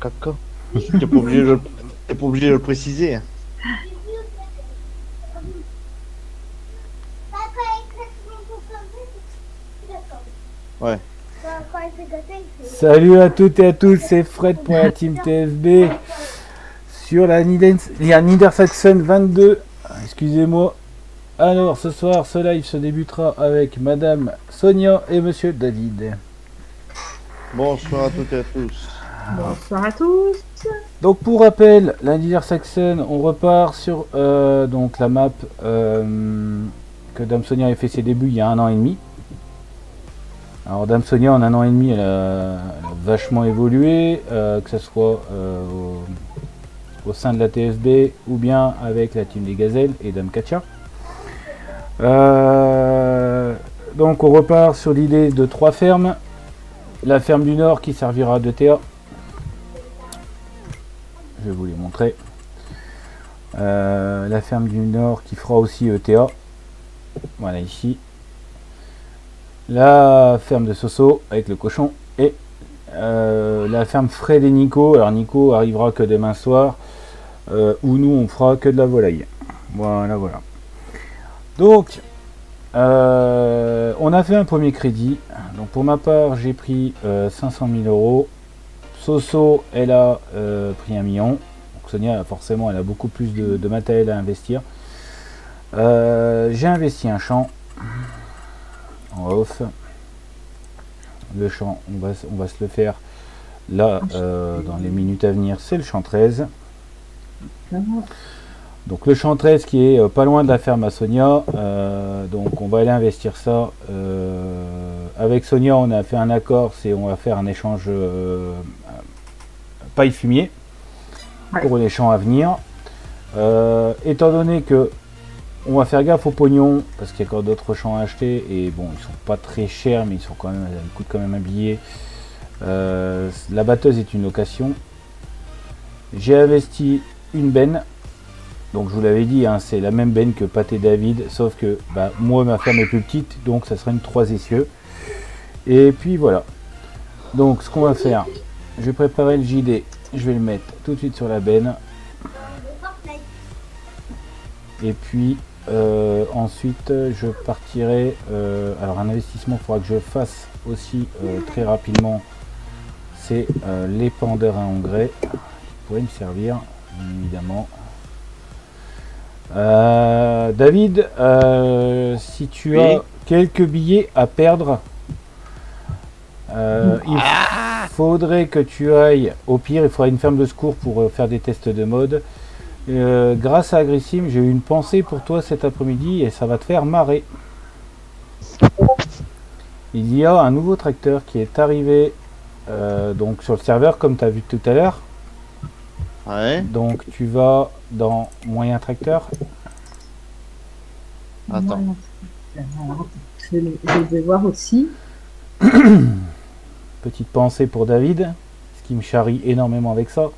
Caca. T'es pas obligé de t'es pas obligé de le préciser. Ouais. Salut à toutes et à tous, c'est Fred pour la team TFB sur la, Niedersachsen 22. Ah, Excusez-moi. Alors ce soir, ce live se débutera avec Madame Sonia et Monsieur David. Bonsoir à toutes et à tous. Bonsoir à tous. Donc pour rappel, la Niedersachsen, on repart sur euh, donc la map euh, que Dame Sonia a fait ses débuts il y a un an et demi. Alors Dame Sonia en un an et demi, elle a, vachement évolué, euh, que ce soit au, sein de la TFB ou bien avec la team des Gazelles et. Euh, donc on repart sur l'idée de trois fermes. La ferme du Nord qui servira de TA. Je vais vous les montrer. Euh, la ferme du Nord qui fera aussi ETA. Voilà ici. La ferme de Soso avec le cochon. Et euh, la ferme Fred et Nico. Alors Nico arrivera que demain soir. euh, où nous on fera que de la volaille. Voilà, voilà. Donc, euh, on a fait un premier crédit. Donc pour ma part, j'ai pris euh, 500 000 euros. Soso, elle a euh, pris un million. Donc Sonia, forcément, elle a beaucoup plus de, de matériel à investir. Euh, j'ai investi un champ en off. Le champ, on va, on va se le faire là euh, dans les minutes à venir. C'est le champ 13. Donc le champ 13 qui est pas loin de la ferme à Sonia. Donc on va aller investir ça. Avec Sonia, on a fait un accord, c'est on va faire un échange euh, paille fumier pour les champs à venir. Euh, étant donné que on va faire gaffe aux pognons parce qu'il y a encore d'autres champs à acheter et bon ils sont pas très chers mais ils sont quand même ils coûtent quand même un billet. Euh, la batteuse est une location. J'ai investi une benne donc je vous l'avais dit, hein, c'est la même benne que et David, sauf que bah, moi ma ferme est plus petite, donc ça sera une 3 essieux. Et puis voilà. Donc ce qu'on va faire, je vais préparer le JD, je vais le mettre tout de suite sur la benne. Et puis euh, ensuite je partirai. euh, alors un investissement, il faudra que je fasse aussi euh, très rapidement. C'est l'épandeur à engrais qui pourrait me servir, évidemment. David, si tu Oui. as quelques billets à perdre, euh, il faudrait que tu ailles, au pire, il faudra une ferme de secours pour euh, faire des tests de mode. Euh, grâce à Agrissim, j'ai eu une pensée pour toi cet après-midi et ça va te faire marrer. Il y a un nouveau tracteur qui est arrivé euh, donc sur le serveur comme tu as vu tout à l'heure. Ouais. Donc tu vas dans moyen tracteur. Attends. Je vais voir aussi. Petite pensée pour David, ce qui me charrie énormément avec ça.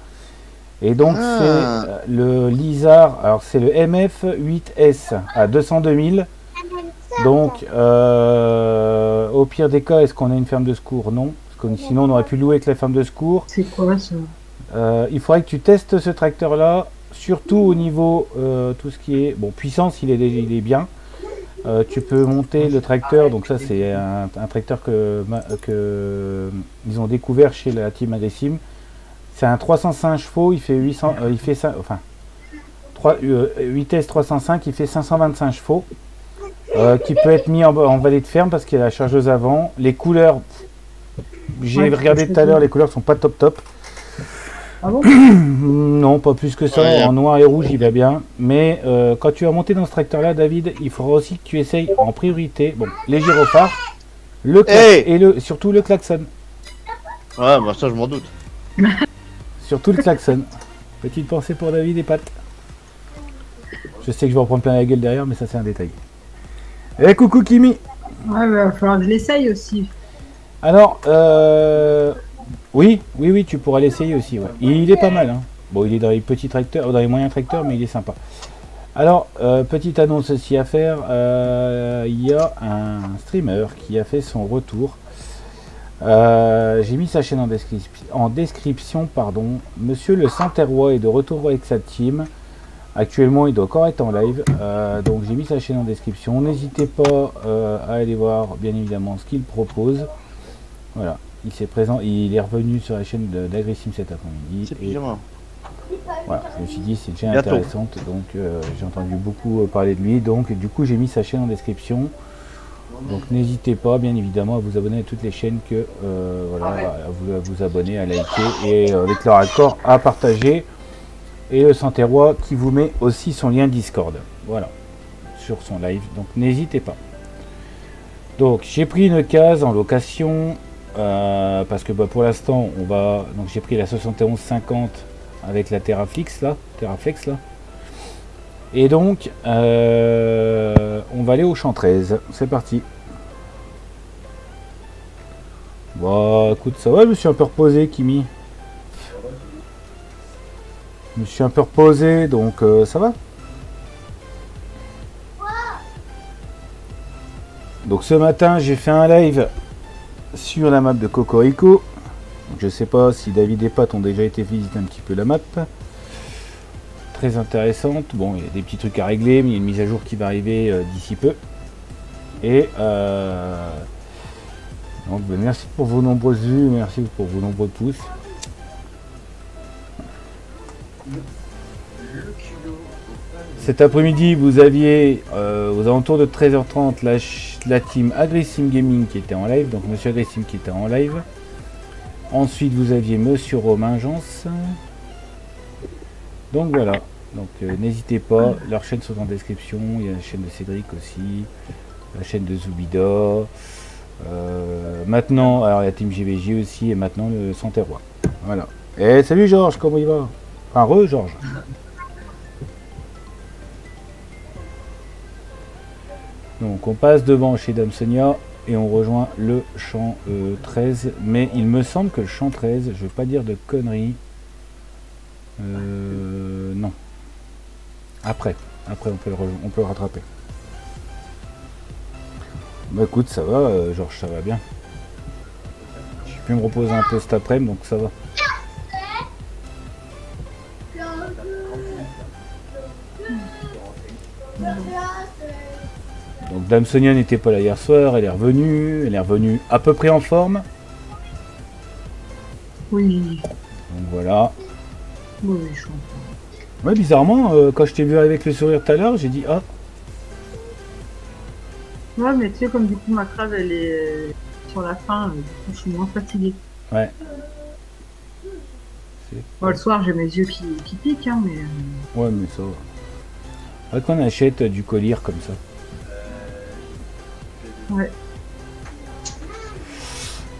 Et donc Ah. c'est euh, le Lizard, alors c'est le MF8S à 202 000. Donc euh, au pire des cas, est-ce qu'on a une ferme de secours? Non, parce que sinon on aurait pu louer avec la ferme de secours. C'est quoi ça? Euh, il faudrait que tu testes ce tracteur là, surtout au niveau euh, tout ce qui est bon puissance, il est, il est bien. Euh, tu peux monter le tracteur, donc ça c'est un, un tracteur que, ils ont découvert chez la team Agressim. C'est un 305 chevaux, il fait 800, euh, il fait enfin 3, euh, vitesse 305, il fait 525 chevaux, euh, qui peut être mis en, en vallée de ferme parce qu'il y a la chargeuse avant. Les couleurs, j'ai regardé tout à l'heure, les couleurs sont pas top top. Ah bon Non, pas plus que ça. Ouais. En noir et rouge, il va bien. Mais euh, quand tu vas monter dans ce tracteur-là, David, il faudra aussi que tu essayes en priorité bon, les gyrophares, le Hey et le, surtout le klaxon. Ouais, bah ça je m'en doute. Surtout le klaxon. Petite pensée pour David et Pat. Je sais que je vais en prendre plein la gueule derrière, mais ça c'est un détail. Eh coucou Kimi Ouais, bah, il va falloir que je l'essaye aussi. Alors, euh, oui, oui, oui, tu pourras l'essayer aussi. Il est pas mal. Hein. Bon, il est dans les petits tracteurs, dans les moyens tracteurs, mais il est sympa. Alors, euh, petite annonce aussi à faire. euh, Il y a un streamer qui a fait son retour. Euh, J'ai mis sa chaîne en, descrip- en description. Pardon. Monsieur le Saint-Terrois est de retour avec sa team. Actuellement, il doit encore être en live. Donc, j'ai mis sa chaîne en description. N'hésitez pas à aller voir, bien évidemment, ce qu'il propose. Voilà. Il s'est présent. Il est revenu sur la chaîne d'Agrissim cet après-midi. C'est Et pyjama. voilà, je me suis dit c'est une chaîne Bientôt. intéressante, donc euh, j'ai entendu beaucoup euh, parler de lui, donc du coup j'ai mis sa chaîne en description. Donc n'hésitez pas bien évidemment à vous abonner à toutes les chaînes que euh, voilà, à vous, à vous abonner, à liker et euh, avec leur accord à partager. Et le Santerrois qui vous met aussi son lien Discord. Voilà. Sur son live. Donc n'hésitez pas. Donc j'ai pris une case en location. Euh, parce que bah, pour l'instant on va. Donc j'ai pris la 7150 avec la Terraflex là, Terraflex là. Et donc, euh, on va aller au champ 13. C'est parti. Bon, écoute, ça va, je me suis un peu reposé, Kimi. Je me suis un peu reposé, donc euh, ça va. Donc ce matin, j'ai fait un live sur la map de Cocorico. Je sais pas si David et Pat ont déjà été visiter un petit peu la map. Très intéressante. Bon, il y a des petits trucs à régler, mais il y a une mise à jour qui va arriver euh, d'ici peu. Et euh, donc, ben, merci pour vos nombreuses vues, merci pour vos nombreux pouces. Cet après-midi, vous aviez euh, aux alentours de 13h30 la, team Agressim Gaming qui était en live, donc Monsieur Agressim qui était en live. Ensuite, vous aviez Monsieur Romain Jans. Donc voilà. Donc euh, n'hésitez pas, leurs chaînes sont en description. Il y a la chaîne de Cédric aussi, la chaîne de Zoubida. Euh, maintenant, alors la team GVJ aussi, et maintenant le Santerrois. Voilà. Et salut Georges, comment il va? Enfin, re Georges. Donc on passe devant chez Dame Sonia et on rejoint le champ euh, 13. Mais il me semble que le champ 13, je veux pas dire de conneries. Euh, non. Après. Après on peut le, on peut rattraper. Bah écoute, ça va, euh, Georges, ça va bien. J'ai pu me reposer un peu cet après-midi, donc ça va. Donc Dame Sonia n'était pas là hier soir, elle est revenue, elle est revenue à peu près en forme. Oui, Donc voilà. oui, je comprends. Ouais, bizarrement, euh, quand je t'ai vu avec le sourire tout à l'heure, j'ai dit ah, Ouais, mais tu sais, comme du coup ma crave elle est euh, sur la fin, euh, je suis moins fatiguée. ouais. Bon, le soir j'ai mes yeux qui, qui piquent, hein, mais Ouais, mais ça va. Faudrait qu'on achète du collier comme ça. Ouais.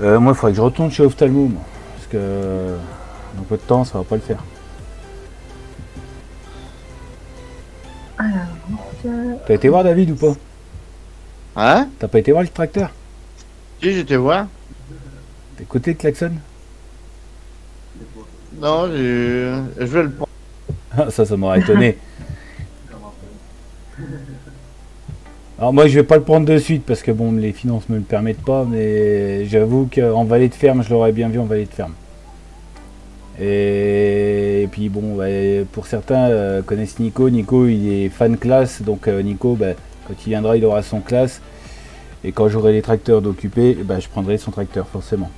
Euh, moi, il faudrait que je retourne chez Ophtalmo, moi, parce que euh, dans peu de temps, ça va pas le faire. Alors, euh, T'as été voir David ou pas? Hein? T'as pas été voir le tracteur? Si, j'étais voir. T'as écouté le klaxon? Non, je, je vais le prendre. Ah, Ça, ça m'aurait étonné. Alors moi, je vais pas le prendre de suite parce que bon, les finances me le permettent pas, mais j'avoue qu'en vallée de ferme, je l'aurais bien vu en vallée de ferme. Et, puis bon, ouais, pour certains euh, connaissent Nico. Nico, il est fan classe, donc euh, Nico, bah, quand il viendra, il aura son classe. Et quand j'aurai les tracteurs d'occupés, bah, je prendrai son tracteur forcément.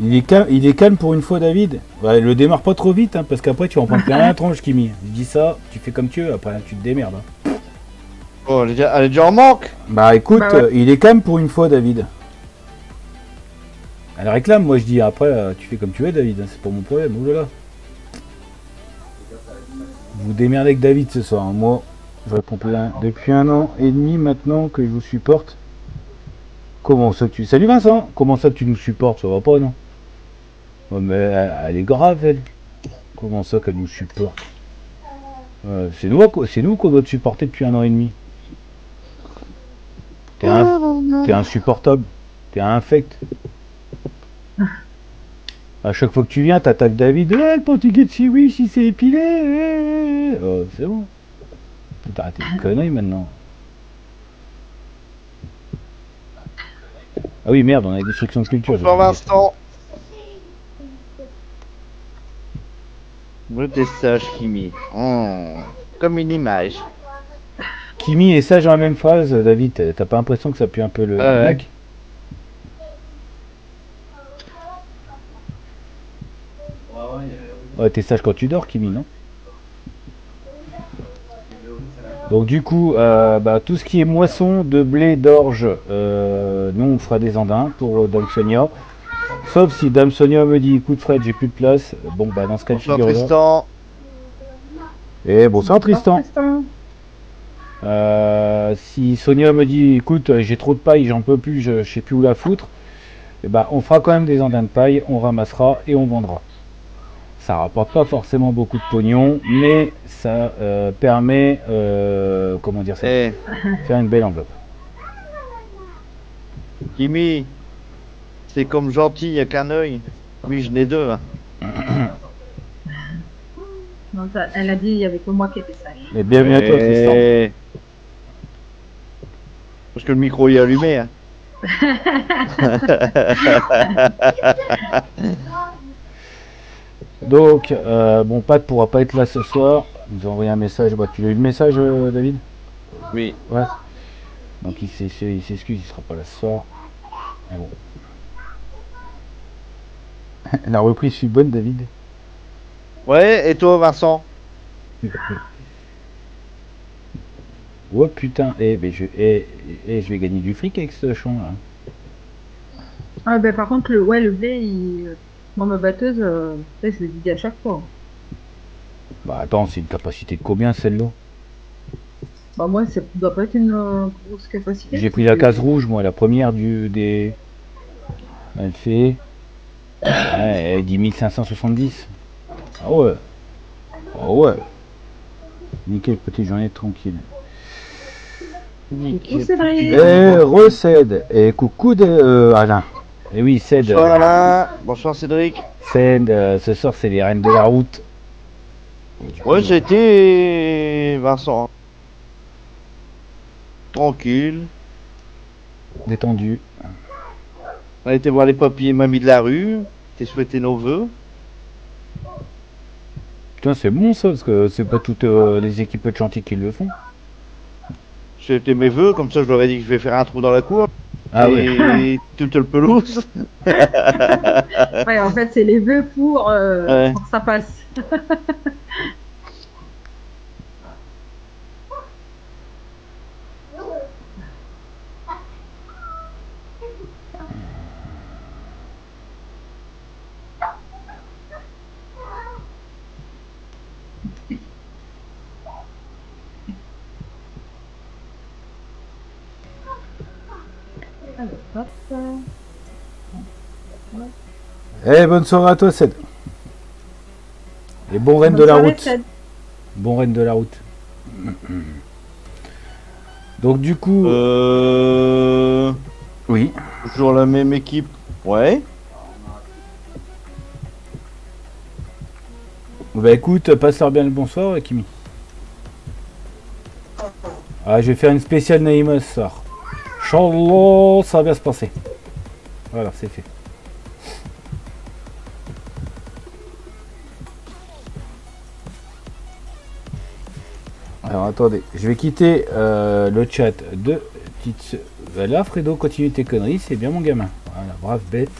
Il est, calme, il est calme pour une fois, David. Le démarre pas trop vite, hein, parce qu'après tu vas en prendre plein la tronche, Kimi. Je dis ça, tu fais comme tu veux, après tu te démerdes. hein. Oh, elle est déjà, elle est déjà en manque. Bah écoute, Bah ouais. euh, il est calme pour une fois, David. Elle réclame, moi je dis après, euh, tu fais comme tu veux, David, hein, c'est pas mon problème. Oulala. Vous démerdez avec David ce soir. hein. Moi, je réponds plein depuis un an et demi maintenant que je vous supporte. Comment ça tu. Salut Vincent Comment ça tu nous supportes Ça va pas, non? Ouais, mais elle, elle est grave, elle. Comment ça qu'elle nous supporte? Euh, C'est nous, c'est nous qu'on doit te supporter depuis un an et demi. T'es un- insupportable. T'es infect. À chaque fois que tu viens, t'attaques David. Ouais, le portugais de si oui, si c'est épilé. eh, eh. Oh, c'est bon. Faut arrêter de conneries maintenant. Ah oui, merde, on a destruction de culture. Bonsoir Vincent. Le testage Kimi. Oh, comme une image. Kimi et sage dans la même phrase, David, t'as pas l'impression que ça pue un peu le Ouais, ouais. mec? Ouais, t'es sage quand tu dors, Kimi, non? Donc du coup, euh, bah, tout ce qui est moisson de blé, d'orge, euh, nous on fera des andins pour Dame Sonia. Sauf si Dame Sonia me dit, écoute Fred, j'ai plus de place. Bon bah dans ce cas de Bonsoir figure Tristan. Et bonsoir Tristan. Tristan. Euh, si Sonia me dit écoute j'ai trop de paille j'en peux plus je, je sais plus où la foutre et ben on fera quand même des andins de paille on ramassera et on vendra ça rapporte pas forcément beaucoup de pognon mais ça euh, permet euh, comment dire ça? Eh, faire une belle enveloppe Kimi. C'est comme gentil, il a qu'un œil. Oui, je n'ai deux. hein. Non, ça- elle a dit il y avait que moi qui étais sage. et bienvenue à toi Tristan Eh. Parce que le micro est allumé. Hein. donc euh, bon Pat pourra pas être là ce soir il nous a envoyé un message bah, tu as eu le message euh, David? Oui. Ouais. Donc il s'est- il s'excuse, il sera pas là ce soir. Mais bon. La reprise fut bonne, David. Ouais, et toi Vincent? Oh putain, eh, mais je, eh, eh, je vais gagner du fric avec ce champ là. Ah, ben, par contre, le, ouais, le blé, il... moi, ma batteuse, euh, je le dis à chaque fois. Bah attends, c'est une capacité de combien celle-là? Bah, moi, ça doit pas être une euh, grosse capacité. J'ai pris la case rouge, moi, la première du des. Elle fait. Ouais, elle dit 1570. Ah ouais. Ah ouais. Nickel, petite journée tranquille. Coucou, Cédric. Et recède. Et coucou de euh, Alain. Et oui, Ced. Bonsoir Alain. Bonsoir Cédric. Ced, euh, ce soir, c'est les reines de la route. Et Ouais, c'était Vincent. Tranquille. détendu. On a été voir les papiers et mamies de la rue. T'es souhaité nos voeux. Putain, c'est bon ça, parce que c'est pas toutes euh, les équipes de chantier qui le font. C'était mes voeux, comme ça je leur ai dit que je vais faire un trou dans la cour. Ah et ouais. toute le pelouse. Ouais, en fait, c'est les vœux pour, euh, Ouais. pour que ça passe. Alors, hop. Eh, bonne soirée à toi, Ced. Et bon reine de la route. Bon reine de la route. Donc du coup, Euh... oui. Toujours la même équipe. Ouais. Bah écoute, passe-leur bien le bonsoir, Kimi. Ah, je vais faire une spéciale Naïma ce soir. Inch'Allah, ça va bien se passer. Voilà, c'est fait. Alors attendez, je vais quitter euh, le chat de petites. Voilà, Fredo, continue tes conneries, c'est bien mon gamin. Voilà, brave bête.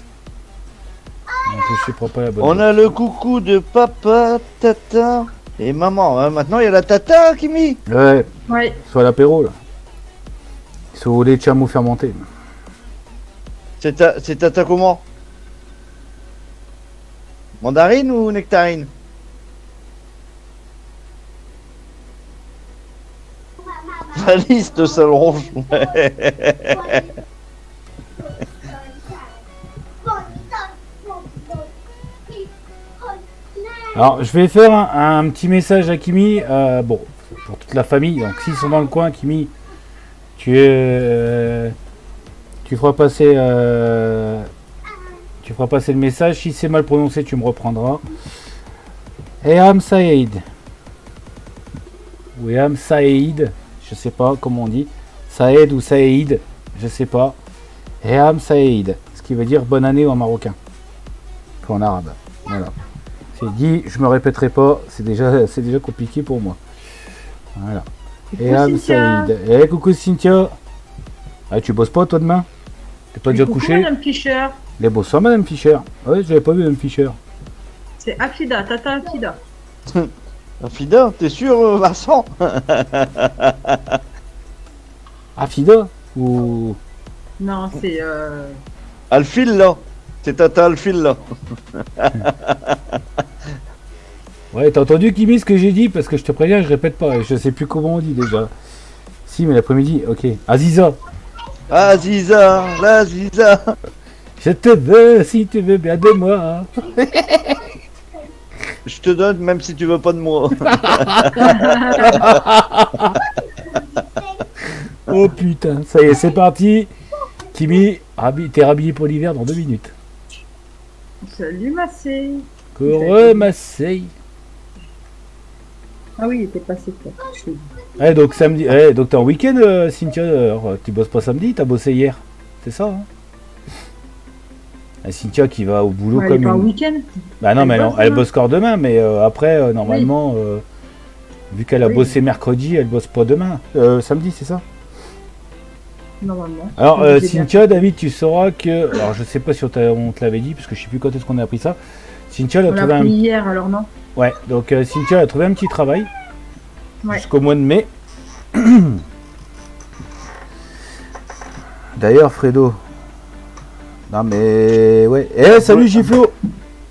Prends pas la bonne. On a le coucou de papa, tata et maman. hein. Maintenant il y a la tata, Kimi. Ouais, Ouais, soit l'apéro là. Soit au lait de chameau fermenté. C'est ta... c'est tata comment? Mandarine ou nectarine? La liste s'allonge. ouais. Alors, je vais faire un, un petit message à Kimi. euh, bon, pour toute la famille. Donc, s'ils sont dans le coin, Kimi, euh, tu feras passer. euh, tu feras passer le message. Si c'est mal prononcé, tu me reprendras. Eham Saïd. Ou Eham Saïd. Je sais pas comment on dit. Saïd ou Saïd. Je sais pas. Eham Saïd, ce qui veut dire bonne année en marocain. En arabe. Voilà. C'est dit, je me répéterai pas, c'est déjà, c'est déjà compliqué pour moi. Voilà. Coucou, Cynthia. Saïd. Eh, coucou Cynthia. Ah, tu bosses pas toi demain? T'es pas déjà couché? Madame Fischer. Les bonsoir Madame Fischer. Ouais, j'avais pas vu Madame Fischer. C'est Afida, Tata Afida. Fida, t'es sûr, euh, Vincent? Afida Ou? Non, c'est. Euh... Alphil, là. C'est Tata Alphil, là. Ouais, t'as entendu Kimi ce que j'ai dit? Parce que je te préviens, je répète pas. Je sais plus comment on dit déjà. Si, mais l'après-midi, ok. Aziza, Ah, Ziza, la Ziza. je te veux si tu veux bien de moi. Je te donne même si tu veux pas de moi. Oh putain, ça y est, c'est parti. Kimi, t'es rhabillé pour l'hiver dans deux minutes. Salut, Massé. Heureux Marseille. Ah oui, il était passé vu. Ouais, donc samedi, ouais, donc t'es en week-end, euh, Cynthia. alors, tu bosses pas samedi, t'as bossé hier. C'est ça, hein Ah, Cynthia qui va au boulot Ouais, elle est comme pas en une. week-end. Bah non, Elle mais non, bosse elle bosse encore demain, mais euh, après, euh, normalement, euh, vu qu'elle a Oui. bossé mercredi, elle bosse pas demain. Euh, samedi, c'est ça? Normalement. Alors, euh. Cynthia, David, tu sauras que. Alors, je sais pas si on, te l'avait dit, parce que je sais plus quand est-ce qu'on a appris ça. Cynthia, elle a On trouvé pris hier, alors non? Ouais, donc euh, Cynthia a trouvé un petit travail Ouais. jusqu'au mois de mai. D'ailleurs, Fredo. Non, mais. Ouais. Eh, salut Giflo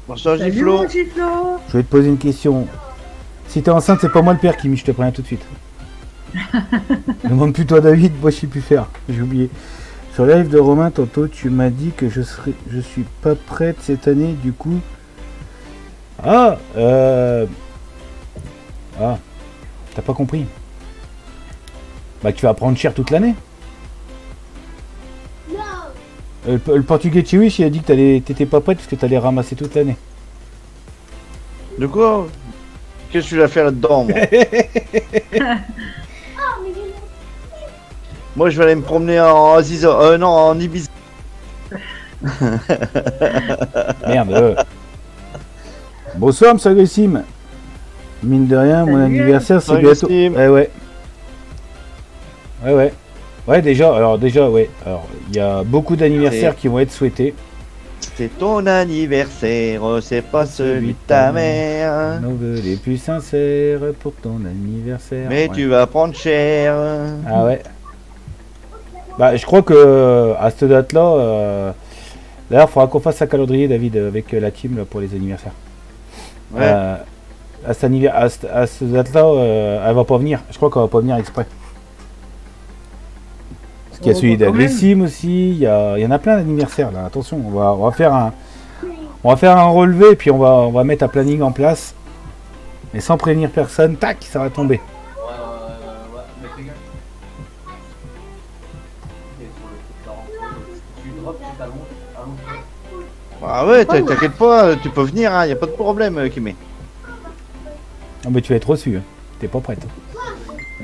Bonsoir, Giflo. Giflo. Je vais te poser une question. Si t'es enceinte, c'est pas moi le père qui je te préviens tout de suite. Demande plus toi David, moi je sais plus faire. J'ai oublié. Sur le live de Romain, tantôt tu m'as dit que je serais je suis pas prête cette année, du coup. Ah euh... Ah T'as pas compris Bah tu vas prendre cher toute l'année Euh, le, le portugais de Chiwish, il a dit que t'allais- t'étais pas prête parce que t'allais ramasser toute l'année. De quoi? Qu'est-ce que tu vas faire là-dedans, moi? Moi, je vais aller me promener en Aziza. Euh, non, en Ibiza. Merde. Bonsoir, Monsieur Agressim. Mine de rien, mon anniversaire, c'est bientôt. Agressim. Ouais, ouais. Ouais, ouais. Ouais, déjà, alors, déjà, ouais. Alors, il y a beaucoup d'anniversaires qui vont être souhaités. C'est ton anniversaire, c'est pas celui de ta mère. Nos vœux les plus sincères pour ton anniversaire. Mais Ouais. tu vas prendre cher. Ah ouais. Bah, je crois que à cette date-là, euh, d'ailleurs, il faudra qu'on fasse un calendrier, David, avec euh, la team là, pour les anniversaires. Ouais. Euh, à, cette- à cette date-là, euh, elle va pas venir. Je crois qu'elle va pas venir exprès. Parce qu'il y a celui aussi. Il y, a- il y en a plein d'anniversaires là. Attention, on va, on va faire un, on va faire un relevé et puis on va, on va mettre un planning en place. Mais sans prévenir personne, tac, ça va tomber. Ah ouais, t'in- t'inquiète pas, tu peux venir, hein, y a pas de problème, euh, Kimé. Ah, mais tu vas être reçu. hein. T'es pas prête.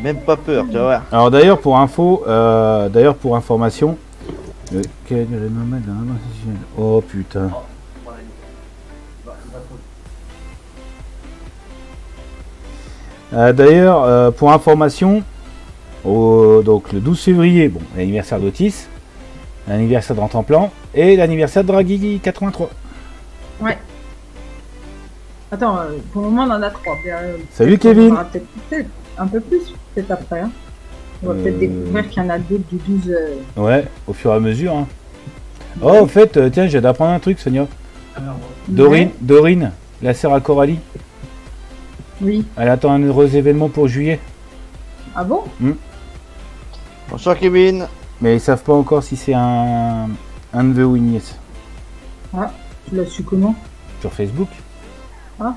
Même pas peur, tu vas voir. Alors d'ailleurs pour info, euh, d'ailleurs pour information, le quel est le nom de la maman sexuelle Oh putain. Euh, d'ailleurs euh, pour information, au, donc le 12 février, bon l'anniversaire d'Otis, l'anniversaire de Rentemplan et l'anniversaire de Draghi 83. Attends, euh, pour le moment, on en a trois. Euh, Salut, on Kevin. aura Peut-être un peu plus, peut-être après. hein. On va Euh. peut-être découvrir qu'il y en a d'autres du 12. euh, Ouais, au fur et à mesure. hein. Oh au fait, euh, tiens, j'ai d'apprendre un truc Sonia. Dorine. Dorine, la sœur à Coralie. Oui. Elle attend un heureux événement pour juillet, Ah bon? Bonsoir, Kevin. mais ils savent pas encore si c'est un, un neveu ou une nièce. Tu l'as su comment? Sur Facebook. Ah.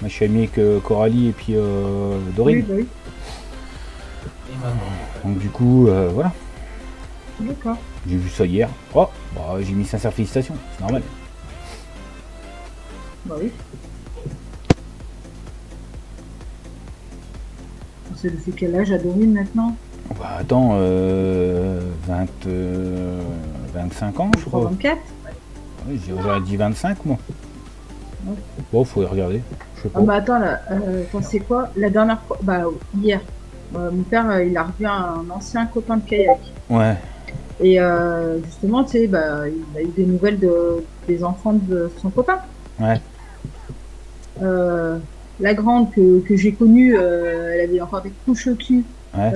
Moi, je suis ami avec euh, Coralie et puis euh, Dorine. Oui, bah oui. Donc du coup, euh, voilà. D'accord. J'ai vu ça hier. Oh, bah, j'ai mis sincère félicitations, c'est normal. Bah oui. On sait le fait quel âge a Dorine maintenant? Bah, attends, euh, 20, euh, 25 ans, je crois. 24 Oui, j'aurais dit 25, moi. Ouais. Bon, faut y regarder. Je sais Ah pas. bah attends, là, euh, c'est quoi? La dernière fois, bah hier, euh, mon père, euh, il a revu un ancien copain de kayak. Ouais. Et justement, tu sais, bah, il a eu des nouvelles de, des enfants de son copain. Ouais. Euh, la grande que, que j'ai connue, elle avait encore des couches au cul. Ouais.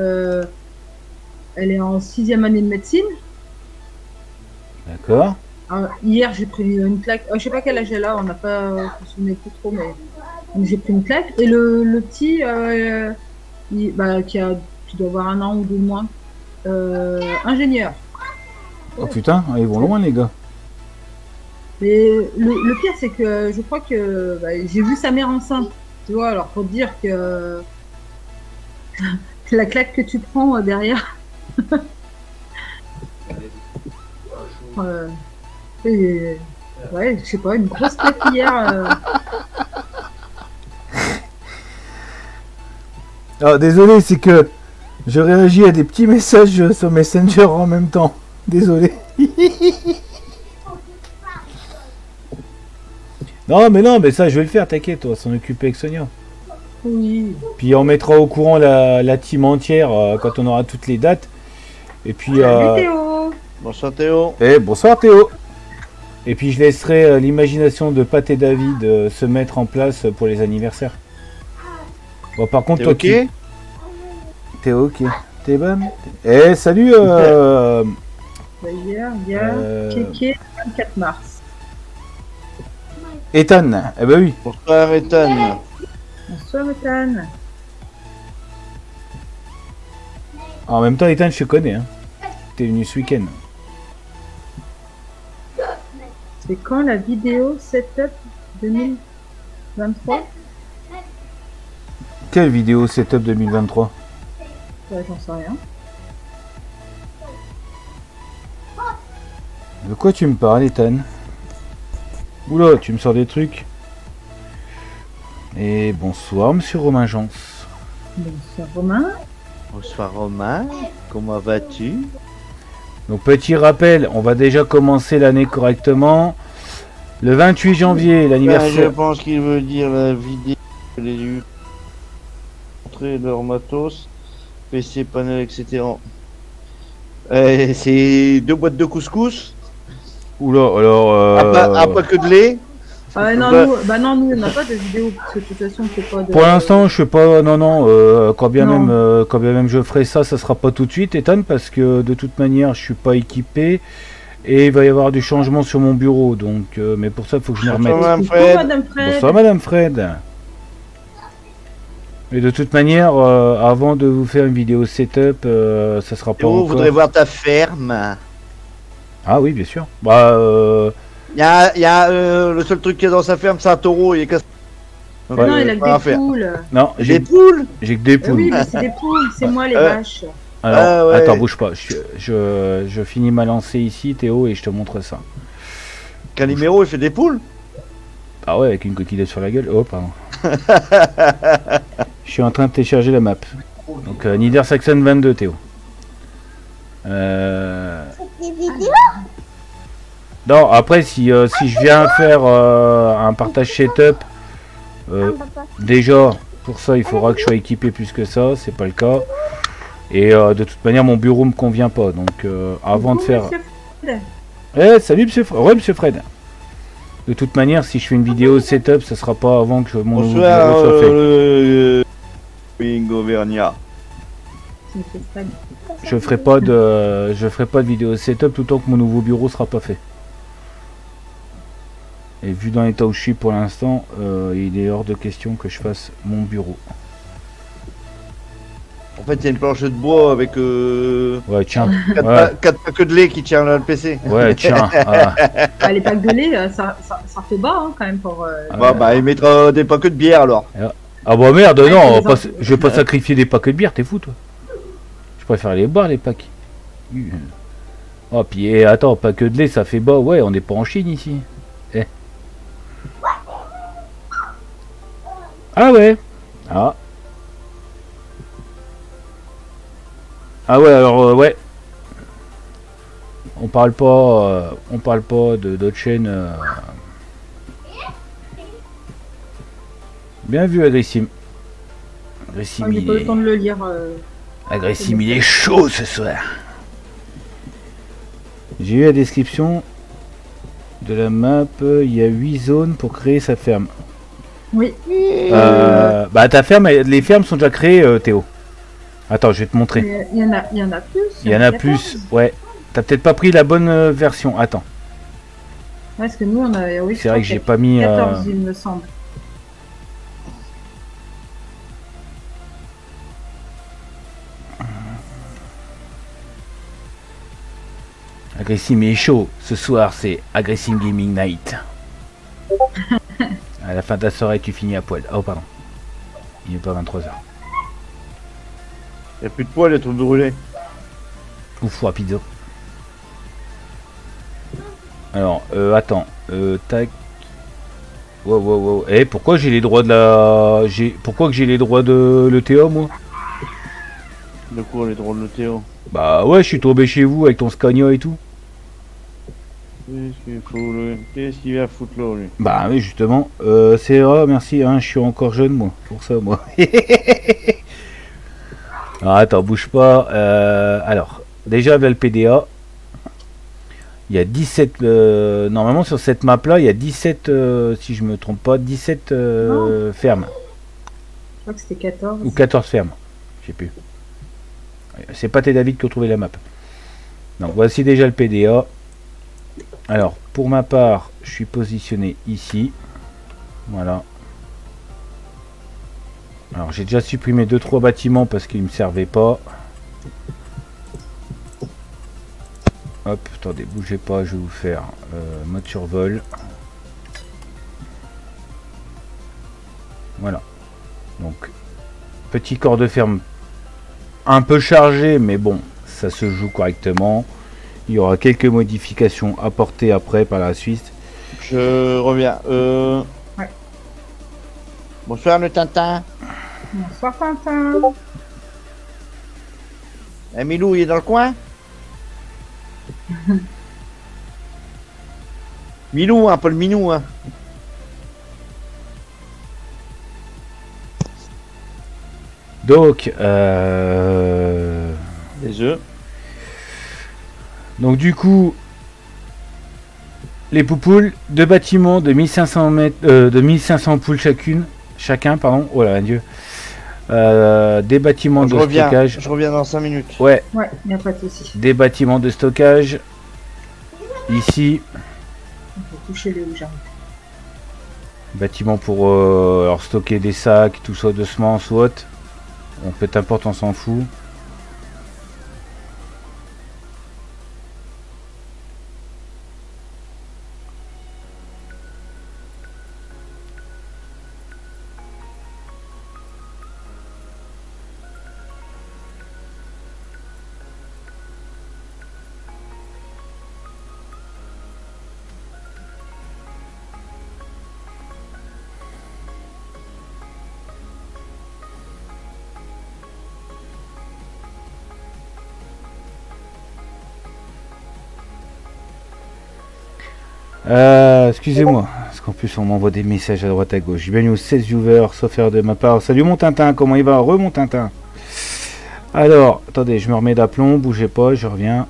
Elle est en sixième année de médecine. D'accord. Euh, hier, j'ai pris une claque. Euh, je sais pas quel âge elle a, on n'a pas, souviens plus trop, mais j'ai pris une claque. Et le, le petit, euh, il- bah, qui a, qui doit avoir un an ou deux de moins, euh, ingénieur. Oh putain, ils vont loin, les gars. Mais le, le pire, c'est que je crois que bah, j'ai vu sa mère enceinte. Tu vois, alors pour te dire que la claque que tu prends euh, derrière. Euh, et, ouais, je sais pas, une grosse euh, désolé, c'est que je réagis à des petits messages sur Messenger en même temps. Désolé. non, mais non, mais ça, je vais le faire, t'inquiète, on va s'en occuper avec Sonia. oui. Puis on mettra au courant la, la team entière euh, quand on aura toutes les dates. Et puis. Salut euh, Théo Bonsoir Théo. eh, bonsoir Théo. Et puis je laisserai euh, l'imagination de Pat et David euh, se mettre en place pour les anniversaires. Bon, par contre, T'es toi ok qui- T'es ok. T'es bonne? Eh, salut euh, Bah, Hier, hier, euh, Kéké, 24 mars. Ethan. Eh ben oui. Bonsoir Ethan. Bonsoir Ethan. En même temps, Ethan, je te connais. Hein. T'es venu ce week-end. C'est quand la vidéo setup 2023 Quelle vidéo setup 2023 Ouais, j'en sais rien. De quoi tu me parles, Ethan? Oula, tu me sors des trucs. Et bonsoir, monsieur Romain Jans. Bonsoir Romain. Bonsoir Romain. Comment vas-tu? Donc petit rappel, on va déjà commencer l'année correctement. Le 28 janvier, Ben, Je l'anniversaire. pense qu'il veut dire la vidéo. Les eu montrer leur matos, PC, panel, etc. Euh, c'est deux boîtes de couscous, Oula, alors. euh, un, pas, un paquet de lait? Ah non, Bah- nous, bah non, nous, on n'a pas de vidéo, parce que de toute façon, on fait pas de... Pour l'instant, je sais pas. Non, non. euh, quand bien Non. même, euh, quand bien même je ferai ça, ça sera pas tout de suite, Ethan, parce que de toute manière, je suis pas équipé et il va y avoir du changement sur mon bureau. Donc, euh, mais pour ça, il faut que je me Bonsoir, remette. Madame Fred. Madame Fred. Bonsoir Madame Fred. Mais de toute manière, euh, avant de vous faire une vidéo setup, euh, ça sera pas Théo encore... voudrait voir ta ferme. Ah oui, bien sûr. Bah, euh, y a, il y a, euh, le seul truc qu'il y a dans sa ferme, c'est un taureau. Il est cassé. Donc, Non, euh, il a que des faire. poules. non, Des j'ai poules j'ai que des Eh poules. oui, mais c'est des poules, c'est moi les Euh, vaches. Alors, Ah ouais. attends, bouge pas. Je, je, je finis ma lancée ici, Théo, et je te montre ça. Calimero, il fait des poules Ah ouais, avec une coquille d'œuf sur la gueule. Oh, pardon. je suis en train de télécharger la map. Donc, euh, Niedersachsen 22, Théo. Euh... Non, après, si, euh, si je viens faire euh, un partage setup, euh, déjà, pour ça, il faudra que je sois équipé plus que ça. C'est pas le cas. Et euh, de toute manière, mon bureau me convient pas. Donc, euh, avant de faire. monsieur Fred. Eh, salut monsieur, Fr- ouais, monsieur Fred. De toute manière, si je fais une vidéo setup, ça sera pas avant que mon bureau soit fait. euh, Bingo Vernia. Monsieur Fred. Je ferai pas de, je ferai pas de vidéo setup tout tant que mon nouveau bureau sera pas fait. Et vu dans l'état où je suis pour l'instant, euh, il est hors de question que je fasse mon bureau. En fait, il y a une planche de bois avec euh, Ouais, tiens. 4 Ouais, paquets de lait qui tient là, le PC. ouais, tiens. ah. Ah, les packs de lait, euh, ça, ça, ça fait bas hein, quand même pour. euh, Ah, Bah, bah, il mettra des paquets de bière alors. Ah bah merde, Ouais, non, pas- je vais pas sacrifier des paquets de bière, t'es fou toi. Je préfère les boire les packs. Oh puis eh, attends, pas que de lait, ça fait bas, ouais, on n'est pas en Chine ici. Eh. Ah ouais. Ah. Ah ouais, alors euh, ouais. On parle pas, euh, on parle pas de d'autres chaînes. euh. Bien vu, Agressim. Agressim, Ouais, J'ai il pas eu est... le temps de le lire. euh. Agressim, il est chaud ce soir. J'ai eu la description de la map. Il y a 8 zones pour créer sa ferme. Oui, Euh, bah ta ferme, les fermes sont déjà créées, euh, Théo. Attends, je vais te montrer. il y en a, il y en a plus. Il y en a 14. plus, ouais. T'as peut-être pas pris la bonne euh, version. Attends, Ouais, parce que nous, on a. Oui, c'est vrai que j'ai pas mis. a euh, 14, il me semble. Agressim est chaud. Ce soir, c'est Agressim Gaming Night. à la fin de ta soirée, tu finis à poil. Oh, pardon. Il est pas 23h. Y a plus de poils, les trucs brûlés. Ouf, rapido. Alors, euh, attends. Euh, tac. Wow, wow, wow. Eh, pourquoi j'ai les droits de la... j'ai Pourquoi que j'ai les droits de l'ETA, moi? De quoi, les drôles de Théo? Bah ouais, je suis tombé chez vous avec ton Scania et tout. Qu'est-ce qu'il Qu'est-ce vient foutre là, lui? Bah oui, justement. Euh, c'est vrai, merci, hein, je suis encore jeune, moi. Pour ça, moi. alors, attends, bouge pas. Euh, alors, déjà, avec le PDA, il y a 17... euh, normalement, sur cette map-là, il y a 17, euh, si je me trompe pas, 17 euh, fermes. Je crois que c'était 14. Ou 14 fermes. Je sais plus. C'est pas tes David qui ont trouvé la map. Donc, voici déjà le PDA. Alors, pour ma part, je suis positionné ici. Voilà. Alors, j'ai déjà supprimé 2-3 bâtiments parce qu'ils ne me servaient pas. Hop, attendez, bougez pas, je vais vous faire euh, mode survol. Voilà. Donc, petit corps de ferme un peu chargé, mais bon, ça se joue correctement. Il y aura quelques modifications apportées après par la suite. Je reviens. Euh... Ouais. Bonsoir, le Tintin. Bonsoir, Tintin. Eh, Milou, il est dans le coin Milou, hein, pas le minou, hein. Donc, euh, Les œufs. Donc du coup, les poupoules, deux bâtiments de 1500 mètres, euh, de 1500 poules chacune, chacun, pardon. Oh là, Dieu. Euh, des bâtiments Je de reviens. stockage. Je reviens dans 5 minutes. Ouais, Ouais, il n'y a pas de souci. des bâtiments de stockage. Ici, On peut toucher les bâtiment pour euh, alors stocker des sacs, tout ça de semences ou autre. On peut importe, on s'en fout. Euh, excusez-moi, parce qu'en plus on m'envoie des messages à droite à gauche. Bienvenue aux 16 viewers, sauf faire de ma part. Salut mon Tintin, comment il va? Re mon Tintin. Alors, attendez, je me remets d'aplomb, bougez pas, je reviens.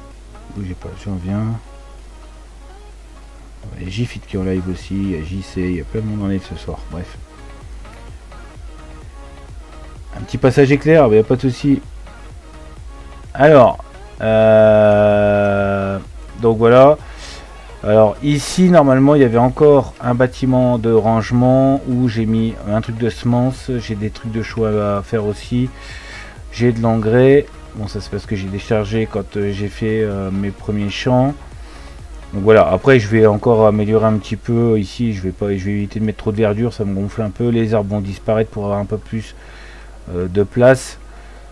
Bougez pas, je reviens. Il y a qui est en live aussi, il y a JC, il y a plein de monde en live ce soir, bref. Un petit passage éclair, mais il n'y a pas de souci. Alors, euh, donc voilà. Alors ici normalement il y avait encore un bâtiment de rangement où j'ai mis un truc de semence, j'ai des trucs de choix à faire aussi, j'ai de l'engrais, bon ça c'est parce que j'ai déchargé quand euh, j'ai fait euh, mes premiers champs. Donc voilà, après je vais encore améliorer un petit peu. Ici, je vais pas je vais éviter de mettre trop de verdure, ça me gonfle un peu, les arbres vont disparaître pour avoir un peu plus euh, de place.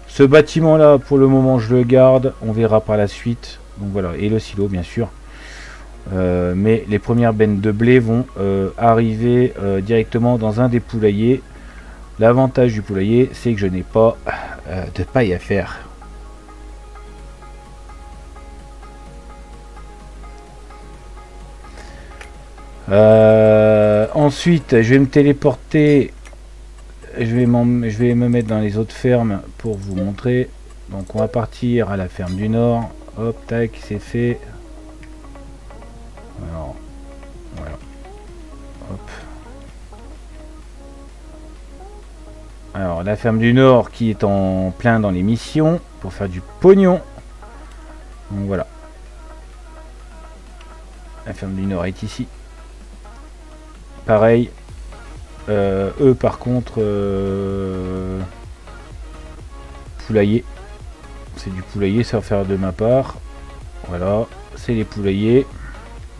Ce bâtiment là pour le moment je le garde, on verra par la suite. Donc voilà, et le silo bien sûr. Euh, mais les premières bennes de blé vont euh, arriver euh, directement dans un des poulaillers. L'avantage du poulailler, c'est que je n'ai pas de paille à faire. ensuite, je vais me téléporter. Je vais, je vais me mettre dans les autres fermes pour vous montrer. Donc on va partir à la ferme du nord. Hop, tac, c'est fait. Alors, la ferme du Nord qui est en plein dans les missions pour faire du pognon. Donc voilà. La ferme du Nord est ici. Pareil. Euh, eux par contre euh, poulailler. C'est du poulailler, ça va faire de ma part. Voilà, c'est les poulaillers.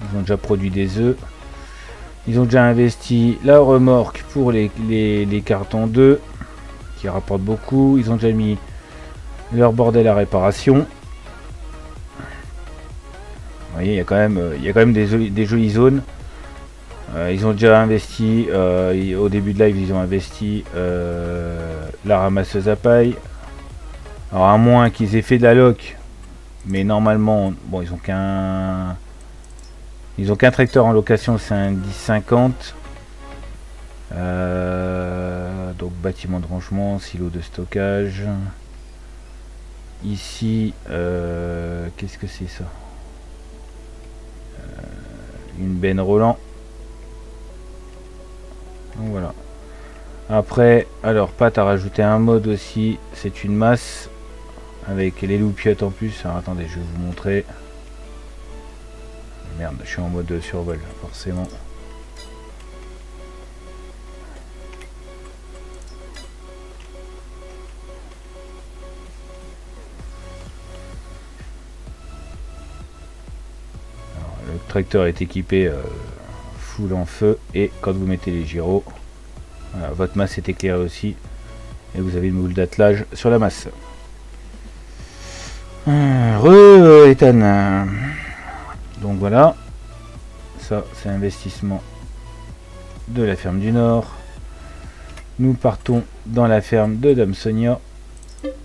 Ils ont déjà produit des œufs. Ils ont déjà investi la remorque pour les, les, cartons 2 qui rapportent beaucoup. Ils ont déjà mis leur bordel à réparation. Vous voyez, il y a quand même, il y a quand même des, des jolies zones. Euh, ils ont déjà investi, euh, au début de live, ils ont investi euh, la ramasseuse à paille. Alors à moins qu'ils aient fait de la loc, mais normalement, bon, ils ont qu'un, ils ont qu'un tracteur en location, c'est un 1050. Donc bâtiment de rangement, silo de stockage. Ici, qu'est-ce que c'est ça? Une benne Roland. Donc voilà. Après, alors Pat a rajouté un mode aussi, c'est une masse avec les loupiottes en plus. Alors attendez, je vais vous montrer. Merde, je suis en mode survol, forcément. Tracteur est équipé euh, en feu et quand vous mettez les gyros, votre masse est éclairée aussi et vous avez une moule d'attelage sur la masse. Euh, re Ethan. Donc voilà, ça c'est investissement de la ferme du Nord. Nous partons dans la ferme de Dame Sonia.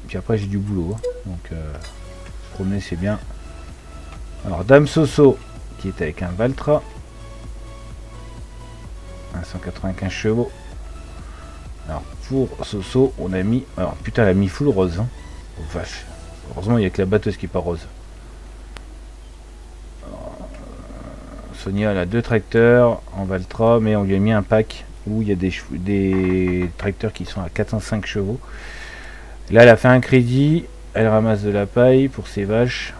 Puis après j'ai du boulot, hein. donc euh, promener c'est bien. Alors Dame Soso qui est avec un Valtra. 195 chevaux. Alors pour Soso, on a mis. Alors putain, elle a mis full rose. Hein. Oh. Heureusement, il n'y a que la batteuse qui est pas rose. Sonia, elle a deux tracteurs en Valtra, mais on lui a mis un pack où il y a des, des tracteurs qui sont à 405 chevaux. Là, elle a fait un crédit. Elle ramasse de la paille pour ses vaches.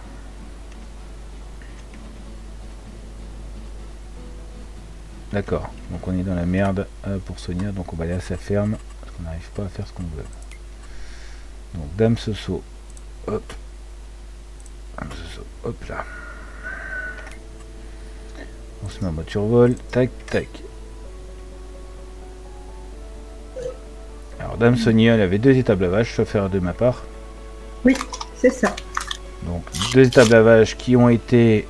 D'accord. Donc on est dans la merde euh, pour Sonia. Donc on va aller à sa ferme. Parce qu'on n'arrive pas à faire ce qu'on veut. Donc Dame Soso. Hop. Dame Soso. Hop là. On se met en mode survol. Tac, tac. Alors Dame Sonia, elle avait deux étables à vache, sauf faire de ma part. Oui, c'est ça. Donc deux étables à vache qui ont été...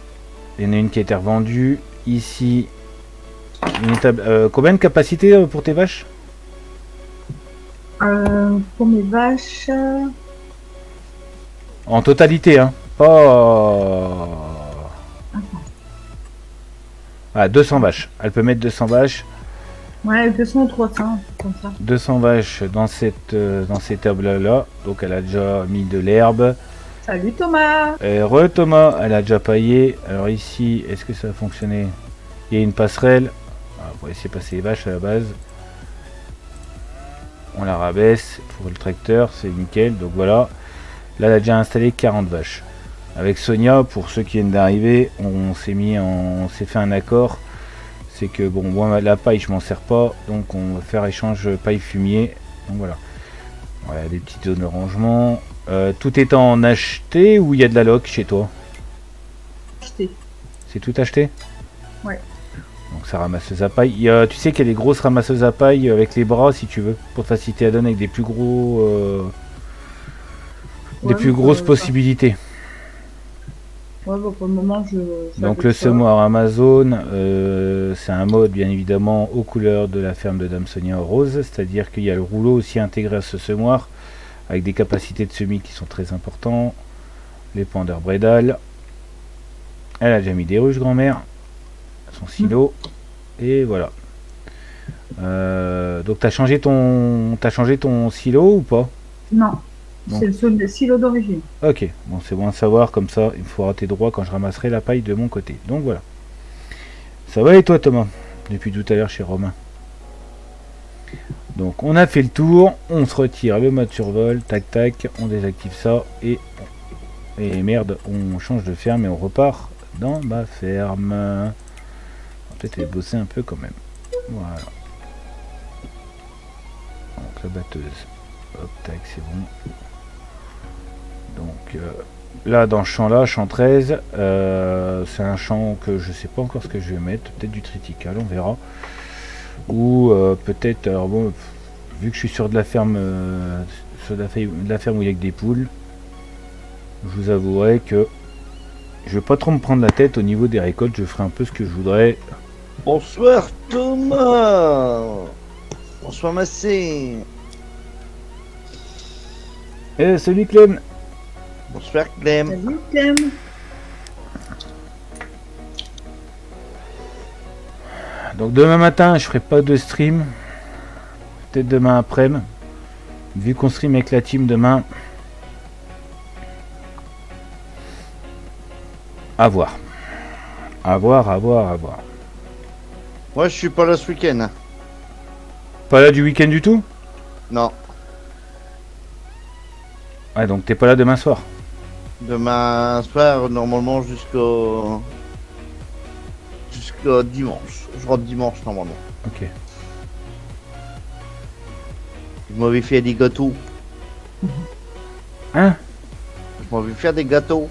Il y en a une qui a été revendue. Ici, euh, combien de capacité euh, pour tes vaches? Euh, Pour mes vaches. En totalité, hein Pas. Ah, 200 vaches. Elle peut mettre 200 vaches. Ouais, 200 ou 300, comme ça. 200 vaches dans cette dans ces tables-là. Donc elle a déjà mis de l'herbe. Salut Thomas Re Thomas, elle a déjà paillé. Alors ici, est-ce que ça a fonctionné? Il y a une passerelle on va essayer de passer les vaches à la base. On la rabaisse pour le tracteur, c'est nickel. Donc voilà. Là, elle a déjà installé 40 vaches. Avec Sonia, pour ceux qui viennent d'arriver, on s'est mis, on s'est fait un accord. C'est que bon, moi la paille, je m'en sers pas, donc on va faire échange paille fumier. Donc voilà. Voilà des petites zones de rangement. Euh, tout est en acheté ou il y a de la loc chez toi? Acheté. C'est tout acheté? Ouais. Donc ça ramasseuse à paille. tu sais qu'il y a des grosses ramasseuses à paille avec les bras si tu veux, pour te faciliter à donner avec des plus gros, euh, des plus grosses possibilités. Ouais, bah, pour le moment, je. Donc le semoir Amazon, euh, c'est un mode bien évidemment aux couleurs de la ferme de Dame Sonia rose, c'est-à-dire qu'il y a le rouleau aussi intégré à ce semoir, avec des capacités de semis qui sont très importants, les pendeurs Bredal. Elle a déjà mis des ruches grand-mère, son silo. Et voilà. Euh, donc t'as changé ton t'as changé ton silo ou pas? Non, c'est le silo d'origine. Ok, bon c'est bon à savoir, comme ça il me faudra tes droits quand je ramasserai la paille de mon côté. Donc voilà. Ça va et toi Thomas? Depuis tout à l'heure chez Romain. Donc on a fait le tour, on se retire le mode survol, tac tac, on désactive ça et, et merde, on change de ferme et on repart dans ma ferme. Peut-être bosser un peu quand même. Voilà. Donc la batteuse. Hop, tac, c'est bon. Donc euh, là, dans ce champ-là, champ 13, euh, c'est un champ que je sais pas encore ce que je vais mettre. Peut-être du triticale, on verra. Ou euh, peut-être, alors bon, vu que je suis sur de la ferme, euh, sur de la, de la ferme où il y a que des poules, je vous avouerai que je vais pas trop me prendre la tête au niveau des récoltes. Je ferai un peu ce que je voudrais. Bonsoir Thomas Bonsoir Massé Eh, salut Clem Bonsoir Clem Salut Clem. Donc demain matin, je ferai pas de stream. Peut-être demain après-midi. Vu qu'on stream avec la team demain. À voir. À voir, à voir, à voir. Moi je suis pas là ce week-end. hein. Pas là du week-end du tout? Non. Ouais, donc t'es pas là demain soir? Demain soir, normalement jusqu'au... Jusqu'au dimanche. Je rentre dimanche normalement. Ok. Je m'avais fait des gâteaux. Hein? Je m'avais fait des gâteaux.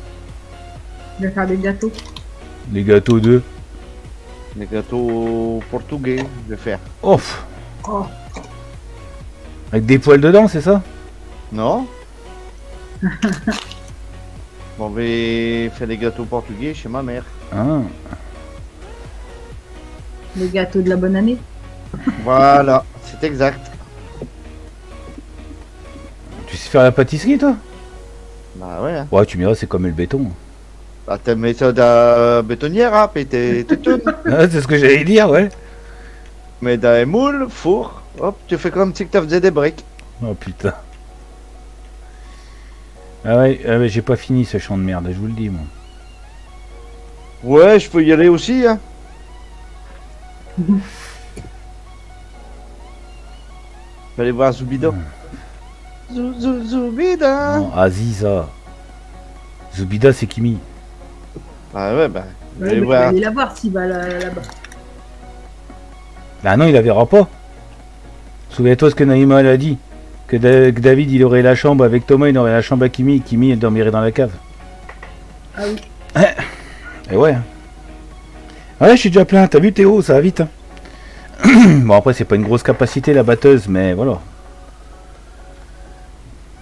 Je vais faire des gâteaux. Les gâteaux de... Des gâteaux portugais, je vais faire. Oh pff, Oh, Avec des poils dedans, c'est ça? Non Je m'avais fait des gâteaux portugais chez ma mère. Ah. les gâteaux de la bonne année. Voilà, c'est exact. Tu sais faire la pâtisserie toi? Bah ouais. hein. Ouais, tu me diras, c'est comme le béton. Bah t'as une méthode à bétonnière, hein, pété tout Ah, c'est ce que j'allais dire, ouais. Mais dans les moules, four, hop, tu fais comme si tu faisais des briques. Oh putain. Ah ouais, ah ouais, j'ai pas fini ce champ de merde, je vous le dis moi. Ouais, je peux y aller aussi, hein. Je vais aller voir. Zou, zou, Zoubida Non, Aziza. Zubida c'est Kimi. Ah ouais, bah, je vais Ouais, aller mais tu vas voir. aller la voir s'il va là- là-bas. Bah non, il la verra pas. Souviens-toi ce que Naïma a dit. Que, Da- que David il aurait la chambre avec Thomas, il aurait la chambre à Kimi, Kimi elle dormirait dans la cave. Ah oui. Et ouais. hein. Ouais, je suis déjà plein, t'as vu Théo, ça va vite. hein. bon après c'est pas une grosse capacité la batteuse, mais voilà.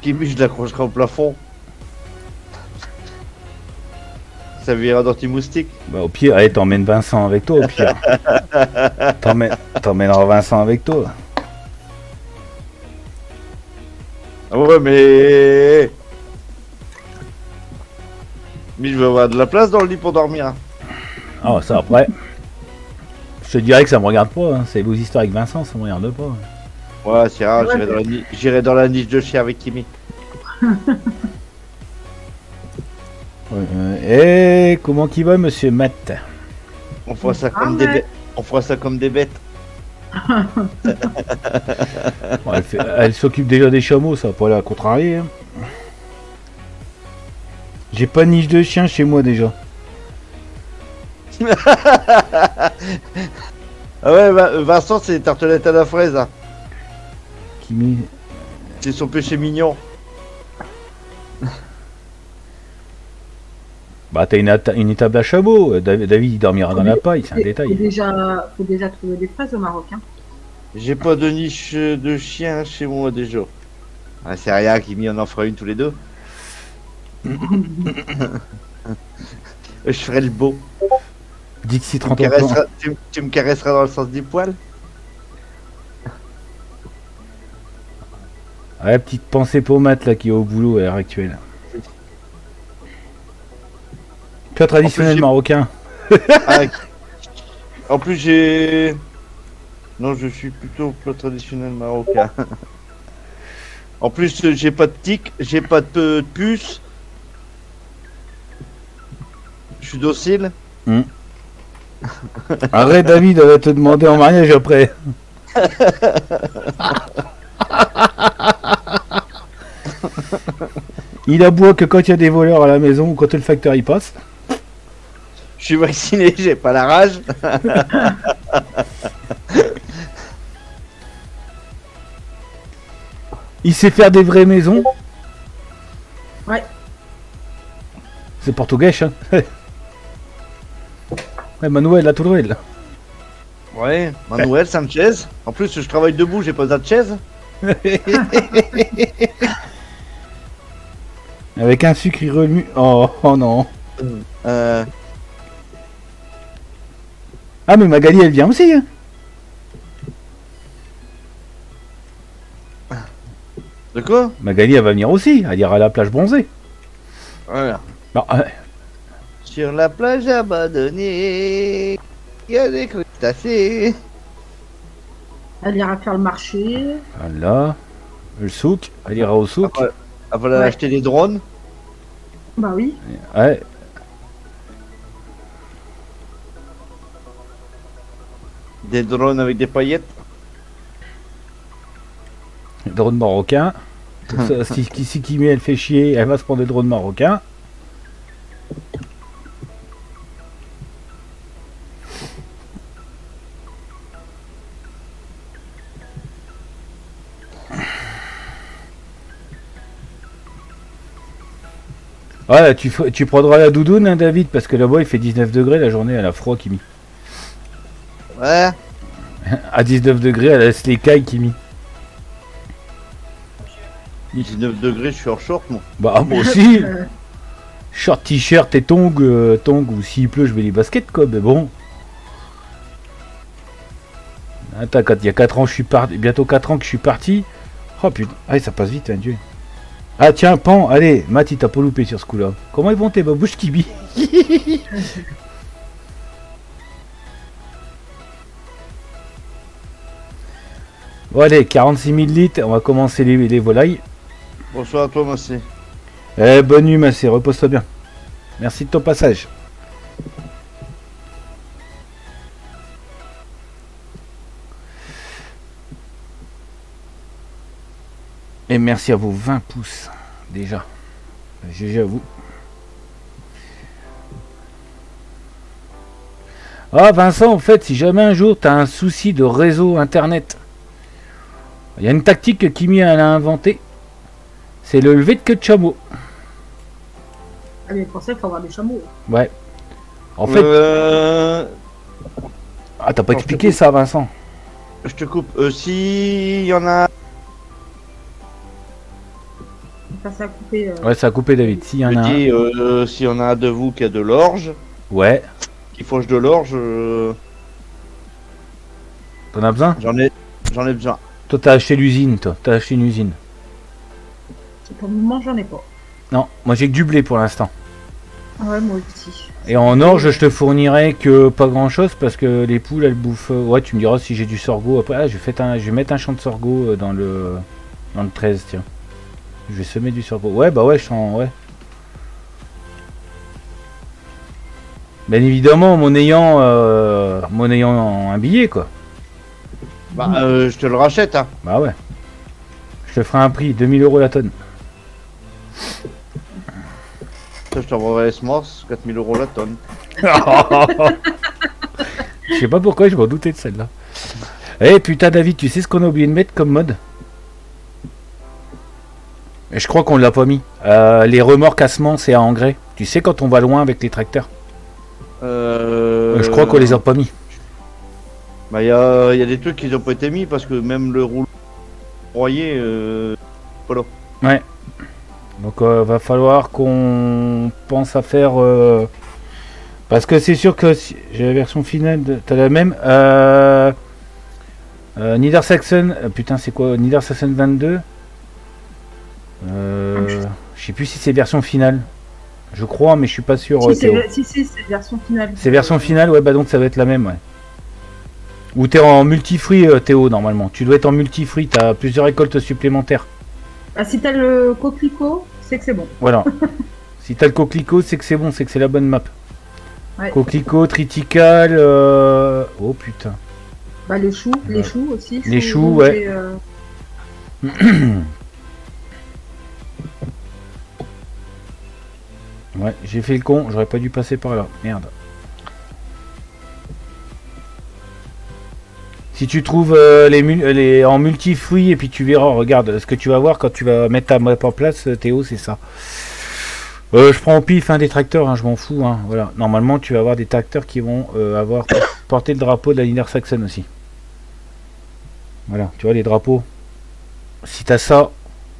Kimi, je l'accrocherai au plafond. Verra d'anti-moustique. Bah au pire, allez, t'emmènes Vincent avec toi au pire. T'emmènes- T'emmèneras Vincent avec toi. Ah ouais, mais. Mais je vais avoir de la place dans le lit pour dormir. Ah ça après. Je te dirais que ça me regarde pas, hein. c'est vos histoires avec Vincent, ça me regarde pas. Ouais, c'est rare, Ouais, j'irai dans, la ni- j'irai dans la niche de chien avec Kimi. Ouais, euh, et comment qu'il va monsieur Matt On fera ça comme des bêtes. On fera ça comme des bêtes. Bon, Elle, fait- elle s'occupe déjà des chameaux, ça va pas la contrarier. hein. J'ai pas de niche de chien chez moi déjà. Ah ouais, Vincent, c'est les tartelettes à la fraise. hein. C'est son péché mignon. Bah t'as une, une étable à chameau, David, David, il dormira dans la paille, c'est un Faut détail. déjà, faut déjà trouver des fraises au Maroc. Hein. J'ai pas de niche de chien chez moi déjà. Ah, c'est rien, Kimi, on en fera une tous les deux. Je ferai le beau. Dixie Tu me, 30 ans. caresseras, tu, tu me caresseras dans le sens du poil? Ouais, petite pensée pour Matt là qui est au boulot à l'heure actuelle. Plat traditionnel marocain. ah, En plus, j'ai. Non, je suis plutôt plat traditionnel marocain. en plus, j'ai pas de tic, j'ai pas de, puce. Je suis docile. Arrête, David, on va te demander en mariage après. Il aboie que quand il y a des voleurs à la maison ou quand le facteur y passe. Je suis vacciné, j'ai pas la rage. Il sait faire des vraies maisons. Ouais. C'est portugais, hein. Ouais, Manuel, la Toulouel. Ouais, Manuel Sanchez. En plus, je travaille debout, j'ai pas besoin de chaise. Avec un sucre il remue. Oh, oh non. Euh, Ah, mais Magali, elle vient aussi. Hein. de quoi? Magali, elle va venir aussi. Elle ira à la plage bronzée. Voilà. Bon, euh, Sur la plage abandonnée, il y a des crustacés. Elle ira faire le marché. voilà. Le souk. Elle ira au souk. Après, après elle a Ouais. acheté des drones? Bah oui. Ouais. Des drones avec des paillettes. Drone marocain. Ça, si, si, Kimi elle fait chier, elle va se prendre des drones marocains. Ouais, tu prendras la doudoune, hein, David, parce que là-bas il fait 19 degrés la journée, elle a froid, Kimi. Ouais. À 19 degrés, elle laisse les cailles, Kimi. 19 degrés, je suis en short, moi. Bah, moi aussi. Short t-shirt et tongs, euh, tongs ou s'il pleut, je mets les baskets quoi, mais bon. Attends, quand il y a 4 ans, je suis parti, bientôt 4 ans que je suis parti. Oh putain, ah, ça passe vite, hein, Dieu. Ah tiens, Pan, allez, Matt, il t'a pas loupé sur ce coup-là. Comment ils vont tes babouches kibi Bon allez, 46 000 litres, on va commencer les, les volailles. Bonsoir à toi, Massé. Eh, bonne nuit, Massé, repose-toi bien. Merci de ton passage. Et merci à vos 20 pouces, déjà. GG à vous. Ah, Vincent, en fait, si jamais un jour tu as un souci de réseau internet, il y a une tactique que Kimi elle a inventée. C'est le lever de queue de chameau. ah, mais pour ça, il faut avoir des chameaux. Ouais. En fait, Euh, ah, t'as pas non, expliqué ça, Vincent. je te coupe. Euh, si y en a. Ça, ça a coupé. euh, Ouais, ça a coupé, David. S'il y en a euh, s'il y en a un de vous qui a de l'orge, Ouais. qui fauche de l'orge, euh, T'en as besoin? j'en ai, j'en ai besoin. Toi, t'as acheté l'usine, toi. T'as acheté une usine. Pour le moment, j'en ai pas. Non, moi j'ai que du blé pour l'instant. Ah ouais, moi aussi. Et en orge, je te fournirai que pas grand chose parce que les poules elles bouffent. euh, Ouais, tu me diras si j'ai du sorgho après. Ah, je vais, faire un... je vais mettre un champ de sorgho euh, dans le dans le 13, tiens. Je vais semer du sorgho. Ouais, bah ouais, je sens. Ouais. Bien évidemment, mon ayant, euh, mon ayant un billet, quoi. Bah, euh, je te le rachète, hein. Bah ouais. Je te ferai un prix, 2000 euros la tonne. Ça, je t'envoierai S-Morse, 4000 euros la tonne. Je sais pas pourquoi je m'en doutais de celle-là. Eh putain David, tu sais ce qu'on a oublié de mettre comme mode? Et je crois qu'on l'a pas mis. Euh, les remorques à semences et à engrais. Tu sais quand on va loin avec les tracteurs? Euh, je crois qu'on les a pas mis. Bah, il y a, y a des trucs qui ont pas été mis parce que même le rouleau broyé, euh... Ouais. Donc euh, va falloir qu'on pense à faire... euh, Parce que c'est sûr que si... j'ai la version finale, de... t'as la même. Euh... Euh, Niedersachsen, euh, putain c'est quoi Niedersachsen 22 euh... Je sais plus si c'est version finale. Je crois mais je suis pas sûr. euh, Si, Théo. c'est si, si, c'est version finale. C'est version finale, ouais bah donc ça va être la même ouais. Ou t'es en multifruit, euh, Théo, normalement. Tu dois être en multifruit, t'as plusieurs récoltes supplémentaires. Ah, si t'as le coquelicot, c'est que c'est bon. Voilà. si t'as le coquelicot, c'est que c'est bon, c'est que c'est la bonne map. Ouais. Coquelicot, triticale. euh, Oh putain. Bah, le chou, Ouais. les choux aussi. Les choux, ouais. euh, Ouais, j'ai fait le con, j'aurais pas dû passer par là. Merde. Si tu trouves euh, les, euh, les en multifruits et puis tu verras, regarde, ce que tu vas voir quand tu vas mettre ta map en place, euh, Théo, c'est ça. Euh, je prends au pif hein, des tracteurs, hein, je m'en fous. hein, voilà. Normalement, tu vas avoir des tracteurs qui vont euh, avoir porté le drapeau de la Lider Saxon aussi. Voilà, tu vois les drapeaux. Si t'as ça,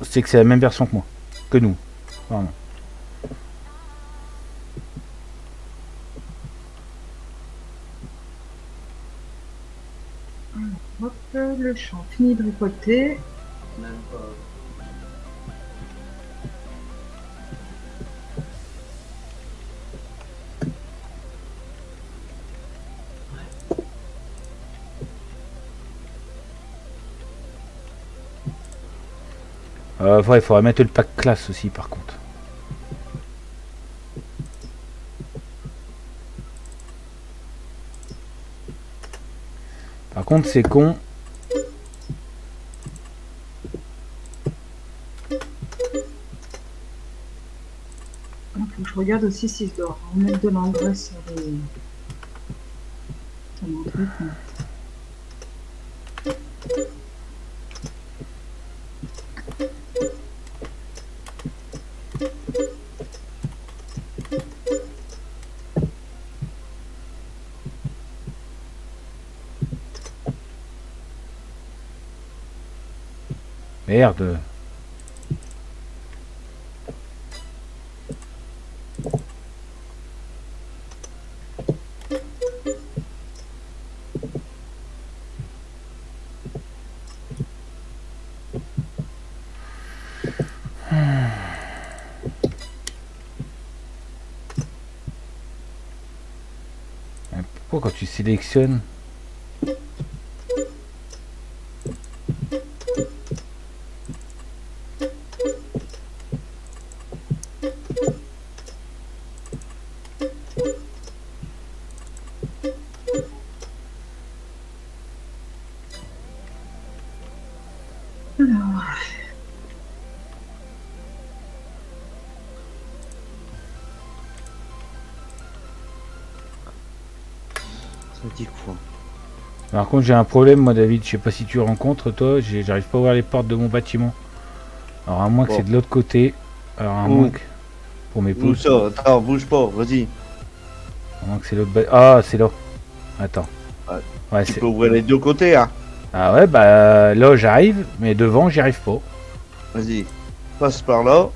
c'est que c'est la même version que moi, que nous. Vraiment. Hop, le champ fini de récolter. Euh, ouais, il faudrait mettre le pack classe aussi par contre. Par contre, c'est con. Je regarde aussi si je dois remettre de l'engrais sur les. truc. Merde. Pourquoi quand tu sélectionnes Alors, Par contre, j'ai un problème, moi, David. Je sais pas si tu rencontres, toi. J'arrive pas à ouvrir les portes de mon bâtiment. Alors, à moins que c'est de l'autre côté. Alors, à moins que. Pour mes pouces. ça Attends, bouge pas, vas-y. À moins que c'est l'autre. ba- Ah, c'est là. Attends. Ouais. Ouais, Tu c'est. peux ouvrir les deux côtés, hein. Ah ouais, bah là, j'arrive. Mais devant, j'y arrive pas. Vas-y. Passe par là.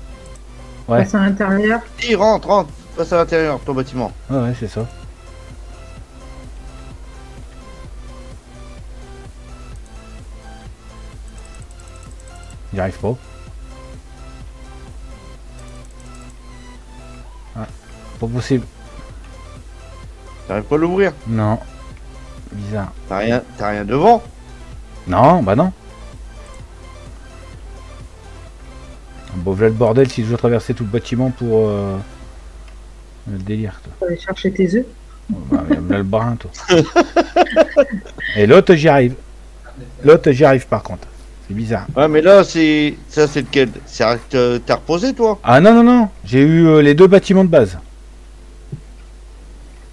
Ouais. passe à l'intérieur. Si, rentre, rentre. Passe à l'intérieur, ton bâtiment. Ouais, ouais, c'est ça. J'y arrive pas. Ah, pas possible. T'arrives pas à l'ouvrir? Non. Bizarre. T'as rien, t'as rien devant? Non, bah non. Bon, voilà le bordel si je dois traverser tout le bâtiment pour... Euh... Le délire, toi. Faut aller chercher tes œufs. Bah, là, le brin, toi. Et l'autre, j'y arrive. L'autre, j'y arrive par contre. C'est bizarre. Ouais, mais là, c'est. Ça, c'est lequel C'est que t'as reposé, toi? Ah non, non, non. J'ai eu euh, les deux bâtiments de base.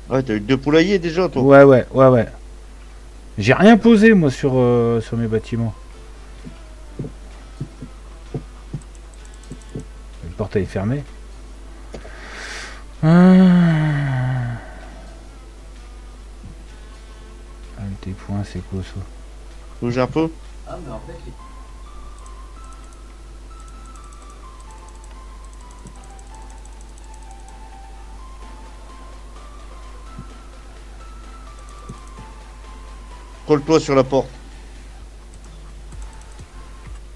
Ouais, t'as eu deux poulaillers déjà, toi. Ouais, ouais, ouais, ouais. J'ai rien posé, moi, sur, euh, sur mes bâtiments. Le portail est fermé. Ah. Ah, tes points, c'est quoi ça? Bouge un peu. Colle-toi sur la porte.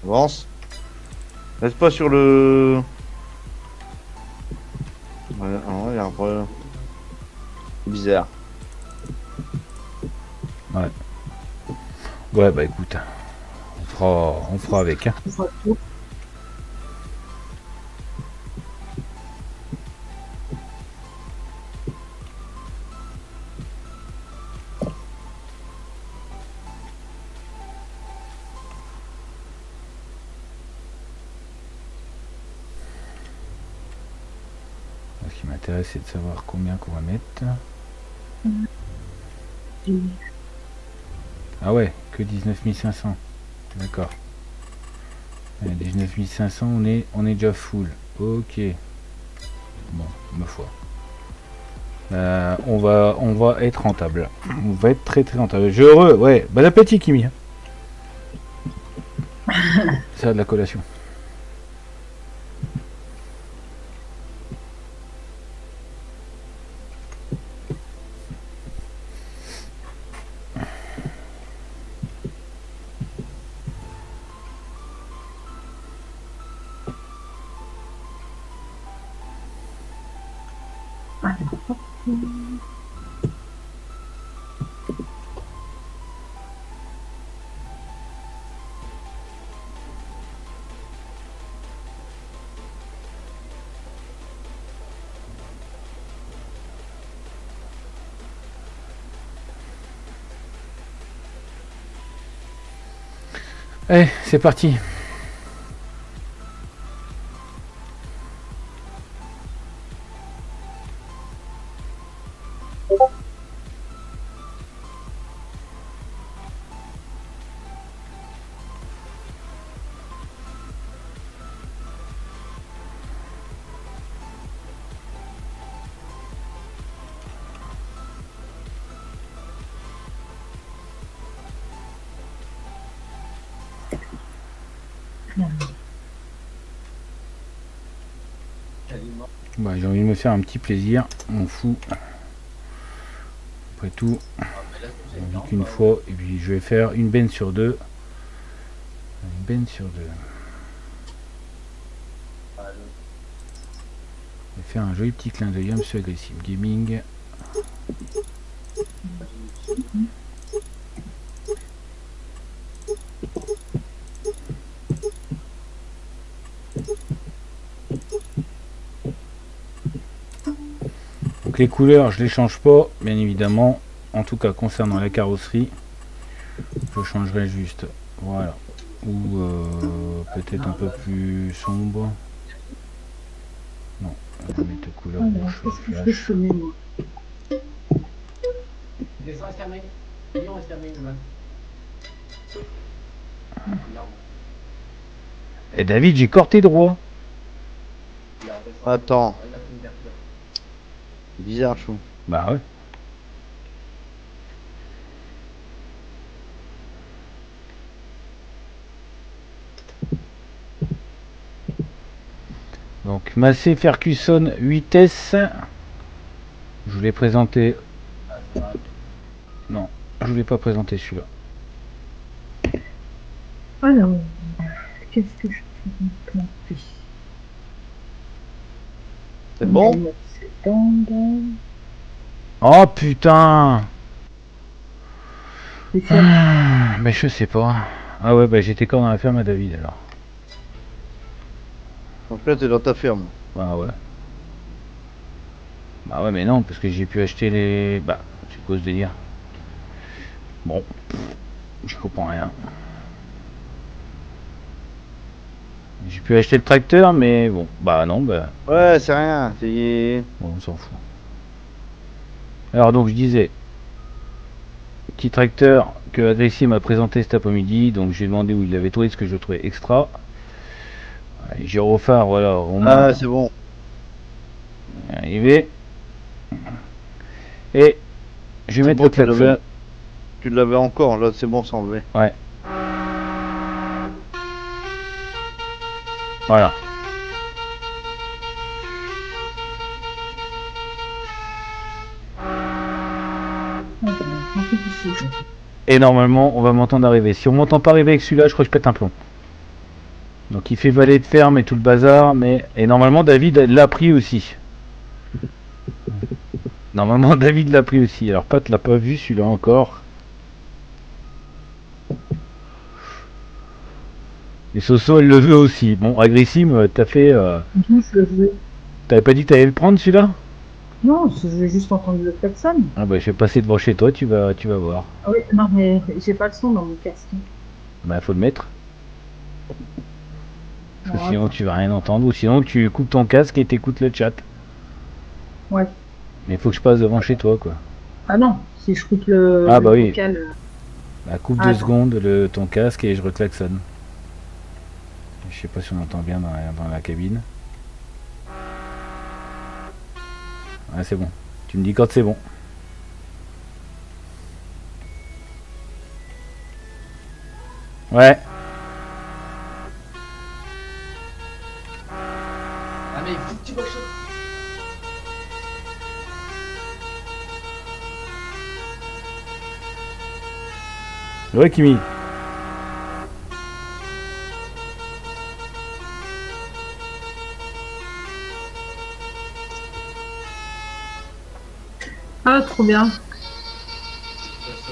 Avance. Reste pas sur le. Ouais, ah ouais, y a un problème. C'est bizarre. Ouais. Ouais, bah écoute, fera, on fera avec. Hein. On fera tout. Ce qui m'intéresse, c'est de savoir combien qu'on va mettre. Ah ouais, que 19 500. D'accord. Euh, 19 500, on est, on est déjà full. Ok. Bon, ma foi. Euh, on va, on va être rentable. On va être très très rentable. Je heureux, ouais. Bon appétit, Kimi. Ça a de la collation. Allez, c'est parti. Faire un petit plaisir, on fout. Après tout, on qu'une fois, et puis je vais faire une benne sur deux. Une benne sur deux. Je vais faire un joli petit clin d'œil à Monsieur Aggressive Gaming. Donc les couleurs, je les change pas, bien évidemment. En tout cas, concernant la carrosserie, je changerai juste, voilà, ou euh, peut-être un peu plus sombre. Non, je vais mettre couleur demain. Et David, j'ai corté droit. Attends, bizarre, chou. Bah ouais. Donc Massey Ferguson 8S. Je voulais présenter. Non, je voulais pas présenter celui-là. Alors, qu'est-ce que je peux planter C'est bon? Oh putain. Ah, Mais je sais pas. Ah ouais, bah j'étais quand dans la ferme à David alors. Donc là, t'es dans ta ferme. Bah ouais. Bah ouais, mais non, parce que j'ai pu acheter les. Bah, c'est cause de dire. Bon, je comprends rien. J'ai pu acheter le tracteur, mais bon, bah non, bah, Ouais, c'est rien. C'est... bon, on s'en fout. Alors donc, je disais, petit tracteur que Adressier m'a présenté cet après-midi, donc j'ai demandé où il avait trouvé ce que je trouvais extra. Ouais, Gyrophare, voilà, on Ah, c'est bon. arrivé. Et je vais mettre bon, le klaxon. Tu l'avais encore, là, c'est bon, c'est enlevé. Voilà. Et normalement, on va m'entendre arriver. Si on m'entend pas arriver avec celui-là, je crois que je pète un plomb. Donc il fait valet de ferme et tout le bazar, mais et normalement David l'a pris aussi. Normalement David l'a pris aussi. Alors Pat l'a pas vu celui-là encore. Et Soso, elle le veut aussi. Bon, Agrissime, euh, t'as fait. euh, D'où je le veux. T'avais pas dit que t'allais le prendre celui-là? Non, je vais juste entendre le klaxon. Ah bah, je vais passer devant chez toi, tu vas, tu vas voir. Ah oui, non, mais j'ai pas le son dans mon casque. Bah, faut le mettre. Parce que Ouais. sinon, tu vas rien entendre. Ou sinon, tu coupes ton casque et t'écoutes le chat. Ouais. Mais il faut que je passe devant chez toi, quoi. Ah non, si je coupe le. Ah le bah oui. vocal, euh, Bah, coupe Ah, deux attends. secondes le, ton casque et je reclaxonne. Je sais pas si on entend bien dans la, dans la cabine. Ouais, c'est bon. Tu me dis quand c'est bon. Ouais. Ah, mais il faut que tu boxes. Ouais, Kimi. Ah, trop bien.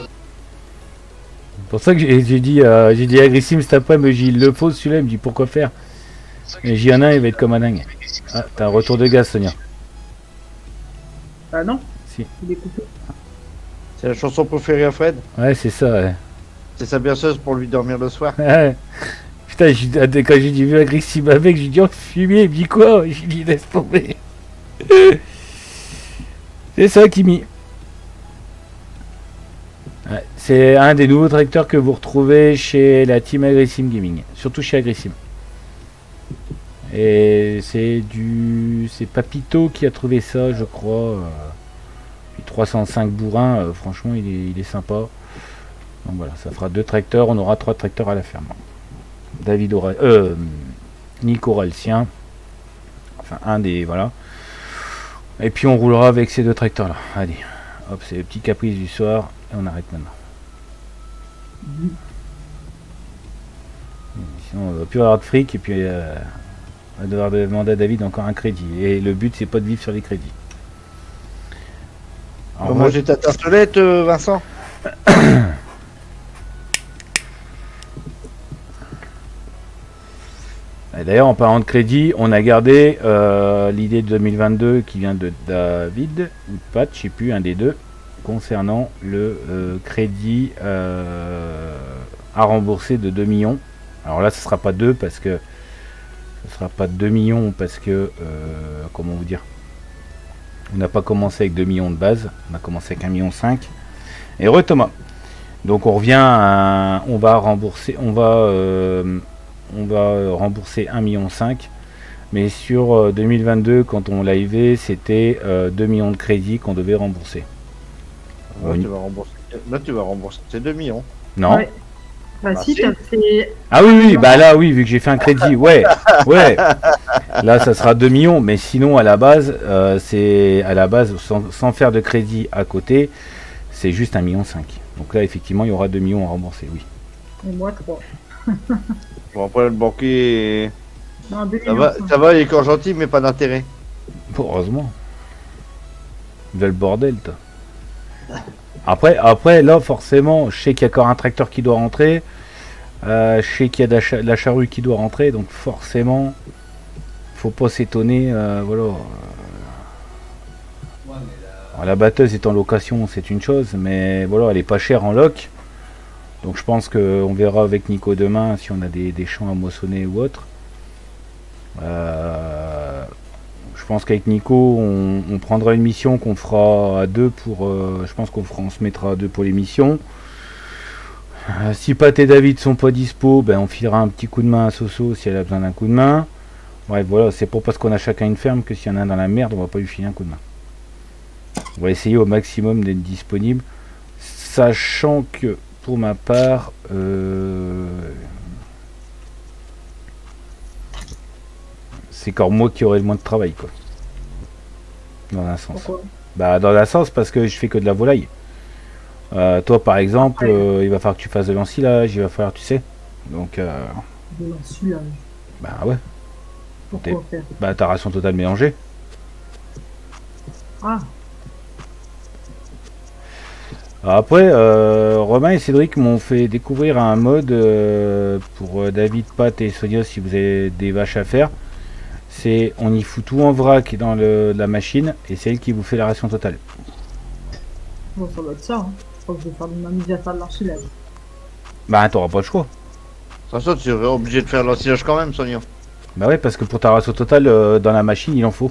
C'est pour ça que j'ai dit, euh, j'ai dit agressif cet après, mais j'ai le faut celui-là, il me dit pourquoi faire? Et j'y en a un, il va être comme un dingue. Ah, t'as un retour de gaz, Sonia. Bah non? Si. Il est coupé. C'est la chanson préférée à Fred? Ouais, c'est ça, ouais. C'est sa berceuse pour lui dormir le soir. Ouais. Putain, j'ai- ah, quand j'ai dit vu agressif avec, j'ai dit oh fumier, il me dit quoi? J'ai dit laisse tomber. C'est ça, Kimi. C'est un des nouveaux tracteurs que vous retrouvez chez la team Agressim Gaming, surtout chez Agressim. Et c'est du. C'est Papito qui a trouvé ça, je crois. euh, puis 305 bourrins, euh, franchement, il est, il est sympa. Donc voilà, ça fera deux tracteurs, on aura trois tracteurs à la ferme. David aura, euh, le sien. Enfin, un des, voilà. Et puis on roulera avec ces deux tracteurs là. Allez, hop, c'est le petit caprice du soir et on arrête maintenant. Sinon, on va plus avoir de fric et puis euh, on va devoir demander à David encore un crédit. Et le but, c'est pas de vivre sur les crédits. Alors, On moi, manger ta tartelette, euh, Vincent D'ailleurs, en parlant de crédit, on a gardé euh, l'idée de 2022 qui vient de David, ou Pat, je sais plus, un des deux, concernant le euh, crédit euh, à rembourser de 2 millions. Alors là, ce sera pas 2 parce que ce sera pas 2 millions parce que, comment vous dire, on n'a pas commencé avec 2 millions de base, on a commencé avec 1 million 5. Et re Thomas. Donc on revient à, on va rembourser, on va on va euh, rembourser 1,5 million. Mais sur euh, 2022, quand on l'a c'était euh, 2 millions de crédits qu'on devait rembourser. Là, Oui. tu vas rembourser, là, tu vas rembourser tes 2 millions. Non Ouais. Bah Bah, si, fait. Ah oui, oui, bah là, oui, vu que j'ai fait un crédit, ouais, ouais. Là, ça sera 2 millions, mais sinon, à la base, euh, c'est à la base, sans, sans faire de crédit à côté, c'est juste 1,5 million. Donc là, effectivement, il y aura 2 millions à rembourser, oui. Et moi, trois. Bon, après, le banquier, Non, deux ça va, cinq. ça va, il est encore gentil, mais pas d'intérêt. Bon, heureusement. Ve le bordel, toi. Après, après, là, forcément, je sais qu'il y a encore un tracteur qui doit rentrer. Euh, je sais qu'il y a de la, cha- de la charrue qui doit rentrer. Donc, forcément, faut pas s'étonner. euh, voilà. Ouais, mais là. Alors, la batteuse est en location, c'est une chose. Mais voilà, elle est pas chère en loc. Donc, je pense qu'on verra avec Nico demain si on a des, des champs à moissonner ou autre. Euh, je pense qu'avec Nico, on, prendra une mission qu'on fera à deux pour. euh, je pense qu'on fera, on se mettra à deux pour les missions. Euh, si Pat et David sont pas dispo, ben on filera un petit coup de main à Soso si elle a besoin d'un coup de main. Bref, voilà, c'est pour parce qu'on a chacun une ferme que s'il y en a un dans la merde, on va pas lui filer un coup de main. On va essayer au maximum d'être disponible, sachant que pour ma part, euh, c'est encore moi qui aurai le moins de travail, quoi. Dans un sens. Pourquoi? Bah, dans un sens, parce que je fais que de la volaille. Euh, toi, par exemple, euh, il va falloir que tu fasses de l'ensilage, il va falloir, tu sais. Donc, De l'ensilage. bah ouais, Pourquoi faire? bah ta ration totale mélangée. Ah, après, euh, Romain et Cédric m'ont fait découvrir un mode euh, pour euh, David, Pat et Sonia si vous avez des vaches à faire. C'est on y fout tout en vrac dans le, la machine et c'est elle qui vous fait la ration totale. Bon, ça doit être ça. Hein. Je crois que je vais faire de m'amuser à faire de l'ensilage. Bah t'auras pas le choix. De toute façon, tu serais obligé de faire l'ensilage quand même, Sonia. Bah ouais parce que pour ta ration totale euh, dans la machine il en faut.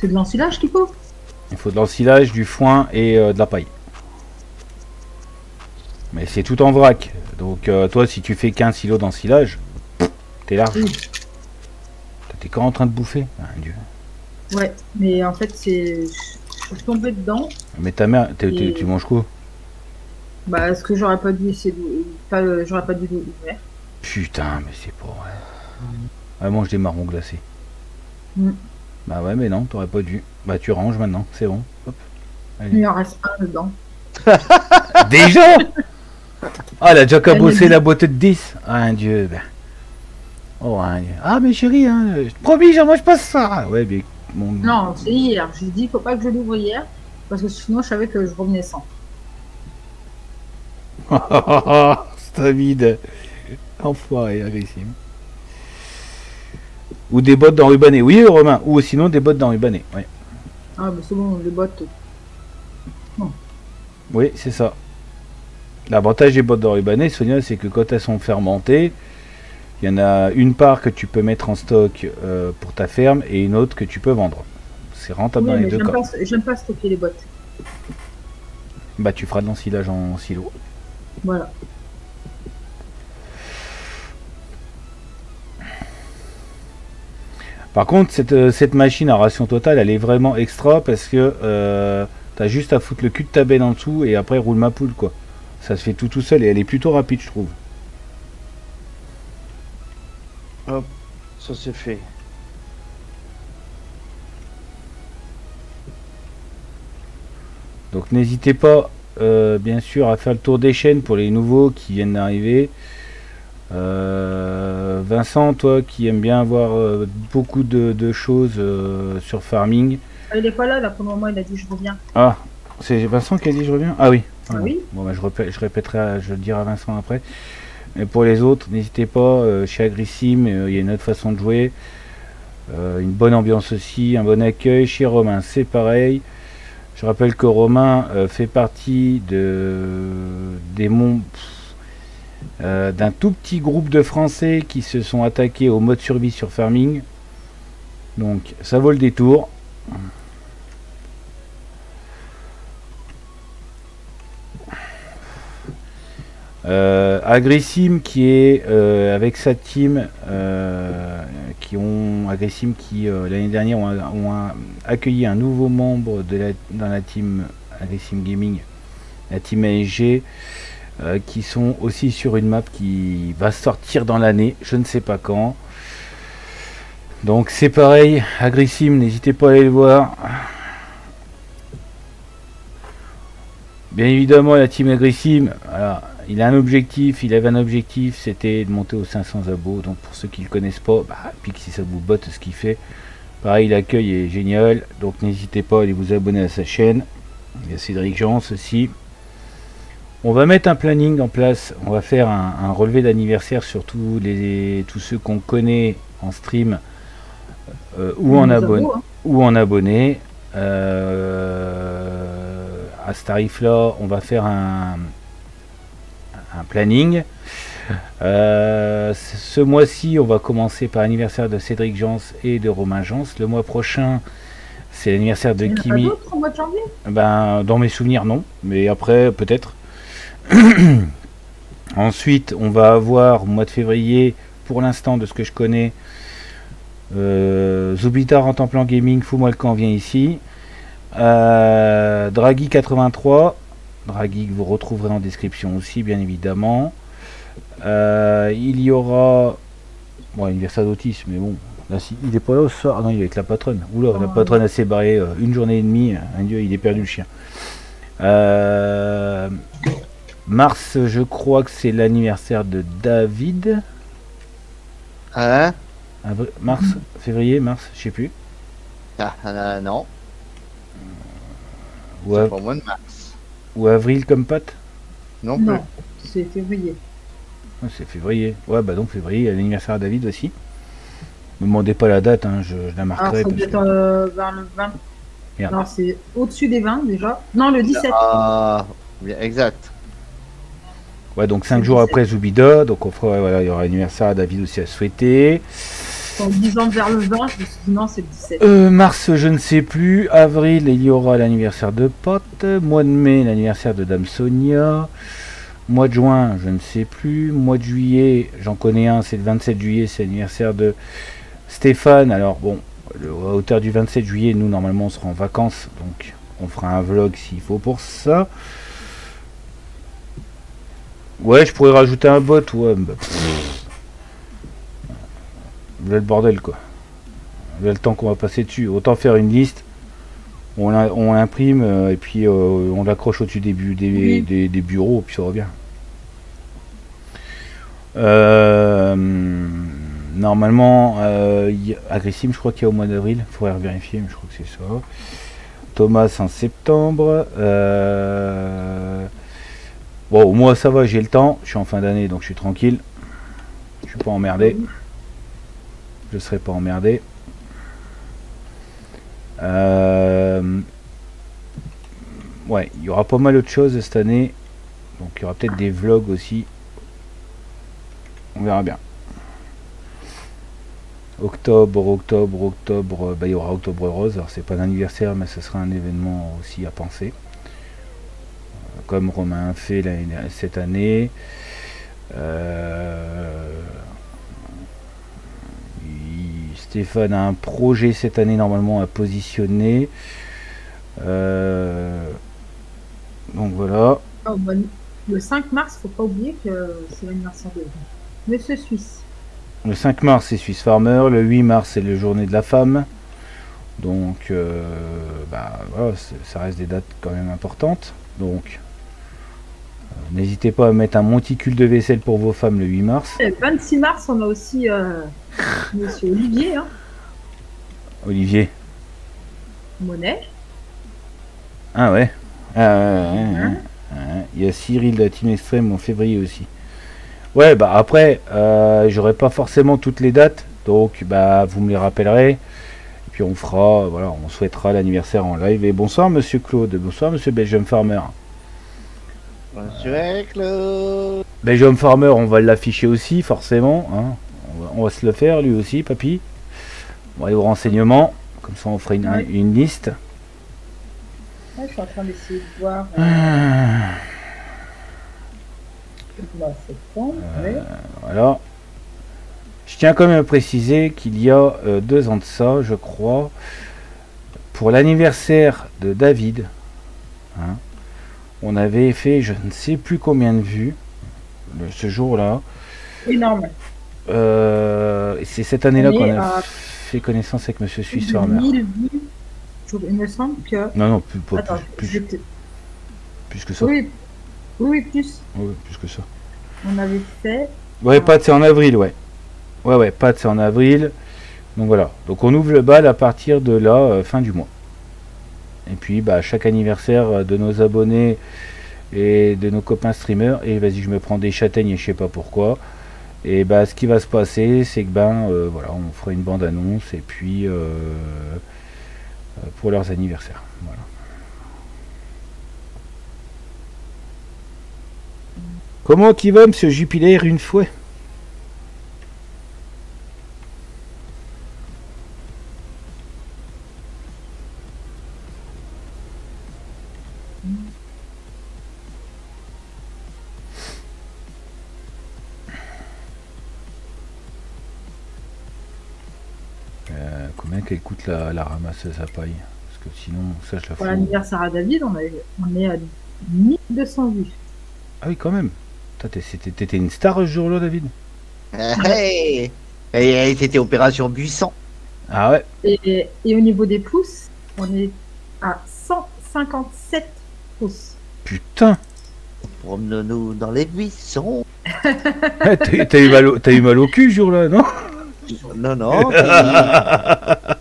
C'est de l'ensilage qu'il faut? Il faut de l'ensilage, du foin et euh, de la paille. Mais c'est tout en vrac. Donc euh, toi si tu fais 15 silos d'ensilage, t'es large. Oui. T'es quand en train de bouffer Ah, Dieu. Ouais, mais en fait, c'est. Je suis tombée dedans. Mais ta mère, Et- tu manges quoi? Bah, ce que j'aurais pas dû essayer de. Pas, euh, j'aurais pas dû l'ouvrir. Putain, mais c'est pas vrai. Elle mange des marrons glacés. Mm. Bah ouais, mais non, t'aurais pas dû. Bah tu ranges maintenant, c'est bon. Hop. Il en reste un dedans. Déjà? Ah, a Elle me cabossé dit- la boîte de 10. Ah, un dieu. ben. Oh, un dieu. Ah, mais chérie, hein, euh, promis, j'en mange pas ça. Ouais, mais mon... Non, c'est hier. J'ai dit, faut pas que je l'ouvre hier. Parce que sinon, je savais que je revenais sans. c'est vide. Enfoiré, agressif. Ou des bottes d'enrubanné. Oui, Romain. Ou sinon des bottes d'enrubanné. Ouais. Ah, mais c'est bon, les bottes. Oui, c'est ça. L'avantage des bottes d'enrubanné, Sonia, c'est que quand elles sont fermentées, il y en a une part que tu peux mettre en stock euh, pour ta ferme et une autre que tu peux vendre. C'est rentable Oui, dans les mais deux j'aime cas. pas, j'aime pas stocker les bottes. Bah, tu feras de l'ensilage en silo. Voilà. Par contre, cette, euh, cette machine à ration totale, elle est vraiment extra parce que euh, t'as juste à foutre le cul de ta benne en dessous et après roule ma poule quoi. Ça se fait tout tout seul et elle est plutôt rapide, je trouve. Ça c'est fait. Donc n'hésitez pas, euh, bien sûr, à faire le tour des chaînes pour les nouveaux qui viennent d'arriver. Euh, Vincent, toi qui aimes bien avoir euh, beaucoup de, de choses euh, sur farming. Il est pas là, là, pour le moment, il a dit, je reviens. Ah, c'est Vincent qui a dit je reviens? Ah oui. Ah oui? Bon, bah, je, répé- je répéterai, je le dirai à Vincent après. Mais pour les autres, n'hésitez pas, chez Agrissim, il y a une autre façon de jouer. Une bonne ambiance aussi, un bon accueil. Chez Romain, c'est pareil. Je rappelle que Romain fait partie de, des monts, euh, d'un tout petit groupe de Français qui se sont attaqués au mode survie sur farming. Donc ça vaut le détour. Euh, Agrissim qui est euh, avec sa team euh, qui ont Agrissim qui l'année dernière ont, accueilli un nouveau membre dans la team Agrissim Gaming, la team ASG, euh, qui sont aussi sur une map qui va sortir dans l'année, je ne sais pas quand. Donc c'est pareil, Agrissim, n'hésitez pas à aller le voir. Bien évidemment, la team Agrissim, voilà, il a un objectif, il avait un objectif, c'était de monter aux 500 abos. Donc pour ceux qui ne le connaissent pas, bah, ça vous botte ce qu'il fait, pareil, l'accueil est génial. Donc n'hésitez pas à aller vous abonner à sa chaîne. Il y a Cédric Jean aussi. On va mettre un planning en place. On va faire un, un relevé d'anniversaire sur tous les tous ceux qu'on connaît en stream euh, ou en abonné hein. ou en abonné. Euh, à ce tarif-là, on va faire un, un planning. Euh, ce mois-ci, on va commencer par l'anniversaire de Cédric Jans et de Romain Jans. Le mois prochain, c'est l'anniversaire de Il y en a pas Kimi. d'autres au mois de janvier? Ben, dans mes souvenirs, non. Mais après, peut-être. Ensuite, on va avoir au mois de février, pour l'instant, de ce que je connais, euh, Zubitar en temps plan gaming, fous-moi le camp, vient ici. Euh, Draghi 83. Draghi que vous retrouverez en description aussi, bien évidemment. Euh, il y aura. Bon, anniversaire d'autisme, mais bon. Là, si, il est pas là ce soir. Ah non, il est avec la patronne. Oula, la Oh. patronne a s'est barrée euh, une journée et demie. Un dieu, il est perdu le chien. Euh, mars, je crois que c'est l'anniversaire de David. Hein Avri- Mars, février, mars, je sais plus. ah, ah, Non. Ou, C'est av- pas au mois de mars. ou avril comme Pat Non plus. Non, c'est février. Ah, C'est février. Ouais, bah donc février, il y a l'anniversaire de David aussi. Ne me demandez pas la date, hein, je, je la Alors, marquerai. ça parce doit être que- euh, vers le 20. Merde. Alors, c'est au-dessus des 20 déjà. Non, le 17. Ah, bien, exact. Ouais, donc 5 c'est jours 17. après Zoubida, donc on fera, voilà, il y aura l'anniversaire à David aussi à souhaiter. En disant vers le 20, je me suis dit non, c'est le 17. Euh, mars, je ne sais plus. Avril, il y aura l'anniversaire de Pote. Mois de mai, l'anniversaire de Dame Sonia. Mois de juin, je ne sais plus. Mois de juillet, j'en connais un, c'est le 27 juillet, c'est l'anniversaire de Stéphane. Alors bon, le- à hauteur du 27 juillet, nous normalement on sera en vacances, donc on fera un vlog s'il faut pour ça. Ouais, je pourrais rajouter un bot, ouais. bah. Là, le bordel quoi. Là, le temps qu'on va passer dessus. Autant faire une liste, on l'im- on l'imprime euh, et puis euh, on l'accroche au-dessus des, bu- des, Oui. des- des bureaux, puis ça revient. Euh, normalement, euh, Agrissime, je crois qu'il y a au mois d'avril. Il faudrait vérifier, mais je crois que c'est ça. Thomas en septembre. Euh, Bon, moins ça va, j'ai le temps. Je suis en fin d'année, donc je suis tranquille. Je suis pas emmerdé. Je serai pas emmerdé. Euh, Ouais, il y aura pas mal autre choses cette année. Donc il y aura peut-être des vlogs aussi. On verra bien. Octobre, octobre, octobre, bah, il y aura Octobre Rose. Alors c'est pas l'anniversaire, mais ce sera un événement aussi à penser. Comme Romain fait l'année- cette année. Euh, Stéphane a un projet cette année normalement à positionner. Euh, donc voilà. Oh, bon, le 5 mars, faut pas oublier que c'est l'anniversaire de Monsieur Suisse. Le 5 mars c'est Swiss Farmer, le 8 mars c'est le journée de la femme. Donc euh, bah, voilà, ça reste des dates quand même importantes. Donc n'hésitez pas à mettre un monticule de vaisselle pour vos femmes le 8 mars. Et le 26 mars, on a aussi euh, Monsieur Olivier hein, Olivier. Monet. Ah ouais. Ah. Ouais. Il y a Cyril de la Team Extrême en février aussi. Ouais, bah après, euh, j'aurai pas forcément toutes les dates, donc bah vous me les rappellerez. Et puis on fera, voilà, on souhaitera l'anniversaire en live. Et bonsoir Monsieur Claude, bonsoir Monsieur Belgium Farmer. Bonsoir, Claude. Belgium Farmer, on va l'afficher aussi, forcément. hein. On, va, on va se le faire lui aussi, papy. On va aller au renseignement, comme ça on fera une, Ouais. une liste. Ouais, je suis en train d'essayer de voir. Euh, ouais. Voilà. Je tiens quand même à préciser qu'il y a euh, deux ans de ça, je crois, pour l'anniversaire de David, hein, on avait fait je ne sais plus combien de vues le- ce jour-là. Énorme. Euh, c'est cette année-là On qu'on a à fait connaissance avec Monsieur Suisse Plus de Farmer. 1000 vues. Je- Il me semble que. Non, non, plus, pas- Attends, plus, que ça. Oui, oui, plus. Ouais, plus que ça. On avait fait. Ouais, Pat, c'est en avril, ouais. Ouais, ouais, Pat, c'est en avril. Donc voilà. Donc on ouvre le bal à partir de là, euh, fin du mois. Et puis, bah, chaque anniversaire euh, de nos abonnés et de nos copains streamers, et vas-y, je me prends des châtaignes et je sais pas pourquoi. Et bah, ce qui va se passer, c'est que ben, euh, voilà, on fera une bande annonce et puis euh, pour leurs anniversaires. Comment qui va, monsieur Jupiler, une fois? Qu'elle coûte la, la ramasseuse à paille Parce que sinon, ça je la Pour l'anniversaire à David, on, avait- on est à 1200 vues. Ah oui, quand même. T'étais une star ce jour-là, David Ah, Hey Et c'était opération Buisson. Ah ouais Et, et au niveau des pouces, on est à 157 pouces. Putain Promenons-nous dans les buissons. Ah, T'as eu, mal au- t'as eu mal au cul ce jour-là, non? Non, non.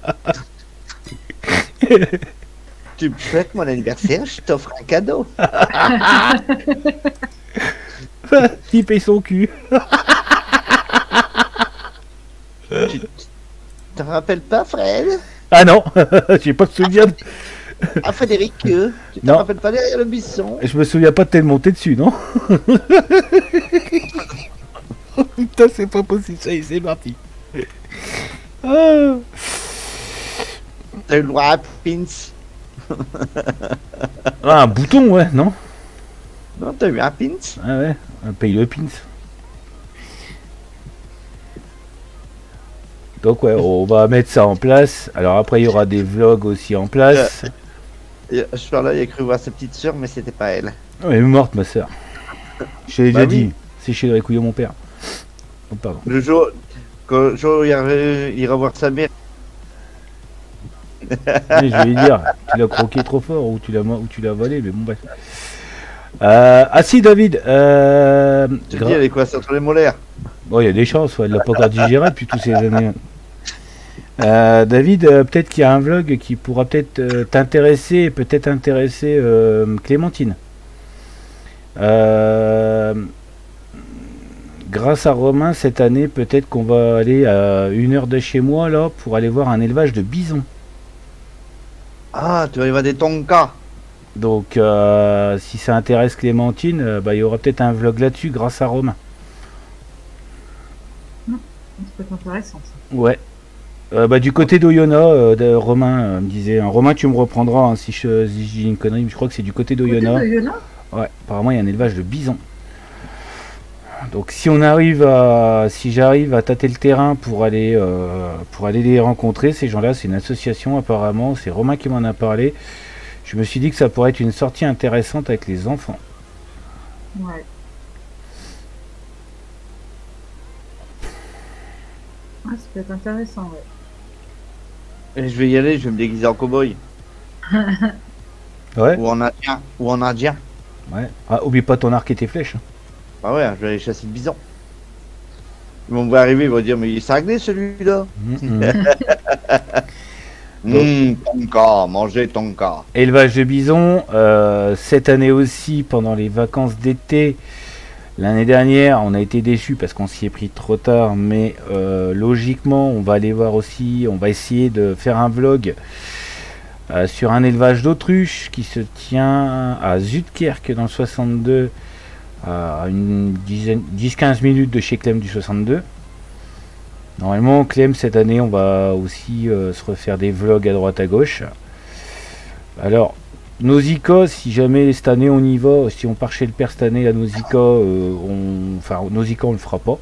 Tu me fêtes mon anniversaire, je t'offre un cadeau. Il paye son cul. Tu te rappelles pas, Fred? Ah non, j'ai pas de souvenir. de- Ah, Frédéric, euh, tu te rappelles pas derrière le buisson? Je me souviens pas de t'être monté dessus, non? Putain, c'est pas possible, ça y est, c'est parti. Ah. T'as eu le droit à pins Ah, un bouton, ouais, non? Non, t'as eu un pins? Ah ouais, un paye le pins. Donc ouais, on va mettre ça en place. Alors après, il y aura des vlogs aussi en place. Et Ce soir-là, il a cru voir sa petite sœur, mais c'était pas elle. Elle est morte, ma soeur. Je t'ai déjà Bah oui. dit, c'est chez les couilles de mon père. Oh, pardon. Le jour, quand le jour il ira voir sa mère, Je vais lui dire, tu l'as croqué trop fort ou tu l'as ou tu l'as volé, mais bon bref. Euh, ah si David, euh, tu dis, est quoi, c'est entre les molaires bon il y a des chances, ouais, elle l'a pas encore digéré depuis toutes ces années. Euh, David, euh, peut-être qu'il y a un vlog qui pourra peut-être t'intéresser et peut-être intéresser Clémentine. Grâce à Romain cette année, peut-être qu'on va aller à une heure de chez moi là pour aller voir un élevage de bisons. Ah, tu vas y voir des tonkas. Donc, euh, si ça intéresse Clémentine, euh, bah, il y aura peut-être un vlog là-dessus grâce à Romain. Ça peut être intéressant. Ça. Ouais. Euh, bah, du côté d'Oyonnax, euh, de- Romain euh, me disait. hein, Romain, tu me reprendras hein, si, je, si je dis une connerie, mais je crois que c'est du côté d'Oyonnax. Côté de Yona Ouais, apparemment, il y a un élevage de bisons. Donc, si on arrive à. Si j'arrive à tâter le terrain pour aller, euh, pour aller les rencontrer, ces gens-là, c'est une association apparemment. C'est Romain qui m'en a parlé. Je me suis dit que ça pourrait être une sortie intéressante avec les enfants. Ouais. Ah, ça peut être intéressant, ouais. Et je vais y aller, je vais me déguiser en cow-boy. Ouais. Ou en indien. Ou en indien. Ouais. Ah, oublie pas ton arc et tes flèches. hein. Ah ouais, je vais aller chasser le bison. Ils vont me voir arriver, ils vont dire, mais il est cinglé celui-là. Mhm. Hum, tonka, mangez tonka. Élevage de bisons. euh, cette année aussi, pendant les vacances d'été, l'année dernière, on a été déçus parce qu'on s'y est pris trop tard. Mais euh, logiquement, on va aller voir aussi. On va essayer de faire un vlog euh, sur un élevage d'autruches qui se tient à Zutkerk dans le 62, à une dizaine, 10-15 minutes de chez Clem du 62. Normalement, Clem, cette année, on va aussi euh, se refaire des vlogs à droite à gauche. Alors, Nausicaa, si jamais cette année on y va, si on part chez le père cette année à Nausicaa, euh, on... enfin Nausicaa on le fera pas.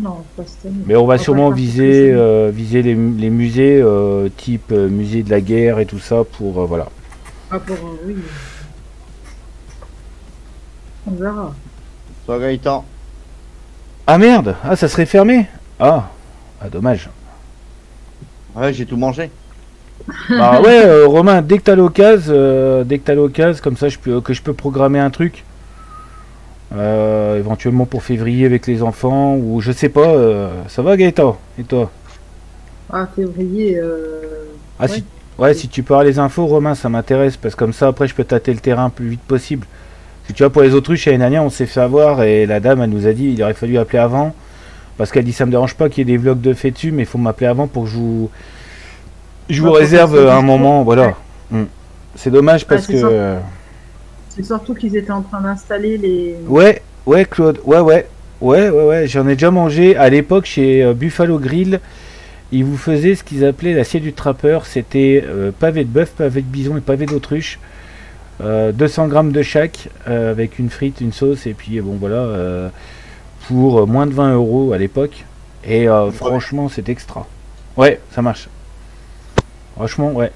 Non, pas cette année. Mais on va sûrement viser, euh, viser les, les musées euh, type euh, musée de la guerre et tout ça pour euh, voilà. Ah, pour, euh, oui. On verra. Toi, Gaëtan. Ah merde, ah ça serait fermé. Ah, ah dommage. Ouais, j'ai tout mangé. Bah ouais, euh, Romain, dès que t'as l'occasion, euh, dès que t'as l'occasion, comme ça je peux, que je peux programmer un truc. Euh, éventuellement pour février avec les enfants, ou je sais pas, euh, ça va Gaëtan? Et toi? Ah, février. Euh... Ah Ouais. si, ouais, si tu peux avoir les infos, Romain, ça m'intéresse, parce que comme ça après je peux tâter le terrain plus vite possible. Tu vois, pour les autruches, l'année dernière, on s'est fait avoir, et la dame, elle nous a dit, il aurait fallu appeler avant, parce qu'elle dit, ça me dérange pas qu'il y ait des vlogs de fait dessus, mais il faut m'appeler avant pour que je vous, je vous réserve passer un moment, voilà. Mm. C'est dommage parce que... euh, C'est surtout qu'ils étaient en train d'installer les. Ouais, ouais, Claude, ouais, ouais, ouais, ouais, ouais, j'en ai déjà mangé à l'époque chez euh, Buffalo Grill. Ils vous faisaient ce qu'ils appelaient l'assiette du trappeur. C'était euh, pavé de bœuf, pavé de bison et pavé d'autruche. Euh, 200 grammes de chaque euh, avec une frite, une sauce et puis bon voilà euh, pour moins de 20 euros à l'époque. Et euh, franchement, c'est extra. Ouais, ça marche. Franchement, ouais.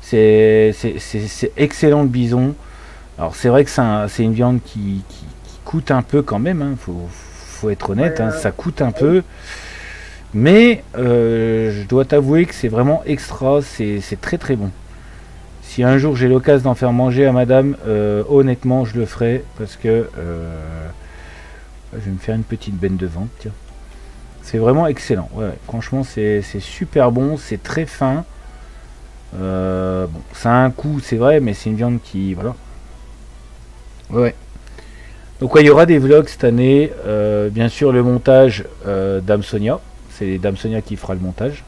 C'est excellent le bison. Alors c'est vrai que c'est un- c'est une viande qui, qui- qui coûte un peu quand même, hein, faut, faut être honnête, hein, ça coûte un peu. Mais euh, je dois t'avouer que c'est vraiment extra, c'est c'est très très bon. Si un jour j'ai l'occasion d'en faire manger à madame, euh, honnêtement je le ferai parce que euh, je vais me faire une petite benne de vente. tiens. C'est vraiment excellent. Ouais, ouais. Franchement, c'est super bon, c'est très fin. Euh, bon, ça a un coût, c'est vrai, mais c'est une viande qui. Voilà. Ouais. Donc, ouais, il y aura des vlogs cette année. Euh, bien sûr, le montage euh, Dame Sonia. C'est Dame Sonia qui fera le montage.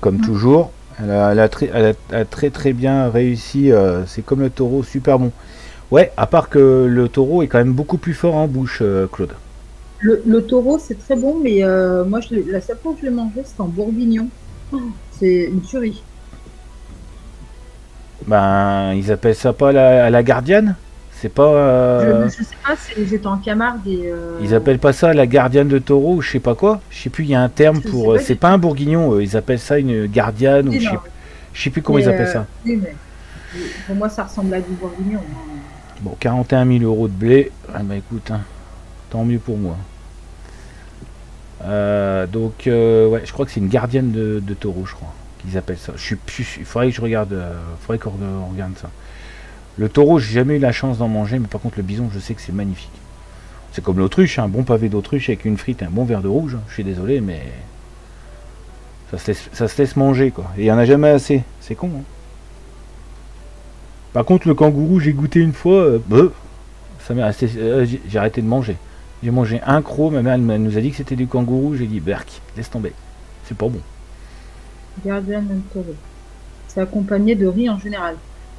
Comme Mm. toujours. Elle a, elle a très, elle a- elle a très très bien réussi. euh, c'est comme le taureau, super bon. Ouais, à part que le taureau est quand même beaucoup plus fort en bouche, euh, Claude. Le, le taureau, c'est très bon, mais euh, moi, je la seule fois que je l'ai mangé, c'était en bourguignon. Oh, c'est une tuerie. Ben, ils appellent ça pas la, à la gardienne? C'est pas. euh, Je, je sais pas, c'est- j'étais en Camargue et. euh, Ils appellent pas ça la gardienne de taureau ou je sais pas quoi. Je sais plus, il y a un terme Je pour. euh, C'est pas un bourguignon, ils appellent ça une gardienne ou je sais, je sais plus comment mais, ils appellent euh, ça. oui, mais pour moi, ça ressemble à du bourguignon. hein. Bon, 41 000 euros de blé. Ah bah écoute, hein, tant mieux pour moi. Euh, donc, euh, ouais, je crois que c'est une gardienne de, de taureau, je crois, qu'ils appellent ça. Je suis plus. Il faudrait que je regarde. euh, faudrait qu'on on regarde ça. Le taureau, j'ai jamais eu la chance d'en manger, mais par contre, le bison, je sais que c'est magnifique. C'est comme l'autruche, un bon pavé d'autruche avec une frite et un bon verre de rouge. hein. Je suis désolé, mais. Ça se laisse, manger, quoi. Et il y en a jamais assez. C'est con, hein. Par contre, le kangourou, j'ai goûté une fois. euh, bah, ça euh, j'ai arrêté de manger. J'ai mangé un croc. Ma mère nous a dit que c'était du kangourou. J'ai dit, Berk, laisse tomber. C'est pas bon. Gardien taureau. C'est accompagné de riz en général.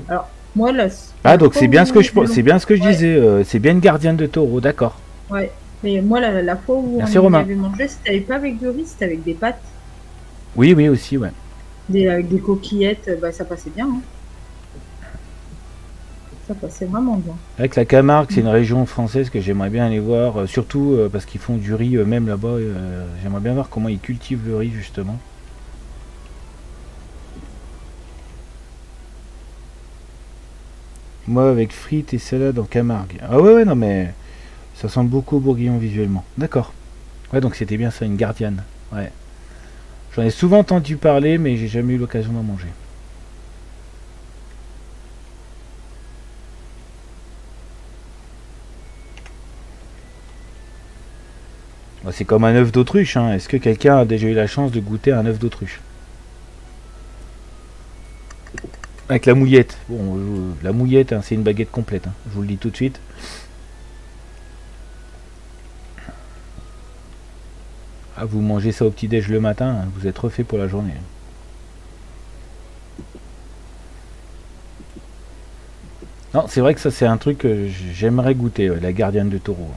Alors, moi, là. Ah, donc c'est bien ce que je, pense. c'est bien ce que je Ouais. disais. euh, c'est bien une gardienne de taureau, d'accord. Ouais. Mais moi, la, la fois où Merci, on avait mangé, c'était pas avec du riz, c'était avec des pâtes, Oui, oui, aussi, ouais. des, avec des coquillettes. Bah, ça passait bien. hein. Ça passait vraiment bien. Avec la Camargue, c'est une région française que j'aimerais bien aller voir, euh, surtout euh, parce qu'ils font du riz eux-mêmes là-bas. euh, j'aimerais bien voir comment ils cultivent le riz justement. Moi avec frites et salade en Camargue. Ah ouais, ouais, non mais ça ressemble beaucoup au bourguignon visuellement. D'accord. Ouais, donc c'était bien ça, une gardienne. Ouais. J'en ai souvent entendu parler, mais j'ai jamais eu l'occasion d'en manger. C'est comme un œuf d'autruche. hein. Est-ce que quelqu'un a déjà eu la chance de goûter un œuf d'autruche? Avec la mouillette. Bon, euh, la mouillette, hein, c'est une baguette complète. hein. Je vous le dis tout de suite. Ah, vous mangez ça au petit-déj le matin, hein, vous êtes refait pour la journée. Non, c'est vrai que ça, c'est un truc que j'aimerais goûter, la gardienne de taureau.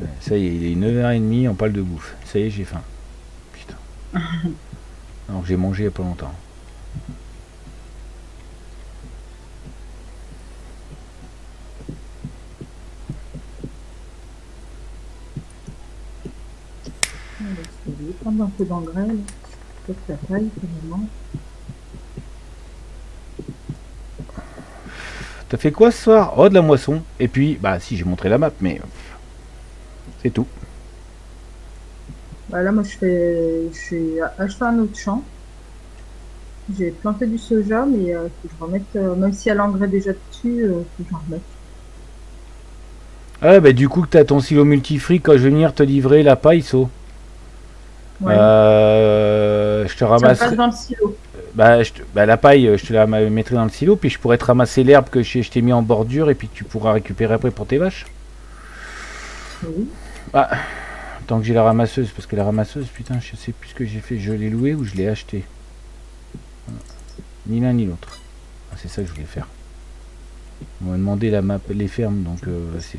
Ouais, Ça y est, il est 9h30, on parle de bouffe. Ça y est, j'ai faim. Putain. Alors que j'ai mangé il y a pas longtemps. Prendre un peu d'engrais. Peut-être la taille, finalement. T'as fait quoi ce soir? Oh, de la moisson. Et puis, bah si, j'ai montré la map, mais... C'est tout. Bah là, moi, je fais, je suis acheté un autre champ. J'ai planté du soja, mais euh, faut que je remette, euh, même s'il y a l'engrais déjà dessus, euh, faut que j'en remette. Ah bah du coup que t'as ton silo multifric quand je vais venir te livrer la paille, so. Ouais. Euh, je te passe dans le silo. Bah, je te- bah, la paille, je te la mettrai dans le silo, puis je pourrais te ramasser l'herbe que je, je t'ai mis en bordure, et puis tu pourras récupérer après pour tes vaches. Oui. Tant que j'ai la ramasseuse, parce que la ramasseuse, putain, je sais plus ce que j'ai fait. Je l'ai loué ou je l'ai acheté Ni l'un ni l'autre. Ah, c'est ça que je voulais faire. On m'a demandé la map, les fermes, donc euh, c'est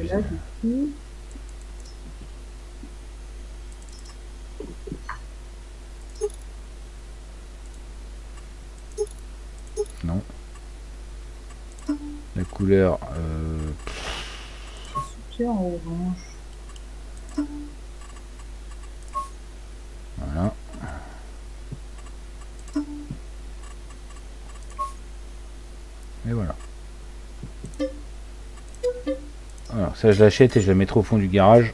Non. La couleur. euh, orange. Voilà. Et voilà. Alors ça je l'achète et je la mettrai au fond du garage.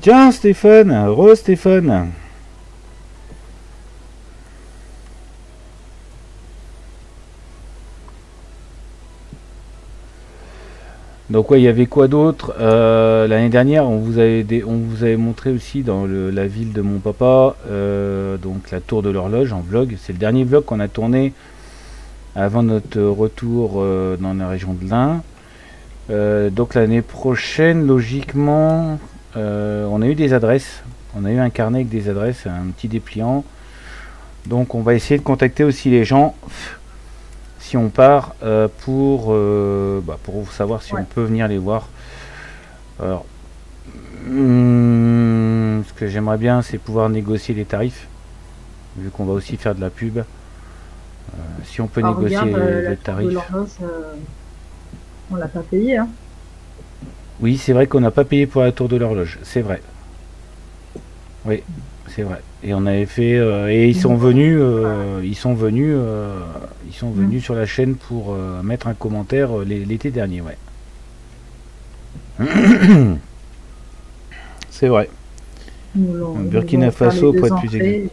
Tiens Stéphane, re Stéphane. Donc ouais, il y avait quoi d'autre? Euh, L'année dernière, on vous avait on vous avait montré aussi dans la ville de mon papa, euh, donc la tour de l'horloge en vlog. C'est le dernier vlog qu'on a tourné avant notre retour euh, dans la région de l'Ain. Donc l'année prochaine, logiquement, on a eu des adresses. On a eu un carnet avec des adresses, un petit dépliant. Donc on va essayer de contacter aussi les gens si on part euh, pour, euh, bah, pour savoir si Ouais. on peut venir les voir. Alors, hmm, ce que j'aimerais bien, c'est pouvoir négocier les tarifs, vu qu'on va aussi faire de la pub. Euh, si on peut négocier regarde, les de tarifs. on l'a pas payé. Hein. Oui, c'est vrai qu'on n'a pas payé pour la tour de l'horloge, c'est vrai. Oui, c'est vrai. Et on avait fait euh, et ils sont venus, euh, ils sont venus, euh, ils sont venus sur la chaîne pour mettre un commentaire l'é- l'été dernier, ouais. c'est vrai. Burkina Faso, deux être plus entrées.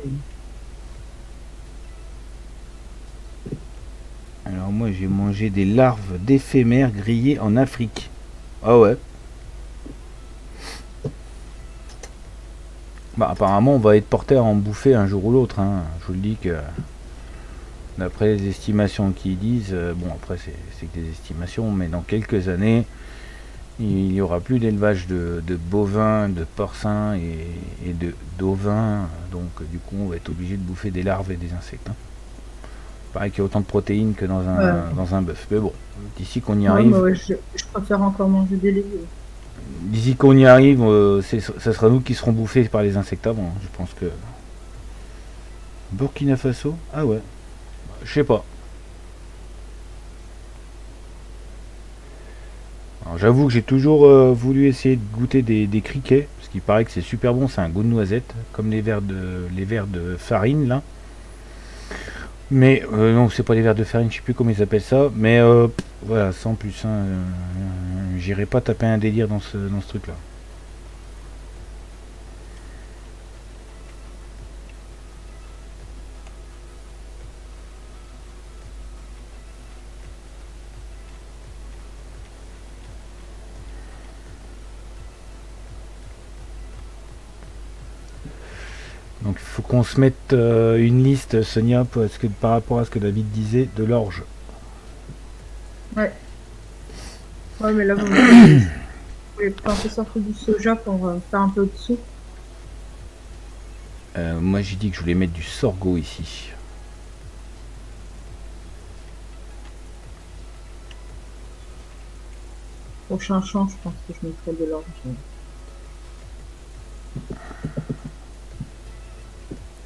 Alors moi j'ai mangé des larves d'éphémères grillées en Afrique. Ah ouais. Bah apparemment on va être porté à en bouffer un jour ou l'autre. hein. Je vous le dis que d'après les estimations qui disent, euh, bon après c'est que des estimations, mais dans quelques années il n'y aura plus d'élevage de, de bovins, de porcins et, et de d'ovins. Donc du coup on va être obligé de bouffer des larves et des insectes. hein. Pareil qu'il y a autant de protéines que dans un, Ouais. dans un bœuf. Mais bon, d'ici qu'on y arrive, ouais, je, je préfère encore manger des légumes. D'ici qu'on y arrive, euh, ça sera nous qui serons bouffés par les insectes avant. hein. Je pense que. Burkina Faso Ah ouais. Je sais pas. J'avoue que j'ai toujours euh, voulu essayer de goûter des, des criquets, parce qu'il paraît que c'est super bon, c'est un goût de noisette, comme les verres de, les verres de farine là. Mais euh, non, c'est pas les verres de farine, je sais plus comment ils appellent ça, mais euh, voilà, sans plus, euh, j'irai pas taper un délire dans ce, dans ce truc qu'on se mette euh, une liste, Sonia, parce que, par rapport à ce que David disait, de l'orge. Ouais, mais là, vous vous pouvez planter sortir du soja pour euh, faire un peu de soupe. Euh, moi j'ai dit que je voulais mettre du sorgho ici. Prochain champ, je pense que je mettrai de l'orge.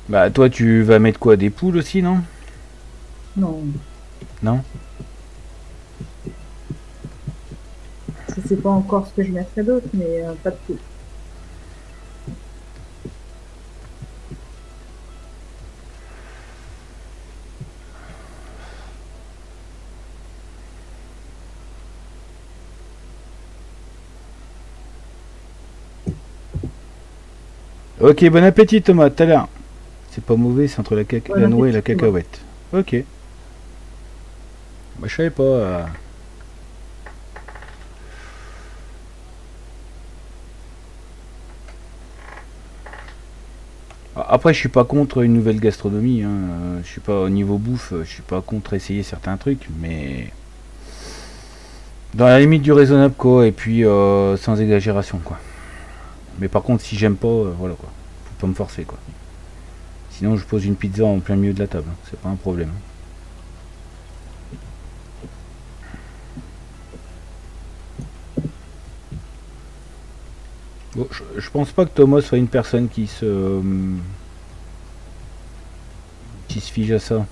Bah toi tu vas mettre quoi Des poules aussi, non? Non, Non? Je sais pas encore ce que je mettrai d'autre, mais euh, pas de tout. Ok, bon appétit Thomas, tout à l'heure. C'est pas mauvais, c'est entre la, caca- la noix et la cacahuète. Ok. Bah je savais pas. euh. Après, je suis pas contre une nouvelle gastronomie. Hein. euh, Je suis pas au niveau bouffe, je suis pas contre essayer certains trucs, mais dans la limite du raisonnable quoi, et puis euh, sans exagération quoi. Mais par contre, si j'aime pas, euh, voilà quoi, faut pas me forcer quoi. Sinon, je pose une pizza en plein milieu de la table, hein. c'est pas un problème. Bon, je, pense pas que Thomas soit une personne qui se euh, qui se fige à ça.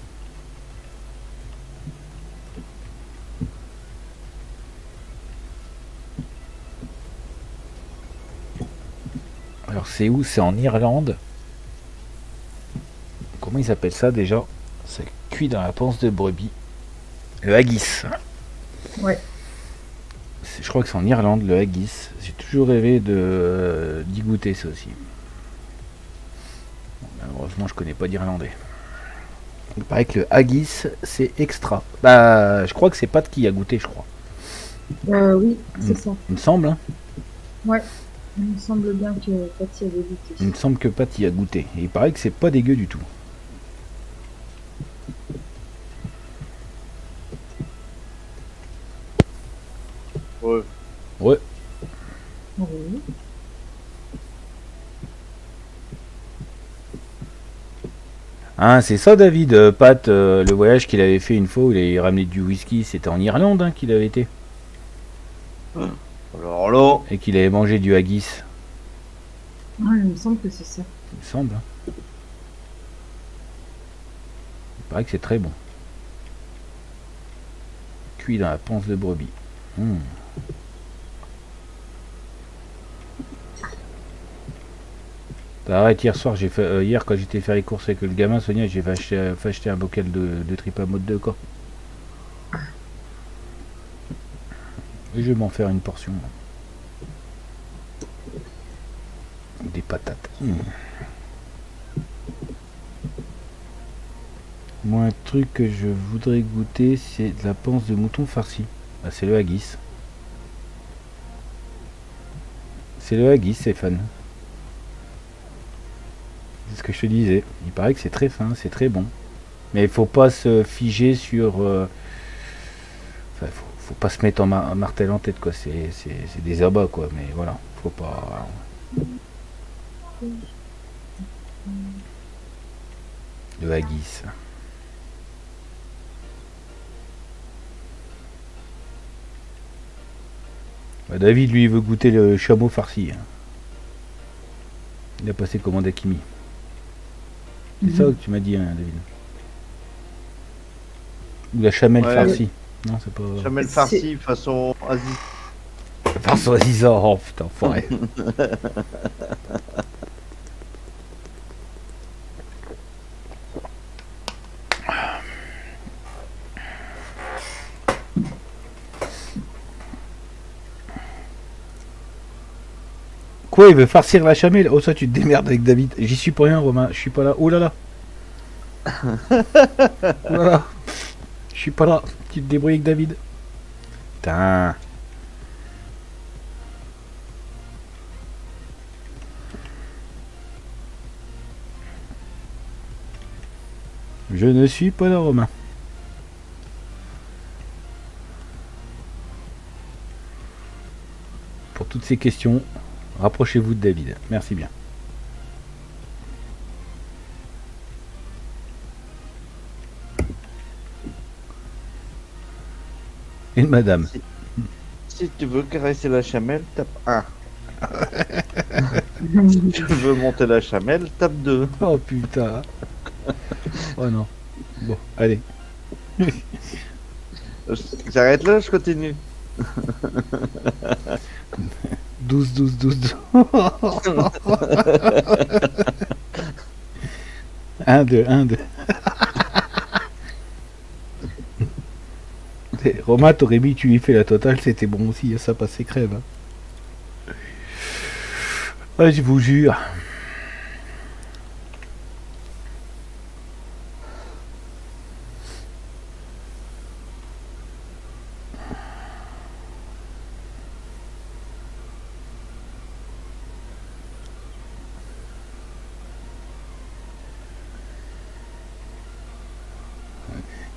Alors c'est où? C'est en Irlande? Comment ils appellent ça déjà? C'est cuit dans la panse de brebis. Le haggis. Ouais. Je crois que c'est en Irlande, le haggis. J'ai toujours rêvé de euh, d'y goûter ça aussi. Bon, Malheureusement, je connais pas d'irlandais. Il paraît que le haggis, c'est extra. Bah, je crois que c'est pas de qui a goûté, je crois. Euh, oui, c'est ça. Il me semble, hein. Il me semble bien que Cathy avait goûté. Il me semble que Pat y a goûté. Et il paraît que c'est pas dégueu du tout. Ouais. Ouais. Hein, c'est ça, David, euh, Pat, euh, le voyage qu'il avait fait une fois où il avait ramené du whisky, c'était en Irlande hein, qu'il avait été. Alors là, Et qu'il avait mangé du haggis, Ouais, il me semble que c'est ça. il me semble. hein. Il paraît que c'est très bon. Cuit dans la panse de brebis. Mmh. Arrête, hier soir, j'ai fait, euh, hier quand j'étais faire les courses avec le gamin, Sonia, j'ai fait acheter un bocal de, de tripes à mode 2 quoi. Je vais m'en faire une portion. Des patates. Mmh. Moi, un truc que je voudrais goûter, c'est de la panse de mouton farci. Ah, c'est le haggis. C'est le haggis, Stéphane. C'est ce que je te disais. Il paraît que c'est très fin, c'est très bon. Mais il faut pas se figer sur. euh, Enfin, faut, faut pas se mettre en mar- en martel en tête, quoi. C'est des abats, quoi. Mais voilà, faut pas. Le haggis. Bah, David, lui, il veut goûter le chameau farci. hein. Il a passé commande à Kimi. C'est Mhm. ça que tu m'as dit, hein, David Ou la chamelle Ouais. farcie Non, c'est pas. chamel C'est- farci façon Asie. Aux Isor, oh putain, enfoiré. Quoi, il veut farcir la chamelle Oh, ça, tu te démerdes avec David. J'y suis pour rien, Romain. Je suis pas là. Oh là là. Oh là là. Je suis pas là. Tu te débrouilles avec David. Putain. Je ne suis pas là, Romain. Pour toutes ces questions, rapprochez-vous de David. Merci bien. Et de madame. Si tu veux caresser la chamelle, tape 1. si tu veux monter la chamelle, tape 2. Oh putain. Oh non. Bon, allez. J'arrête là, je continue. 12, 12, 12, 12. 1, 2, 1, 2. Romain, t'aurais mis, tu lui fais la totale, c'était bon aussi, ça passait crème. hein. Ouais, je vous jure.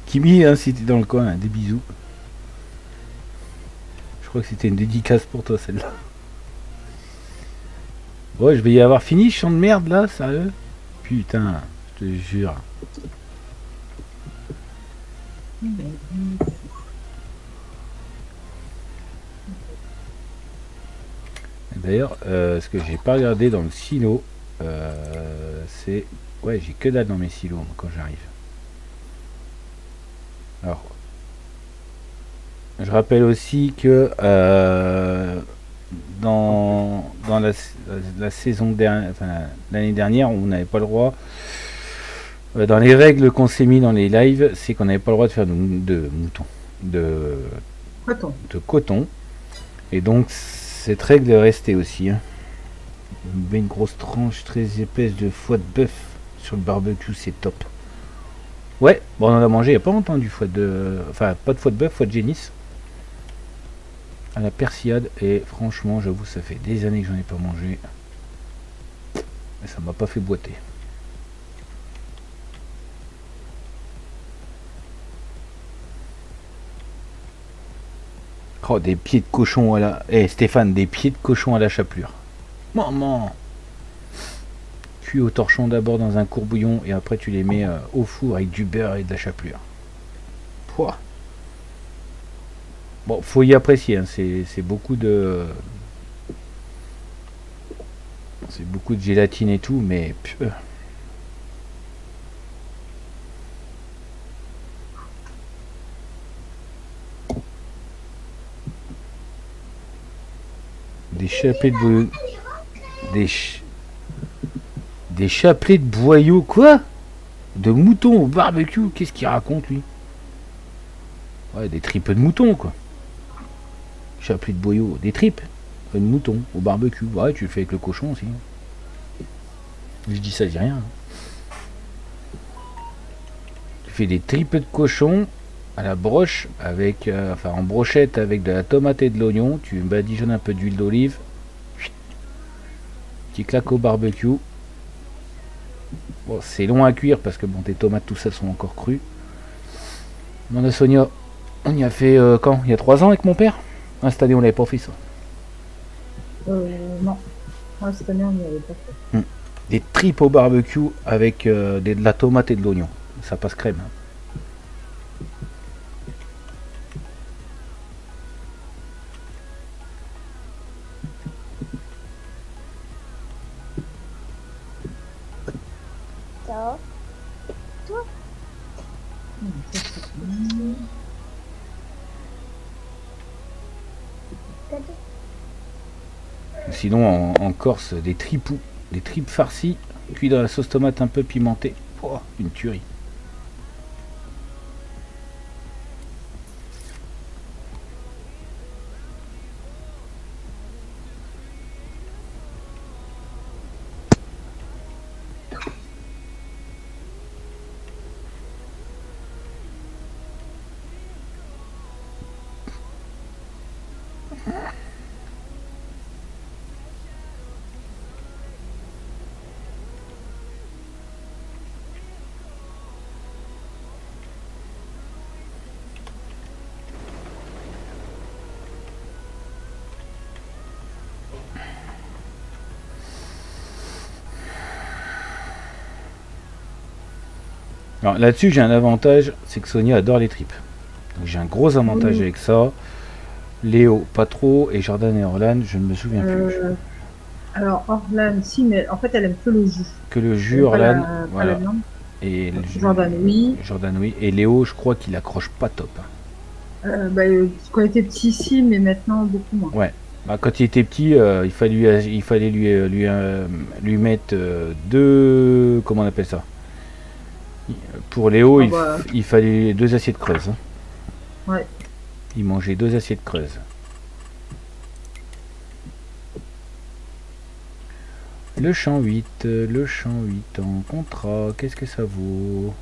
Kimi, hein, si t'es dans le coin, hein, des bisous. Je crois que c'était une dédicace pour toi celle-là. Ouais, je vais y avoir fini, chant de merde là, sérieux? Putain, je te jure. D'ailleurs, euh, ce que j'ai pas regardé dans le silo, euh, c'est. Ouais, j'ai que dalle dans mes silos quand j'arrive. Alors, je rappelle aussi que euh, dans, dans la, la saison dernière, enfin, la- l'année dernière, on n'avait pas le droit. euh, Dans les règles qu'on s'est mis dans les lives, c'est qu'on n'avait pas le droit de faire de, de moutons, de, Coton. de coton. Et donc cette règle est restée aussi. hein. On met une grosse tranche très épaisse de foie de bœuf sur le barbecue, c'est top. Ouais, bon, on en a mangé il n'y a pas longtemps du foie de. Enfin, pas de foie de bœuf, foie de génisse. à la persillade et franchement j'avoue ça fait des années que j'en ai pas mangé. Et ça m'a pas fait boiter. Oh des pieds de cochon à la. Eh Stéphane, des pieds de cochon à la chapelure. Maman Cuit au torchon d'abord dans un courbouillon et après tu les mets euh, au four avec du beurre et de la chapelure. Pouah. Bon, faut y apprécier, hein, c'est beaucoup de. C'est beaucoup de gélatine et tout, mais. purée. Des chapelets de. Des ch- Des chapelets de boyaux, quoi De moutons au barbecue, qu'est-ce qu'il raconte lui Ouais, des tripes de mouton, quoi. Chapelet de boyaux, des tripes de mouton au barbecue. Ouais, tu le fais avec le cochon aussi. Je dis ça, je dis rien. Tu fais des tripes de cochon à la broche avec, euh, enfin en brochette avec de la tomate et de l'oignon. Tu badigeonnes un peu d'huile d'olive. Tu claques au barbecue. Bon, c'est long à cuire parce que bon, tes tomates tout ça sont encore crues. Mon a Sonia, on y a fait euh, quand? Il y a trois ans avec mon père? Ah, Cette année on l'avait pas fait ça. Euh, non. Ouais, cette année, on n'y avait pas fait. Des tripes au barbecue avec euh, des- de la tomate et de l'oignon. Ça passe crème. Sinon en, Corse, des tripous, des tripes farcies, cuits dans la sauce tomate un peu pimentée. Une tuerie. Là-dessus, j'ai un avantage, c'est que Sonia adore les tripes. Donc j'ai un gros avantage Oui. avec ça. Léo, pas trop, et Jordan et Orlan, je ne me souviens plus. Euh, alors, Orlan, si, mais en fait, elle aime que le jus. Que le jus, Orlan, la voilà. Et le jus- Jordan, oui. Jordan, oui. Et Léo, je crois qu'il accroche pas top. Euh, bah, euh, quand il était petit, si, mais maintenant, beaucoup moins. Bah, quand il était petit, euh, il fallait lui, il fallait lui, euh, lui, euh, lui mettre euh, deux. Comment on appelle ça? Pour Léo, Ah il, bah. il fallait deux assiettes creuses. hein. Ouais. Il mangeait deux assiettes creuses. Le champ 8, euh, le champ 8 en contrat, qu'est-ce que ça vaut?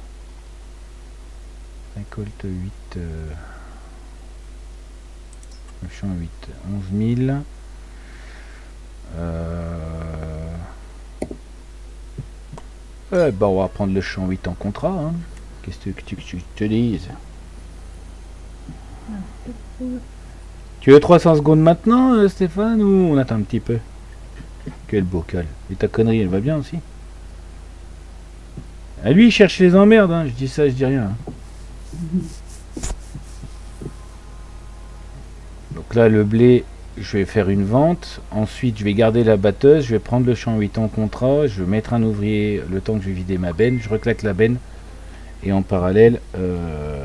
Récolte 8. euh, Le champ 8, 11 000. Euh... Ouais, bah on va prendre le champ 8 en contrat. hein. Qu'est-ce que tu, que tu te dises Tu veux 300 secondes maintenant, euh, Stéphane, ou on attend un petit peu? Quel bocal. Et ta connerie, elle va bien aussi? À lui, il cherche les emmerdes, hein. je dis ça, je dis rien. hein. Donc là, le blé, je vais faire une vente. Ensuite, je vais garder la batteuse. Je vais prendre le champ 8 en contrat. Je vais mettre un ouvrier le temps que je vais vider ma benne. Je reclaque la benne. Et en parallèle... euh,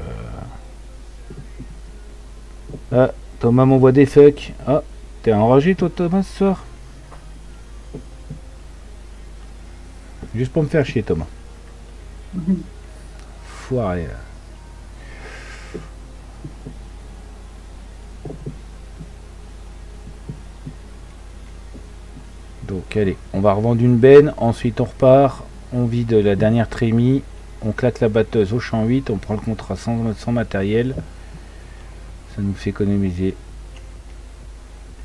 Ah, Thomas m'envoie des fucks. Ah, t'es enragé toi, Thomas, ce soir? Juste pour me faire chier, Thomas. Foiré. là. Donc allez, on va revendre une benne, ensuite on repart, on vide la dernière trémie, on claque la batteuse au champ 8, on prend le contrat sans, matériel. Ça nous fait économiser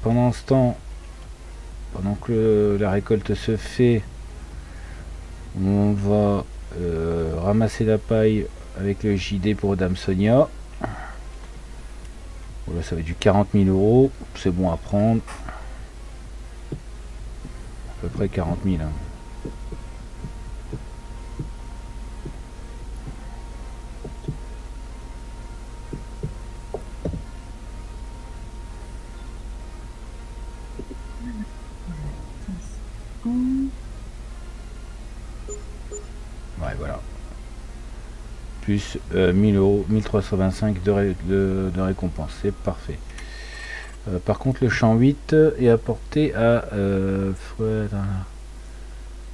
pendant ce temps, pendant que la récolte se fait, on va euh, ramasser la paille avec le JD pour Dame Sonia. Ça va être du 40 000 euros. C'est bon à prendre. Peu près 40 000. hein. Ouais, voilà. Plus euh, 1000 euros, 1325 de, ré- de, de récompense. C'est parfait. Euh, par contre, le champ 8 est apporté à. Euh, là.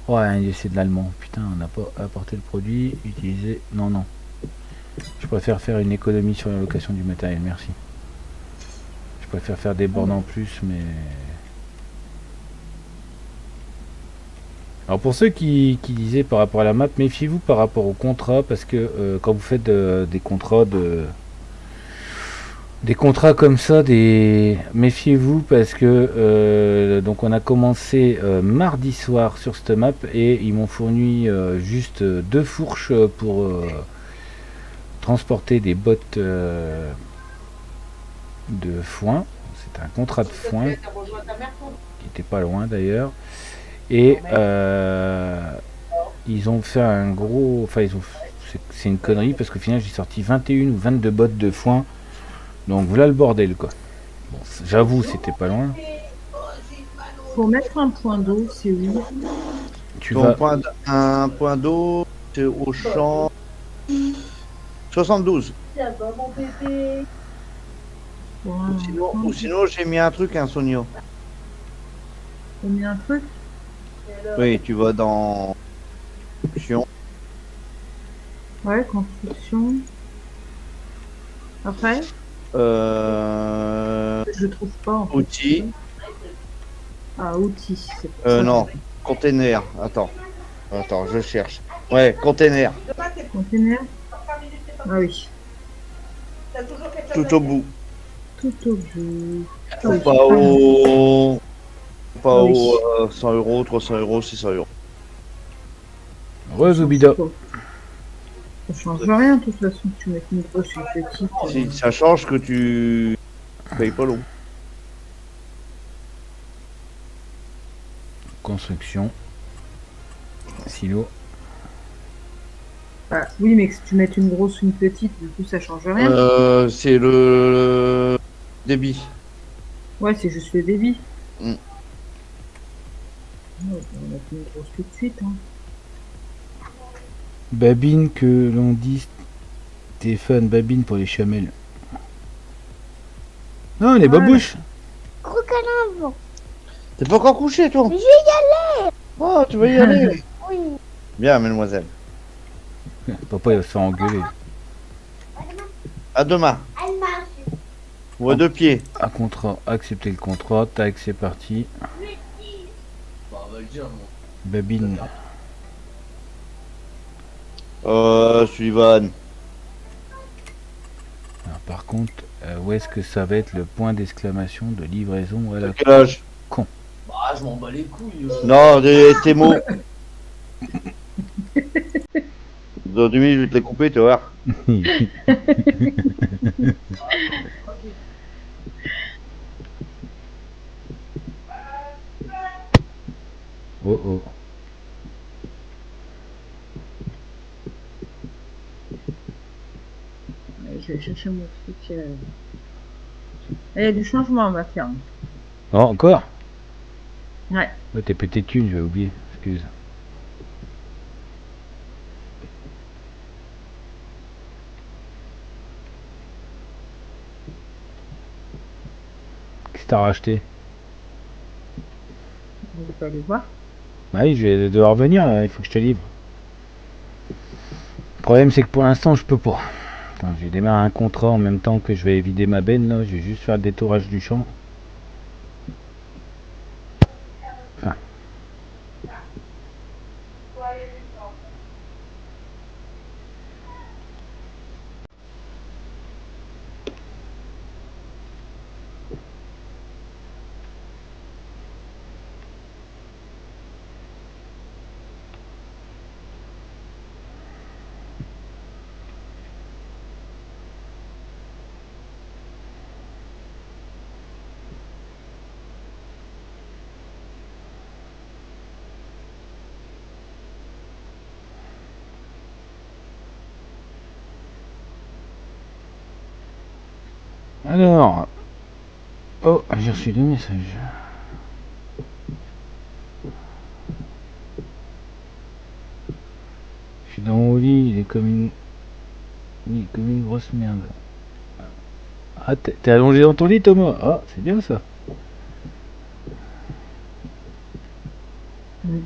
ouais, c'est de l'allemand. Putain, on n'a pas apporté le produit. Utiliser. Non, non. Je préfère faire une économie sur la location du matériel. Merci. Je préfère faire des bornes en plus, mais. Alors pour ceux qui, qui disaient par rapport à la map, méfiez-vous par rapport au contrat parce que euh, quand vous faites euh, des contrats de des contrats comme ça, des méfiez-vous parce que euh, donc on a commencé euh, mardi soir sur cette map et ils m'ont fourni euh, juste deux fourches pour transporter des bottes de foin. C'est un contrat de foin qui était pas loin d'ailleurs. Et ils ont fait un gros. Enfin, ils ont. c'est- C'est une connerie parce qu'au final, j'ai sorti 21 ou 22 bottes de foin. Donc voilà le bordel quoi. Bon, J'avoue, c'était pas loin. Pour mettre un point d'eau, c'est où? Tu Ton vas. point un point d'eau, c'est au champ 72. Pour un- Sinon, ou sinon, j'ai mis un truc, un Sonio. T'as mis un truc? Oui, tu vas dans. Construction. Ouais, construction. Après, Euh, je trouve pas. En fait. outils. Ah, outils. Euh, non, container. Attends. Attends, je cherche. Ouais, container. Container Ah oui. Tout au bout. Tout au bout. Ah Pas au. Pas Ah oui. au euh, 100 euros, 300 euros, 600 euros. Rezoubida. Ça change rien de toute façon que tu mets une grosse ou une petite. euh, Si ça change que tu payes pas l'eau. Construction. Silo. bah, oui, mais que tu mets une grosse ou une petite, du coup ça change rien. Euh, c'est le débit. Ouais, c'est juste le débit. Mm. Ouais, on va mettre une grosse tout de suite. Hein. Babine que l'on dit Stéphane Babine pour les chamelles. Non, les Voilà. babouches. T'es pas encore couché, toi? Mais je vais y Oh, tu vas y aller aller. Oui. Bien, mademoiselle. Papa il va se faire engueuler. À demain. Elle marche. Ou à deux pieds. Un contrat, accepter le contrat, tac, c'est parti. Bah, on va le dire, moi. Babine. Euh, Sullivan. Alors, par contre, euh, où est-ce que ça va être le point d'exclamation de livraison à la quel âge Bah, je m'en bats les couilles. euh. Non, des- tes mots. Dans deux minutes, je vais te les couper, tu vas voir. Oh oh. Ouais, Je vais chercher mon truc. euh. Il y a du changement, va faire. Oh, encore? Ouais. T'es pété de thunes, je vais oublier. Excuse. Qu'est-ce que t'as racheté? On pas aller voir. Bah oui, je vais devoir venir, là, il faut que je te livre. Le problème, c'est que pour l'instant, je peux pas. J'ai démarré un contrat en même temps que je vais vider ma benne, là. Je vais juste faire le détourage du champ. Enfin. Alors. Oh, j'ai reçu deux messages. Je suis dans mon lit, il est comme une. Il est comme une grosse merde. Ah, t'es allongé dans ton lit, Thomas? Ah, c'est bien ça. Oui.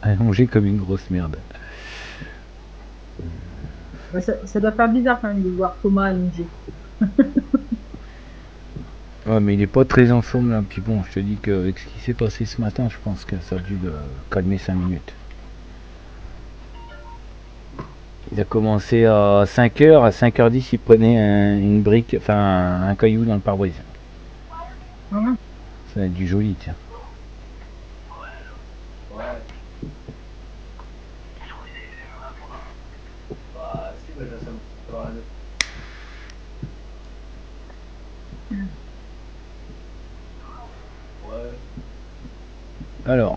Allongé comme une grosse merde. Ça, ça doit faire bizarre quand même de voir Thomas allongé. Ouais, mais il est pas très en forme là. Puis bon, je te dis qu'avec ce qui s'est passé ce matin, je pense que ça a dû le calmer 5 minutes. Il a commencé à 5h, à 5h10, il prenait un- une brique, enfin un, un caillou dans le pare-brise. Voilà. Ça être du joli, tiens. Ouais. Bah, si, mais ça me fera le- Ouais. Alors,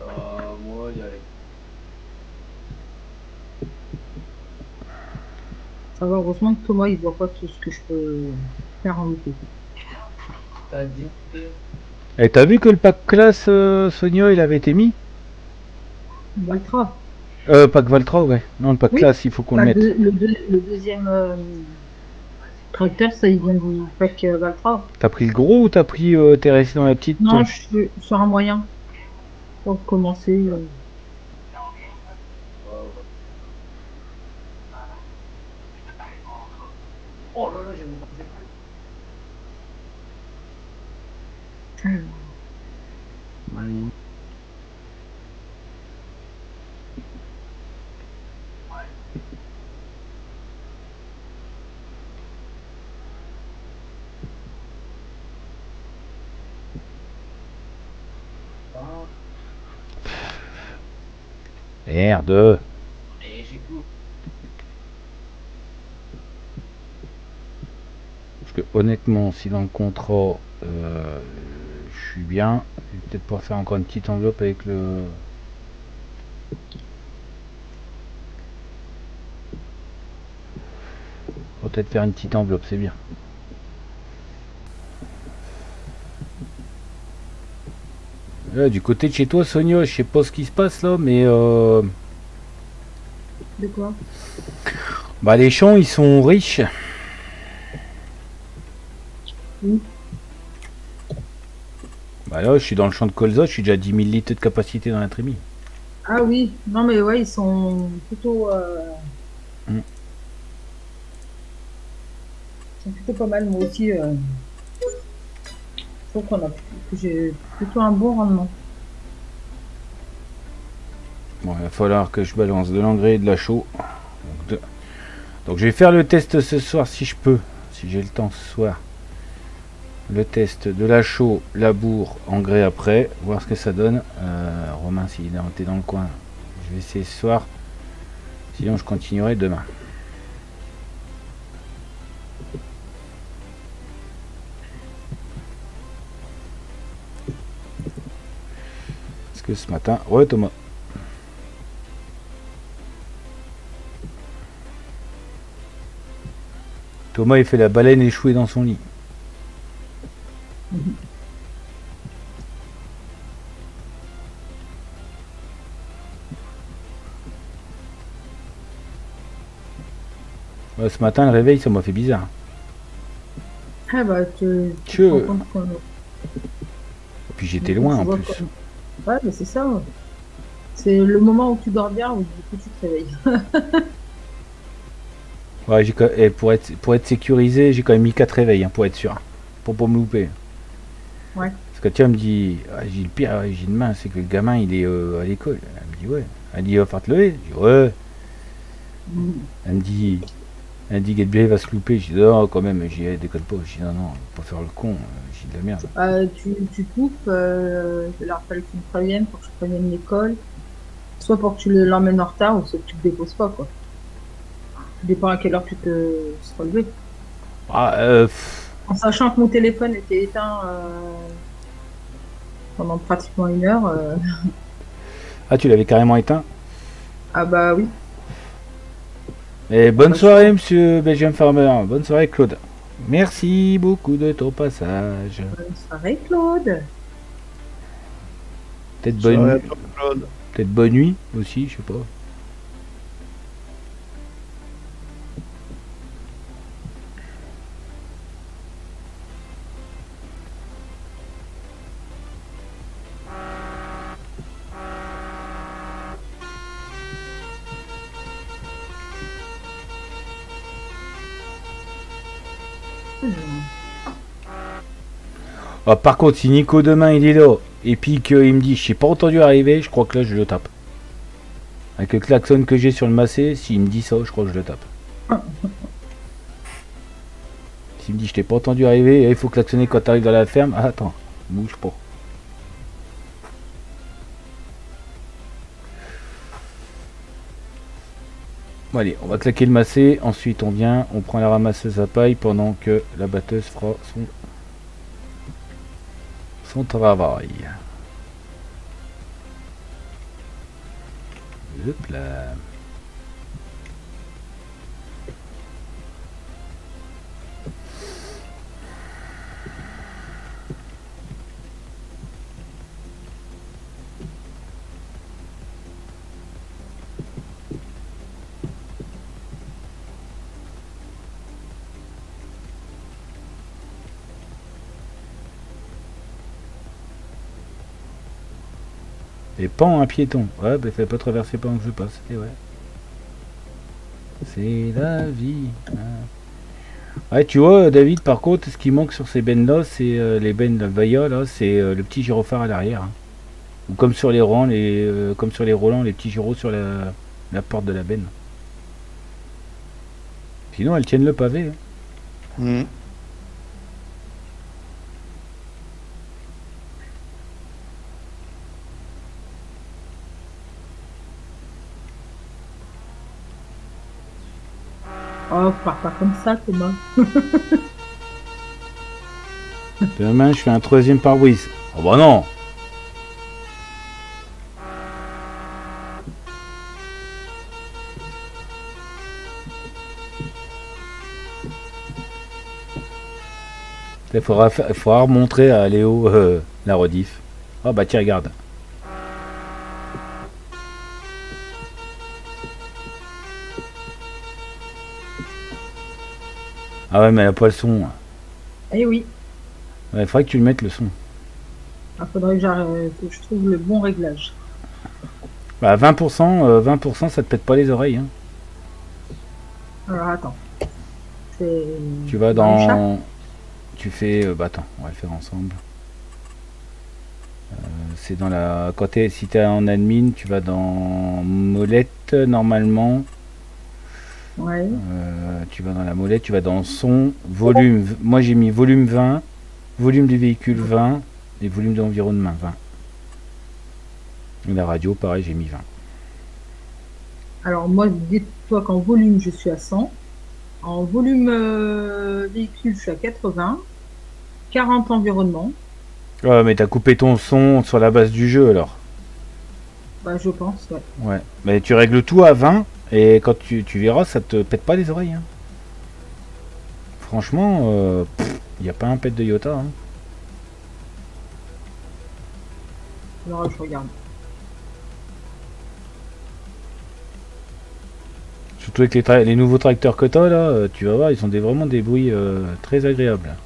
Euh, moi, il y a les. Ça va, heureusement que Thomas il voit pas tout ce que je peux faire en loupé. T'as dit. et Eh, t'as vu que le pack classe euh, Sonia il avait été mis Valtra. Euh, pack Valtra, ouais. Non, le pack Oui. classe, il faut qu'on Bah, le mette. le, le deux- le deuxième euh, tracteur, ça il vient du pack euh, Valtra. T'as pris le gros ou t'as pris, euh, t'es resté dans la petite Non, je suis sur un moyen. Pour commencer. euh, Oh là là, j'ai mon portefeuille. Parce que honnêtement, si dans le contrat, euh, je suis bien, je vais peut-être pouvoir faire encore une petite enveloppe avec le... Peut-être faire une petite enveloppe, c'est bien. Là, du côté de chez toi, Sonia, je sais pas ce qui se passe là, mais euh, De quoi bah, les champs ils sont riches. Oui. Bah là, je suis dans le champ de colza, je suis déjà à 10 000 litres de capacité dans la trémie. Ah oui, non mais ouais, ils sont plutôt. Euh... Mm. Ils sont plutôt pas mal, moi aussi. Euh... Je trouve qu'on a plutôt un bon rendement. Bon, il va falloir que je balance de l'engrais et de la chaux. Donc, je vais faire le test ce soir si je peux, si j'ai le temps ce soir. Le test de la chaux, labour, engrais après, voir ce que ça donne. Euh, Romain, s'il est dans le coin, je vais essayer ce soir. Sinon, je continuerai demain. Parce que ce matin, ouais Thomas. Thomas il fait la baleine échouée dans son lit. Ouais, ce matin le réveil ça m'a fait bizarre. Ah bah, tu, tu te rends compte qu'on- Puis j'étais loin en plus. comme- Ouais, mais c'est ça. ouais. C'est le moment où tu dors bien, où du coup tu te réveilles. Ouais, j'ai et pour être pour être sécurisé, j'ai quand même mis 4 réveils hein, pour être sûr, pour pas me louper. Ouais. Parce que tu vois, elle me dit, ah, j'ai le pire, ouais, j'ai une main, c'est que le gamin il est euh, à l'école. Elle me dit ouais. Elle dit il va falloir te lever. Je dis ouais. Elle me dit, elle me dit Gabriel va se louper. Je dis non quand même. Dit déconne pas. Je dis non non, pas faire le con. euh, J'ai de la merde. Euh, tu, tu coupes, euh, il leur fallu que tu me préviennes pour que je prévienne l'école. Soit pour que tu le- l'emmènes en retard, ou soit que tu te déposes pas, quoi. Ça dépend à quelle heure tu peux se relever. Ah euh, En sachant que mon téléphone était éteint euh, pendant pratiquement une heure. euh, ah tu l'avais carrément éteint? Ah bah oui. Et bonne soirée, monsieur Belgium Farmer. Bonne soirée, Claude. Merci beaucoup de ton passage. Bonne soirée, Claude. Peut-être bonne, à toi, Claude. peut-être bonne nuit aussi, je sais pas. Ah, par contre, si Nico demain il est là et puis qu'il me dit je t'ai pas entendu arriver, je crois que là je le tape. Avec le klaxon que j'ai sur le massé, s'il me dit ça, je crois que je le tape. S'il me dit je t'ai pas entendu arriver, il faut klaxonner quand t'arrives dans la ferme, ah, attends, bouge pas. Bon allez, on va claquer le massé, ensuite on vient, on prend la ramasseuse à paille pendant que la batteuse fera son son travail. Hop là. Et pan un piéton. Ouais, bah fais pas traverser pendant que je passe. C'est la vie. hein. Ouais, tu vois, David, par contre, ce qui manque sur ces bennes là, c'est euh, les bennes Vaya, là, c'est euh, le petit gyrophare à l'arrière. hein. Ou comme sur les rangs, les, euh, comme sur les Roland, les petits gyros sur la, porte de la benne. Sinon, elles tiennent le pavé. hein. Mhm. Oh, pars pas comme ça, Thomas. Demain, je fais un troisième pare-brise. Oh bah non Il faudra, remontrer à Léo euh, la rediff. Ah bah tiens, regarde. Ah ouais, mais elle a pas le son. Eh oui, Il faudrait que tu le mettes le son. il faudrait que, j'arrive- que je trouve le bon réglage. Bah 20%, euh, 20% ça te pète pas les oreilles. hein. Alors attends. Tu vas dans. Tu fais... euh, bah attends, on va le faire ensemble. Euh, c'est dans la... Quand t'es... Si t'es en admin, tu vas dans molette normalement. Ouais. Euh, tu vas dans la molette, tu vas dans son, volume. Moi j'ai mis volume 20, volume du véhicule 20 et volume d'environnement 20. Et la radio, pareil, j'ai mis 20. Alors moi, dis-toi qu'en volume, je suis à 100. En volume euh, véhicule, je suis à 80. 40 environnement. Ouais, mais t'as coupé ton son sur la base du jeu alors. Bah, je pense, ouais. Ouais. Mais tu règles tout à 20 et quand tu, tu verras, ça te pète pas les oreilles. hein. Franchement, il n'y a pas un pet de Iota. hein. Alors, je regarde. Surtout avec les, les nouveaux tracteurs que t'as là, euh, tu vas voir, ils ont des, vraiment des bruits euh, très agréables.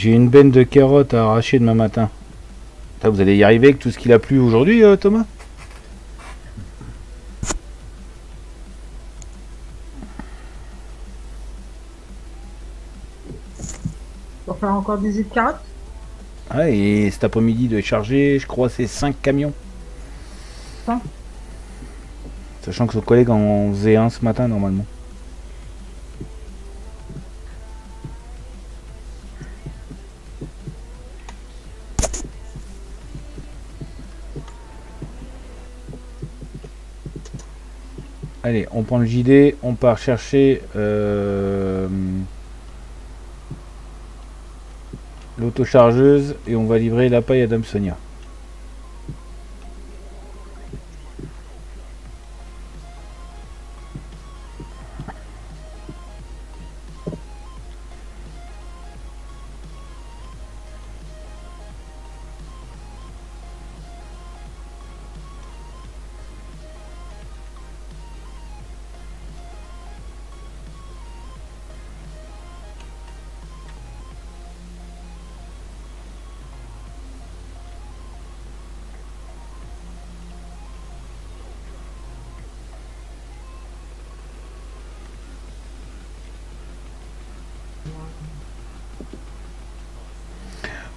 J'ai une benne de carottes à arracher demain matin. Vous allez y arriver avec tout ce qu'il a plu aujourd'hui, euh, Thomas? Pour faire encore des de carottes? Ah, et cet après-midi de charger, je crois, c'est 5 camions. Cinq Sachant que son collègue en faisait un ce matin normalement. Allez, on prend le JD, on part chercher euh, l'autochargeuse et on va livrer la paille à Dame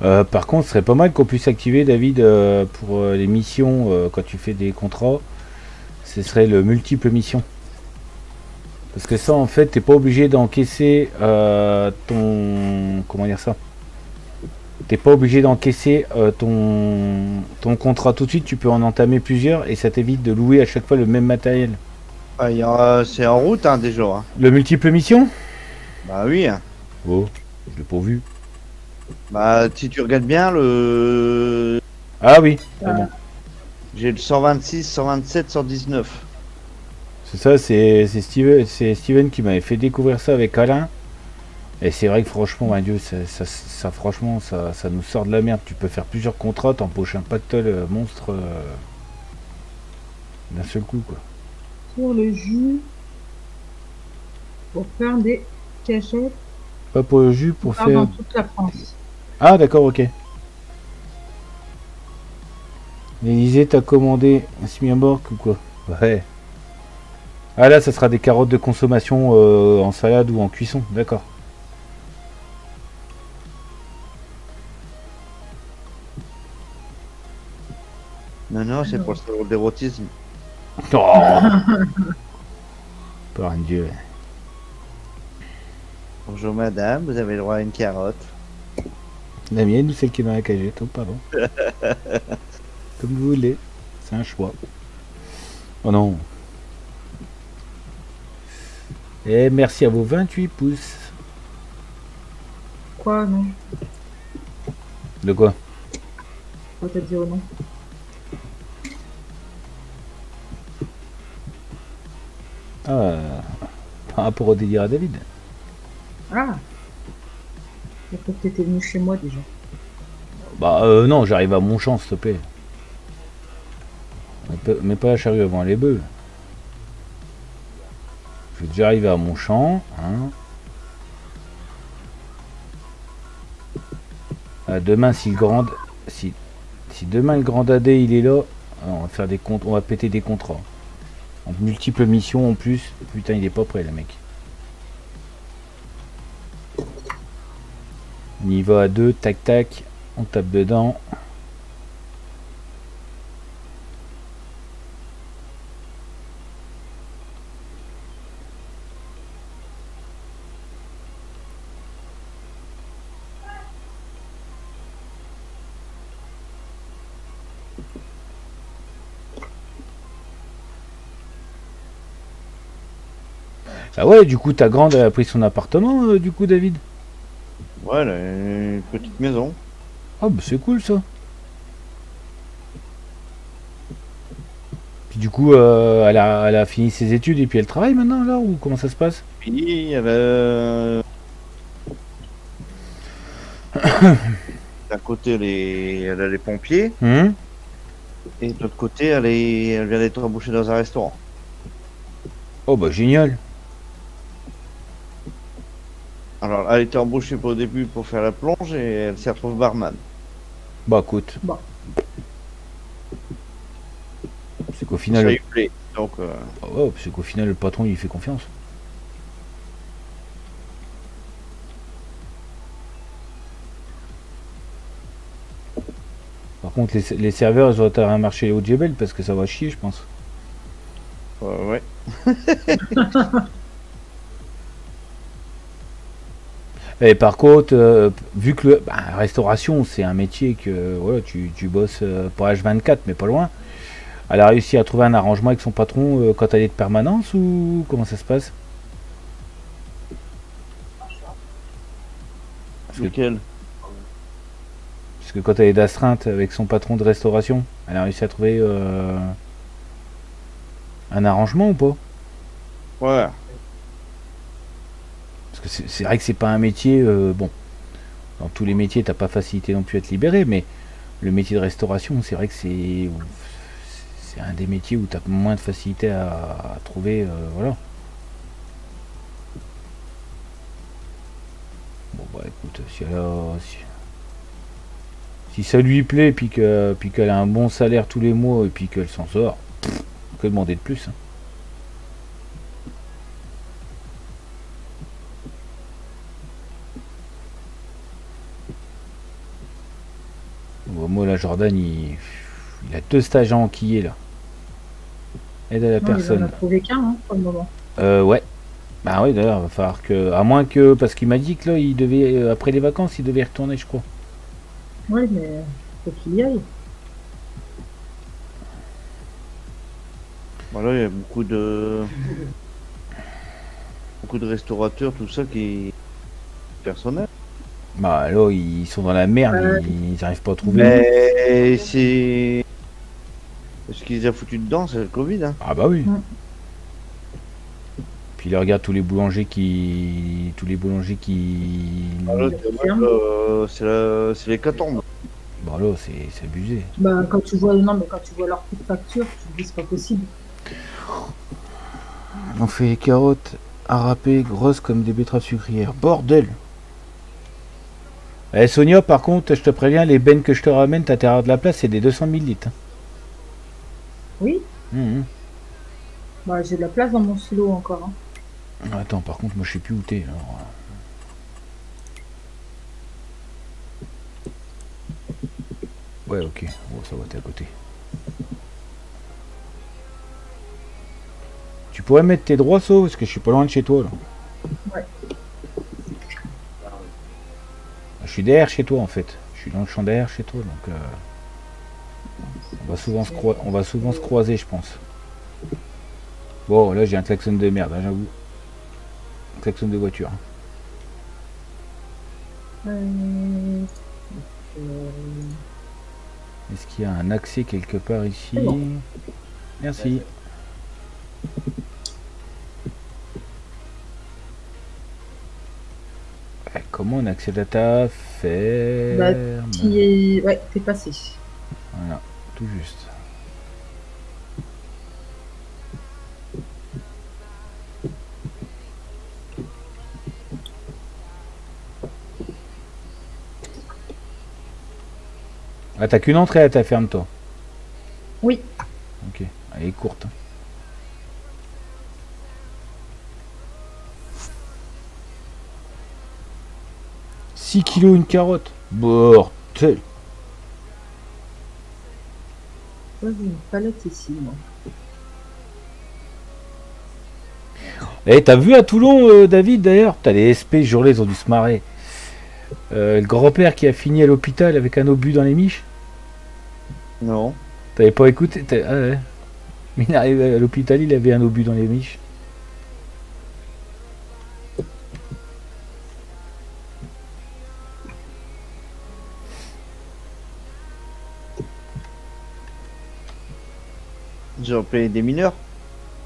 Euh, par contre, ce serait pas mal qu'on puisse activer, David, euh, pour euh, les missions, quand tu fais des contrats, ce serait le multiple mission. Parce que ça, en fait, t'es pas obligé d'encaisser ton... Comment dire ça? T'es pas obligé d'encaisser ton... ton contrat tout de suite, tu peux en entamer plusieurs et ça t'évite de louer à chaque fois le même matériel. Ah, c'est en route hein, déjà. hein. Le multiple mission? Bah oui. hein. Oh, je l'ai pas vu. Bah si tu regardes bien le. Ah oui, ah bon. J'ai le 126, 127, 119. C'est ça, c'est c'est Steven, c'est Steven qui m'avait fait découvrir ça avec Alain. Et c'est vrai que franchement, mon Dieu, ça, ça, ça- franchement, ça, ça nous sort de la merde. Tu peux faire plusieurs contrats, t'empoches un pactole euh, monstre euh, d'un seul coup, quoi. Pour le jus. Pour faire des cachettes Pas pour le jus, pour faire dans toute la France. Ah, d'accord, ok. L'Elysée t'a commandé un semi-amorque ou quoi? Ouais. Ah là, ça sera des carottes de consommation euh, en salade ou en cuisson, d'accord. Non, non, c'est pour le d'érotisme. Oh Par un dieu. Bonjour madame, vous avez le droit à une carotte. La mienne ou celle qui est dans la cagette, oh pardon. Comme vous voulez, c'est un choix. Oh non. Et merci à vos 28 pouces. Quoi, non? De quoi? Quoi t'as dit oh non Ah, par rapport au délire à David. Ah Je crois que t'étais venu chez moi déjà. Bah euh, non, j'arrive à mon champ, s'il te plaît. Mais pas- la charrue avant les bœufs. Je vais déjà arriver à mon champ. Hein. Ah, demain, si le grand, si, si demain le grand AD il est là, ah, on va faire des comptes, on va péter des contrats. En multiples missions en plus. Putain, il est pas prêt, le mec. On y va à deux, tac tac. On tape dedans. Ah ouais, du coup, ta grande a pris son appartement, euh, du coup, David? Ouais, elle a une petite maison. Ah, bah c'est cool ça. Puis du coup, euh, elle, a, elle a fini ses études et puis elle travaille maintenant, là Ou comment ça se passe? Puis elle a... D'un côté, elle, est- elle a les pompiers, Hum et de l'autre côté, elle, est... elle vient d'être embauchée dans un restaurant. Oh, bah génial. Alors, elle était embauchée pour au début pour faire la plonge et elle s'est retrouvée barman. Bah écoute. Bon. C'est qu'au Ça final, lui plaît. Donc, euh, Ah ouais, c'est qu'au final, le patron, il lui fait confiance. contre, les, les serveurs, ils ont intérêt à marcher au Jebel parce que ça va chier, je pense. Euh, ouais. Et par contre, euh, vu que le, bah, la restauration, c'est un métier que voilà, tu, tu bosses euh, pour H24, mais pas loin. Elle a réussi à trouver un arrangement avec son patron euh, quand elle est de permanence ou comment ça se passe? Parce que, Lequel parce que quand elle est d'astreinte avec son patron de restauration, elle a réussi à trouver euh, un arrangement ou pas? Ouais. C'est vrai que c'est pas un métier. euh, bon, dans tous les métiers, t'as pas facilité non plus à être libéré, mais le métier de restauration, c'est vrai que c'est un des métiers où t'as moins de facilité à, trouver. euh, voilà. Bon bah écoute, si si, ça lui plaît, puis que puis qu'elle a un bon salaire tous les mois et puis qu'elle s'en sort, que demander de plus hein. Moi, la Jordan, il, il a deux stages à enquiller là. Aide à la Non, il en a personne. trouvé qu'un hein, pour le moment. Euh, ouais. Bah oui, d'ailleurs, va falloir que. À moins que. Parce qu'il m'a dit que là, il devait. euh, Après les vacances, il devait y retourner, je crois. Oui, mais faut qu'il y aille. Voilà, il y a beaucoup de. beaucoup de restaurateurs, tout ça qui. personnel. Bah là, ils sont dans la merde, Ouais. ils n'arrivent pas à trouver. Mais c'est. Ce qu'ils ont foutu dedans, c'est le Covid. Hein. Ah bah oui. Ouais. Puis là, regarde tous les boulangers qui. Tous les boulangers qui. C'est ferme. euh, c'est la- c'est l'hécatombe. Bah là, c'est c'est abusé. Bah, quand tu vois, non, mais quand tu vois leur de facture, tu te dis c'est pas possible. On fait les carottes à râper grosses comme des betteraves sucrières. Bordel Eh Sonia, par contre, je te préviens, les bennes que je te ramène, t'as terre de la place, c'est des 200 000 litres. Oui, Mhm. bah, j'ai de la place dans mon silo encore. hein. Attends, par contre, moi je sais plus où t'es. alors. Ouais, ok. Bon, ça va, t'es à côté. Tu pourrais mettre tes droits, sauts, parce que je suis pas loin de chez toi, là. Ouais. Je suis derrière chez toi, en fait. Je suis dans le champ derrière chez toi, donc... euh, On, va souvent se croi- on va souvent se croiser, je pense. Bon, là, j'ai un klaxon de merde, hein, j'avoue. Un klaxon de voiture. hein. Est-ce qu'il y a un accès quelque part ici? Merci. Comment on accède à ta ferme Bah. Ouais, t'es passé. Voilà, tout juste. Ah, t'as qu'une entrée à ta ferme, toi? Oui. Ok, elle est courte. 6 kilos une carotte Bordel Ouais, j'ai une palette ici, moi. Eh, t'as vu à Toulon, euh, David, d'ailleurs? T'as les SP, jour-là, ils ont dû se marrer. Euh, le grand-père qui a fini à l'hôpital avec un obus dans les miches? Non. T'avais pas écouté t'as- ah ouais. Mais il arrive à l'hôpital, il avait un obus dans les miches. J'ai appelé des mineurs.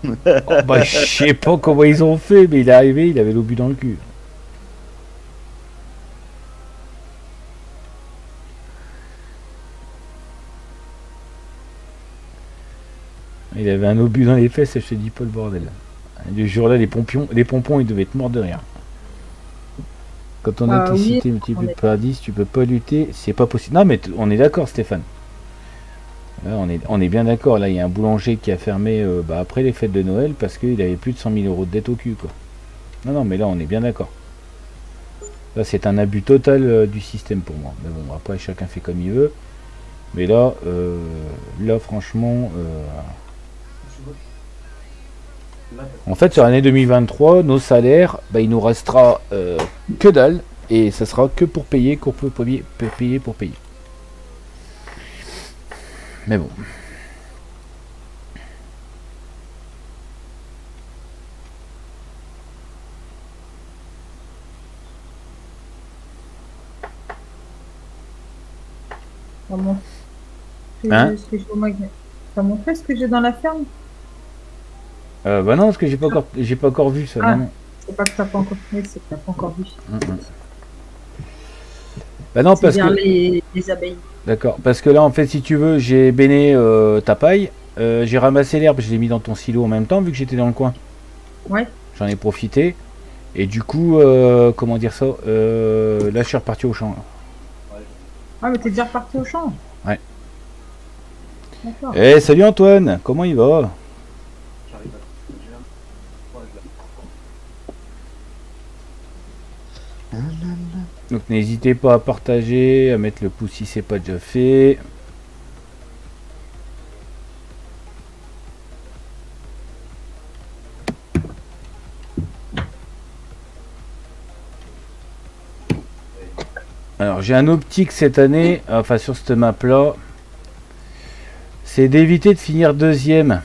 Oh, bah, je sais pas comment ils ont fait, mais il est arrivé, il avait l'obus dans le cul. Il avait un obus dans les fesses, et je te dis pas le bordel. Le jour-là, les pompions, les pompons, ils devaient être morts de rire. Quand ton Ah oui, intensité multipliée on est- par 10, tu peux pas lutter, c'est pas possible. Non, mais on est d'accord, Stéphane. Là, on est, bien d'accord. Là, il y a un boulanger qui a fermé euh, bah, après les fêtes de Noël parce qu'il avait plus de 100 000 euros de dette au cul. Non, non, mais là, on est bien d'accord. Là, c'est un abus total euh, du système pour moi. Mais bon, après, chacun fait comme il veut. Mais là, euh, là franchement, en fait sur l'année 2023, nos salaires, bah, il nous restera que dalle et ça sera que pour payer, peut payer, pour payer pour payer. Mais bon. Ça montre ce que Hein j'ai- ce que j'ai ce que dans la ferme Euh, bah non, parce que j'ai pas encore, j'ai pas encore vu ça. Ah. non. C'est pas que t'as pas encore oui, c'est que t'as pas encore vu. Mm, mm. Bah non, parce C'est-à-dire que les, les abeilles. D'accord, parce que là en fait si tu veux j'ai béné euh, ta paille, euh, j'ai ramassé l'herbe, je l'ai mis dans ton silo en même temps vu que j'étais dans le coin. Ouais. J'en ai profité. Et du coup, euh, comment dire ça euh, Là je suis reparti au champ. là. Ah, mais t'es déjà reparti au champ Ouais. D'accord. Eh salut Antoine, comment il va? J'arrive à j'ai Donc n'hésitez pas à partager, à mettre le pouce si c'est pas déjà fait. Alors j'ai un optique cette année, enfin sur cette map là, c'est d'éviter de finir deuxième.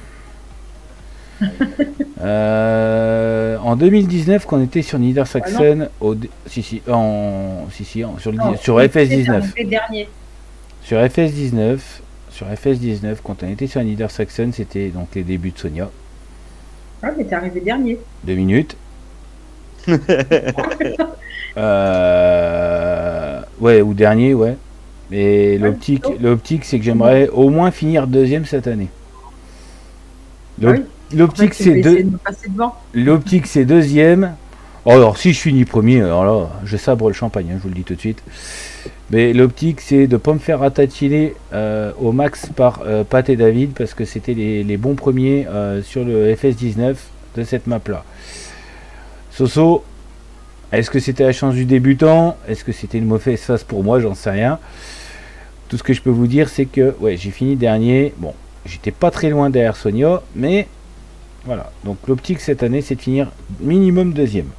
Euh, en 2019, quand on était sur Niedersachsen, au dé- si si, en, si si, en- sur, le, Non, sur on FS19, fait dernier. sur FS19, sur FS19, quand on était sur Niedersachsen, c'était donc les débuts de Sonia, Ah, mais t'es arrivé dernier. deux minutes. Euh, ouais, ou dernier, ouais. Mais l'optique, l'optique, c'est que j'aimerais au moins finir deuxième cette année. Ah oui. L'optique, c'est deux. L'optique c'est deuxième. Oh, alors si je finis premier, alors là, je sabre le champagne, hein, je vous le dis tout de suite. Mais l'optique c'est de pas me faire ratatiner euh, au max par euh, Pat et David parce que c'était les, les bons premiers euh, sur le FS19 de cette map là. Soso, est-ce que c'était la chance du débutant? Est-ce que c'était une mauvaise face pour moi? J'en sais rien. Tout ce que je peux vous dire c'est que ouais j'ai fini dernier. Bon, j'étais pas très loin derrière Sonia, mais voilà, donc l'optique cette année, c'est de finir minimum deuxième.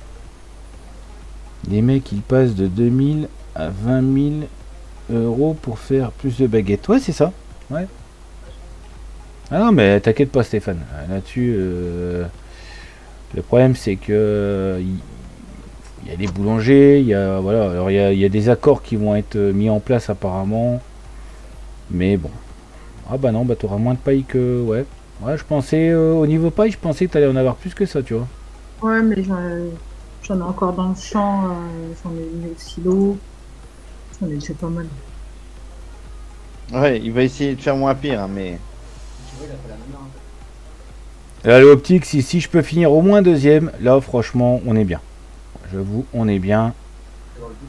Les mecs, ils passent de 2000 à 20 000 euros pour faire plus de baguettes. Ouais, c'est ça. Ouais. Ah non, mais t'inquiète pas, Stéphane. Euh, Là-dessus, euh, le problème, c'est que euh, il y a des boulangers, il y a voilà, alors y a des accords qui vont être euh, mis en place apparemment, mais bon. Ah bah non, bah t'auras moins de paille que ouais. Ouais, je pensais, euh, au niveau paille, je pensais que t'allais en avoir plus que ça, tu vois. Ouais, mais j'en ai encore dans le champ. euh, j'en ai mis au silo. J'en ai déjà pas mal. Ouais, il va essayer de faire moins pire, hein, mais. Tu vois, il a fait la même main. Et à l'optique, si, si je peux finir au moins deuxième, là franchement, on est bien. J'avoue, on est bien.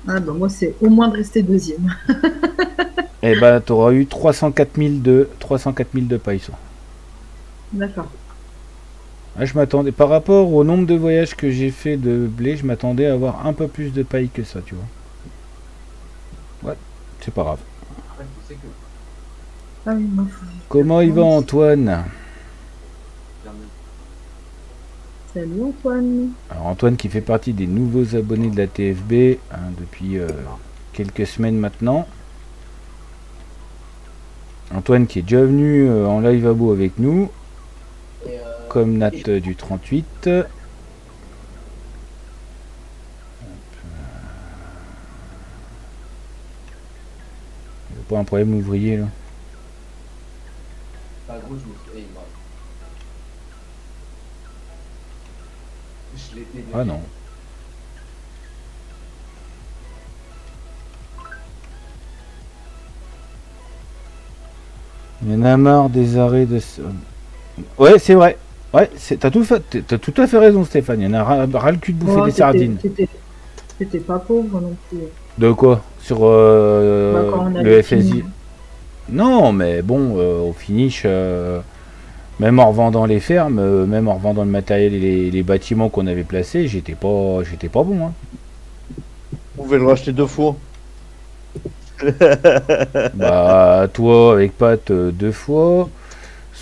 Ah, bah moi, c'est au moins de rester deuxième. Et bah t'auras eu 304 000 de 304 000 de paille. D'accord. Ouais, je m'attendais, par rapport au nombre de voyages que j'ai fait de blé, je m'attendais à avoir un peu plus de paille que ça, tu vois. Ouais, c'est pas grave. Ah Comment il va Antoine? Salut Antoine. Alors Antoine qui fait partie des nouveaux abonnés de la TFB hein, depuis euh, quelques semaines maintenant. Antoine qui est déjà venu euh, en live abo avec nous, comme Nat du 38. Hop. Il n'y a pas un problème ouvrier là Pas gros, je me Je l'ai. Ah non. Il y en a marre des arrêts de. Ouais, c'est vrai. Ouais, c'est- t'as tout, fait- t'as tout à fait raison, Stéphane. Il y en a ras, ras le cul de bouffer des sardines. t'étais- T'étais pas pauvre non plus. De quoi? Sur euh, Bah, le FSI fini. Non, mais bon, euh, au finish, euh, même en revendant les fermes, euh, même en revendant le matériel et les, les bâtiments qu'on avait placés, j'étais pas, j'étais pas bon. Hein. Vous pouvez le racheter deux fois. Bah, toi, avec Pat, euh, deux fois.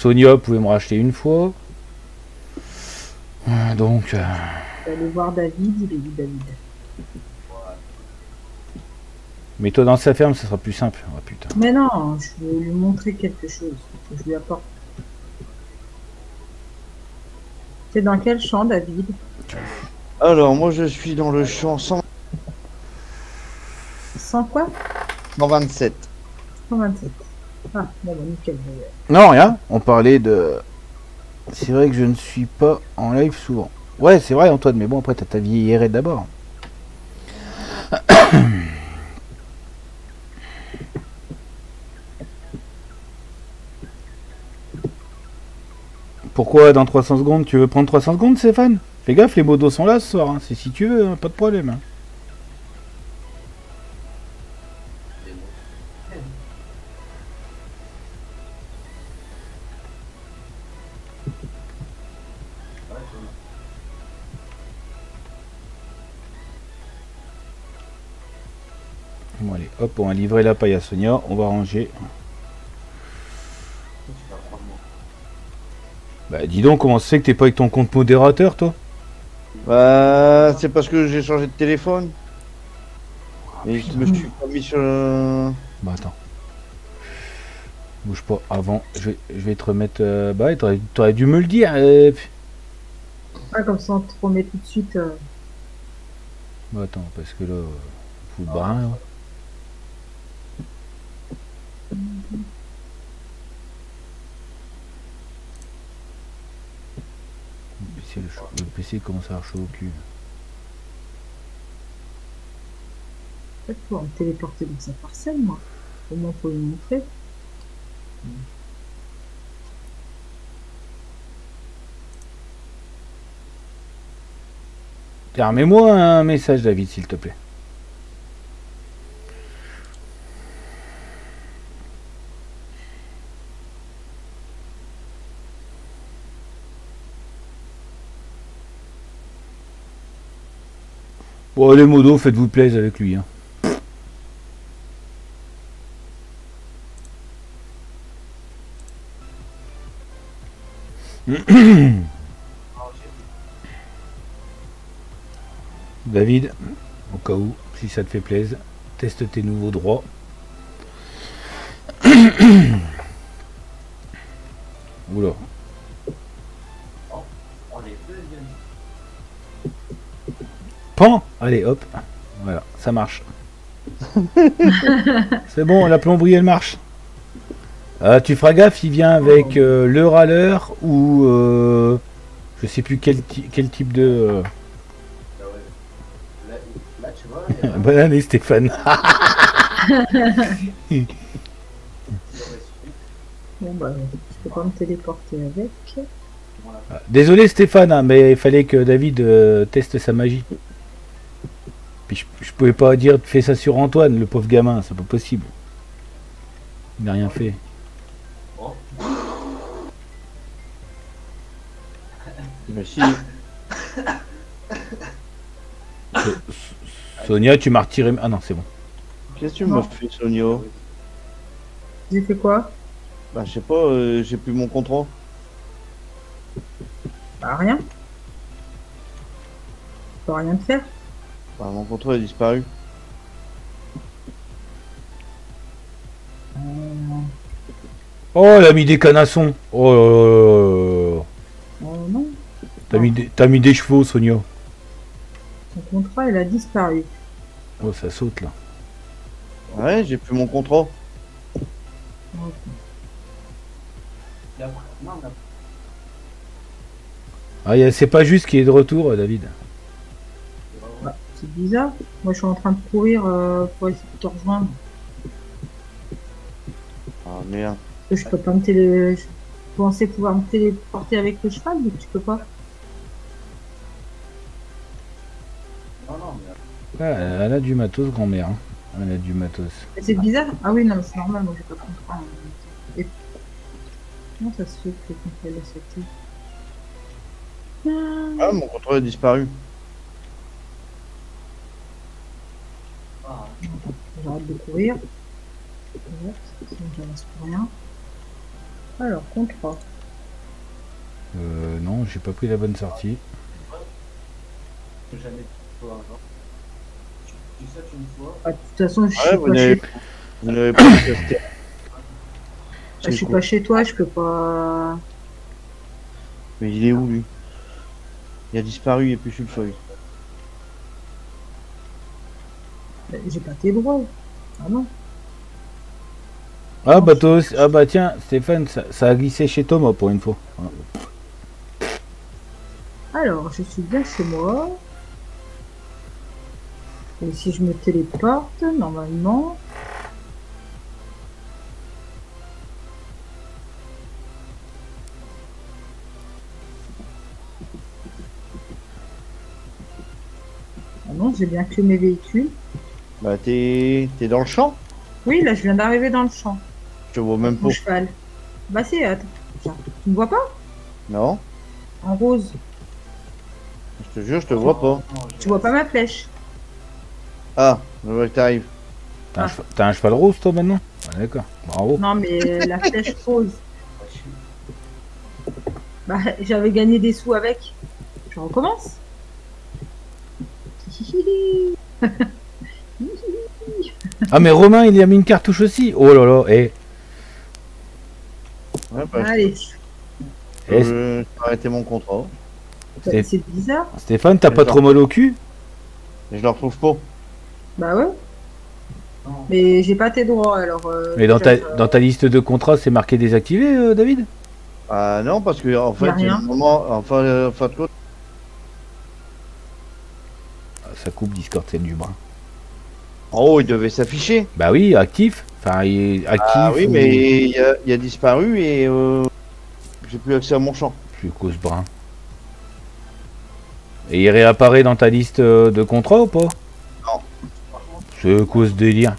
Sonia pouvait me racheter une fois. Euh, Donc, euh, Je vais aller voir David, il est dit David? mets-toi dans sa ferme, ça sera plus simple. Oh putain. Mais non, je veux lui montrer quelque chose. que je lui apporte. C'est dans quel champ, David? Alors, moi, je suis dans le champ 100 Sans quoi? 127. 127. Ah. Non, rien. On parlait de. C'est vrai que je ne suis pas en live souvent. Ouais, c'est vrai, Antoine, mais bon, après, t'as ta vie d'abord. Pourquoi dans 300 secondes Tu veux prendre 300 secondes, Stéphane? Fais gaffe, les modos sont là ce soir. hein. C'est si tu veux, hein, pas de problème. hein. Hop, on va livrer la paille à Sonia. On va ranger. Bah, dis donc, comment fait que t'es pas avec ton compte modérateur, toi? Bah, c'est parce que j'ai changé de téléphone. Et je me suis pas mis sur le... Bah, attends. Bouge pas, avant, je vais, je vais te remettre. euh, Bah, t'aurais t'aurais dû me le dire. euh, Ah, comme ça, on te remet tout de suite. euh, Bah, attends, parce que là, euh, faut le brin, là. Le PC, le commence à avoir chaud au cul. Peut-être pouvoir me téléporter dans sa parcelle, moi. Au moins, pour lui montrer. Tiens, mets-moi un message, David, s'il te plaît. Bon, les modos, faites-vous plaisir avec lui. Hein. David, au cas où, si ça te fait plaisir, teste tes nouveaux droits. Oula. Allez, hop. Voilà, ça marche. C'est bon, la plomberie, elle marche. Ah, tu feras gaffe, il vient avec euh, le râleur ou euh, je sais plus quel, ti- quel type de... euh, Là, ouais. Là, là, tu vois, il y a- Bonne année Stéphane. Bon, bah, je peux pas me téléporter avec. Voilà. Désolé Stéphane, hein, mais il fallait que David euh, teste sa magie. Je, pouvais pas dire fais ça sur Antoine, le pauvre gamin, c'est pas possible. Il n'a rien fait. Oh, Mais si. Sonia, tu m'as retiré. Ah non, c'est bon. Qu'est-ce que tu m'as fait, Sonia? J'ai fait quoi? Bah, je sais pas, euh, j'ai plus mon contrat. Bah, rien. Peux rien te faire. Mon contrat a disparu. Oh, elle a mis des canassons. Oh, là là là là là. oh non, T'as mis, des- t'as mis des chevaux, Sonia. ton contrat, il a disparu. Oh, ça saute là. Ouais, j'ai plus mon contrat. Ah, c'est pas juste qu'il est de retour, euh, David. C'est bizarre. Moi, je suis en train de courir euh, pour essayer de te rejoindre. Ah, merde. Je peux pas me télé... Je pensais pouvoir me téléporter avec le cheval, mais tu peux pas. non, non, mais Ah, elle a du matos, grand-mère. hein. Elle a du matos. Mais C'est bizarre. Ah oui, non, mais c'est normal, moi, j'ai pas compris. Et... Comment ça se fait que quand elle a sauté Ah, Ah, mon contrat a disparu. ah, J'arrête de courir. Sinon j'avance pour rien. Alors, contrat. Euh, non, j'ai pas pris la bonne sortie. Jamais l'argent. Tu, sautes une fois. Ah, de toute façon, je suis pas chez vous n'avez pas testé. je suis pas chez toi, je peux pas. Mais il est où lui? Il a disparu, il est plus sur le feuille. J'ai pas tes droits. Ah non. Ah bah toi aussi- ah bah tiens, Stéphane, ça, ça a glissé chez Thomas pour une fois. Alors, je suis bien chez moi. Et si je me téléporte, normalement. Ah non, j'ai bien que mes véhicules. Bah t'es t'es dans le champ Oui, là, je viens d'arriver dans le champ. Je te vois même pas. Mon cheval. Bah, c'est. Attends. Tu me vois pas? Non En rose. Je te jure, je te vois pas. Tu vois pas ma flèche Ah, je vois que t'arrives. T'as un, Ah. un cheval rose toi maintenant? Ah, D'accord, bravo. Non, mais la flèche rose. Bah, j'avais gagné des sous avec. Je recommence. Ah mais Romain il y a mis une cartouche aussi Oh là là, et Ouais, bah, Allez, je Eh, je vais arrêter mon contrat. C'est- bizarre. Stéphane, t'as pas trop mal au cul? Et je le retrouve pas. Bah ouais, Non. mais j'ai pas tes droits alors. euh, Mais dans ta, euh, dans ta liste de contrats, c'est marqué désactivé, euh, David? Ah non, parce que en Y fait, a rien. moment, enfin, euh, en fin de Ah, Ça coupe Discord, c'est du brin. En haut, il devait s'afficher. Bah oui, actif. Enfin, il est actif. Ah oui, ou- mais il a, il a disparu et euh, j'ai plus accès à mon champ. Je cause brun. Et il réapparaît dans ta liste euh, de contrats ou pas? Non. Je cause délire.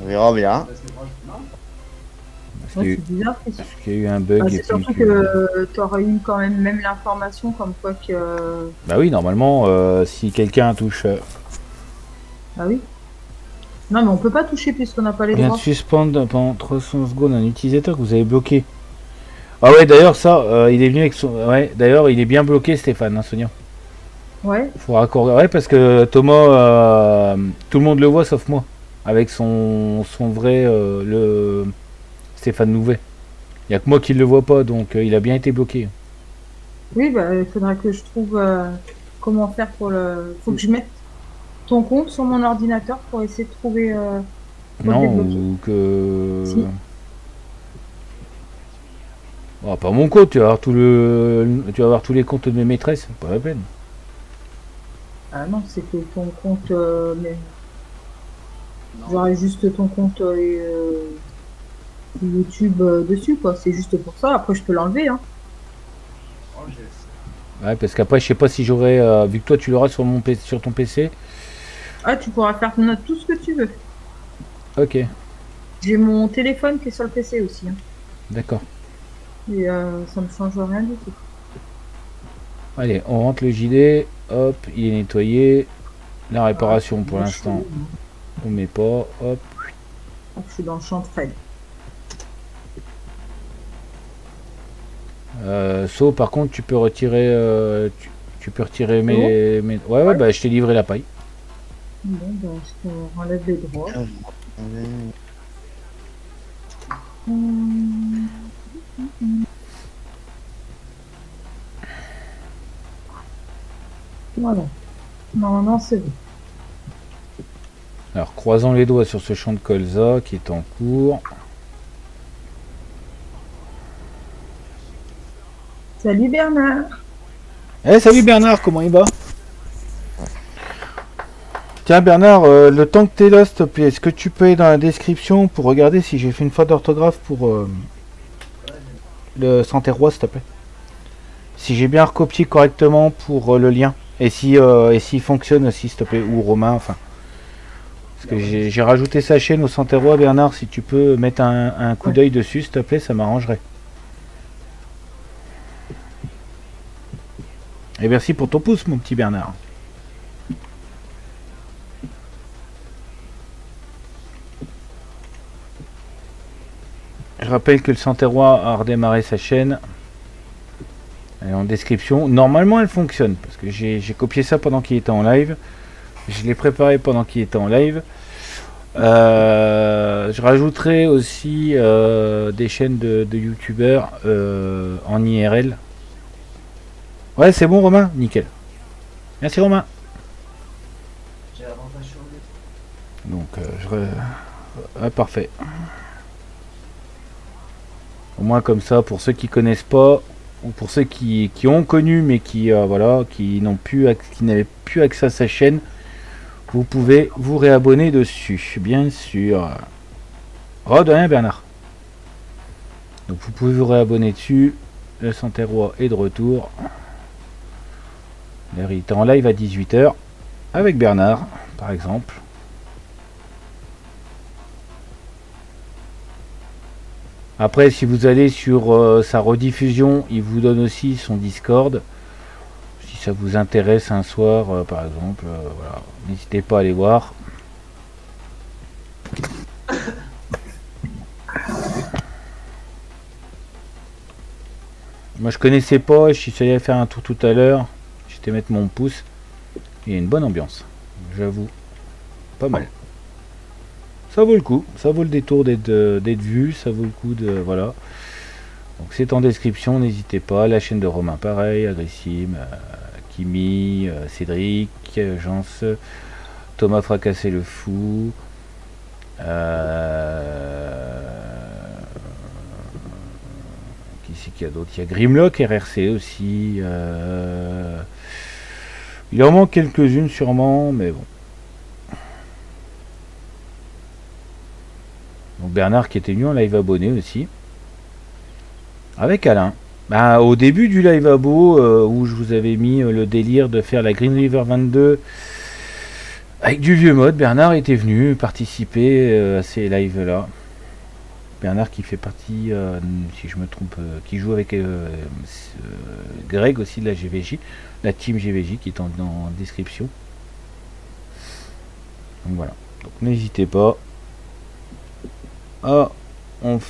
On verra bien. Ouais, c'est bizarre. qu'il y a eu un bug. Bah, c'est surtout que- que tu aurais eu quand même même l'information comme quoi que. Bah oui, normalement, euh, si quelqu'un touche. euh, Ah oui. Non, mais on peut pas toucher puisqu'on n'a pas les vient de droits. suspendre pendant 300 secondes un utilisateur que vous avez bloqué. Ah ouais, d'ailleurs, ça, euh, il est venu avec son. Ouais, d'ailleurs, il est bien bloqué, Stéphane, hein, Sonia. Ouais. Faut raccorder. Ouais, parce que Thomas, euh, tout le monde le voit sauf moi. Avec son, son vrai. euh, le Stéphane Nouvet. Il n'y a que moi qui le vois pas, donc euh, il a bien été bloqué. Oui, bah il faudra que je trouve euh, comment faire pour le. Faut que je mette ton compte sur mon ordinateur pour essayer de trouver. euh, non, ou que. Si. Oh, pas mon compte, tu vas, avoir tout le... tu vas avoir tous les comptes de mes maîtresses, pas la peine. Ah non, c'est que ton compte. mais j'aurais juste ton compte et, euh, YouTube euh, dessus, quoi. C'est juste pour ça. Après, je peux l'enlever, hein. Ouais, parce qu'après, je sais pas si j'aurai. euh, vu que toi, tu l'auras sur, mon P- sur ton PC. Ah, tu pourras faire tout ce que tu veux. Ok, J'ai mon téléphone qui est sur le PC aussi. hein. d'accord. Et euh, ça ne change rien du tout. Allez, on rentre le gilet. Hop, il est nettoyé. La réparation, pour Moi, l'instant, on met pas. Hop. je suis dans le champ de Fred. So, par contre, tu peux retirer. euh, tu, tu peux retirer mes, mes- Ouais, ouais, bah je t'ai livré la paille. Bon, on enlève les droits. Hum. Voilà. Normalement, c'est bon. Alors, croisons les doigts sur ce champ de colza qui est en cours. Salut Bernard. Eh, salut Bernard, comment il va? Tiens Bernard, euh, le temps que t'es là, s'il te plaît, est-ce que tu peux aller dans la description pour regarder si j'ai fait une faute d'orthographe pour euh, le Santerrois, s'il te plaît? Si j'ai bien recopié correctement pour euh, le lien. Et si et s'il fonctionne aussi, s'il te plaît, ou Romain, enfin. Parce que j'ai rajouté sa chaîne au Santerrois, Bernard, si tu peux mettre un, un coup d'œil dessus, s'il te plaît, ça m'arrangerait. Et merci pour ton pouce, mon petit Bernard. Je rappelle que le Santerrois a redémarré sa chaîne. Elle est en description. Normalement, elle fonctionne. Parce que j'ai copié ça pendant qu'il était en live. Je l'ai préparé pendant qu'il était en live. Euh, je rajouterai aussi euh, des chaînes de, de youtubeurs euh, en IRL. Ouais, c'est bon, Romain Nickel. Merci, Romain. Donc, euh, je ah, parfait. Au moins comme ça, pour ceux qui connaissent pas, ou pour ceux qui, ont connu mais qui euh, voilà, n'ont plus, qui n'avaient plus accès à sa chaîne, vous pouvez vous réabonner dessus, bien sûr. Oh, de rien, Bernard. Donc vous pouvez vous réabonner dessus. Le Santerrois est de retour. D'ailleurs, il était en live à 18h avec Bernard, par exemple. Après, si vous allez sur euh, sa rediffusion, il vous donne aussi son Discord. Si ça vous intéresse un soir, euh, par exemple, euh, n'hésitez pas à aller voir. Moi, je connaissais pas, je suis allé faire un tour tout à l'heure. Mettre mon pouce. Il y a une bonne ambiance, j'avoue. Pas mal. Ça vaut le coup, ça vaut le détour d'être euh, vu, ça vaut le coup de. Voilà. Donc c'est en description, n'hésitez pas. La chaîne de Romain, pareil, Agressim, euh, Kimi, euh, Cédric, euh, Jans, Thomas Fracassé le Fou. euh, Qui c'est qu'il y a d'autres Il y a Grimlock RRC aussi. Il en manque quelques-unes sûrement, mais bon. Donc Bernard qui était venu en live abonné aussi. Avec Alain. Bah, au début du live abo euh, où je vous avais mis euh, le délire de faire la Green River 22 avec du vieux mode, Bernard était venu participer euh, à ces lives là. Bernard qui fait partie, si je me trompe, qui joue avec Greg aussi de la GVJ, la team GVJ qui est en, en description. Donc voilà. Donc n'hésitez pas. Ah, on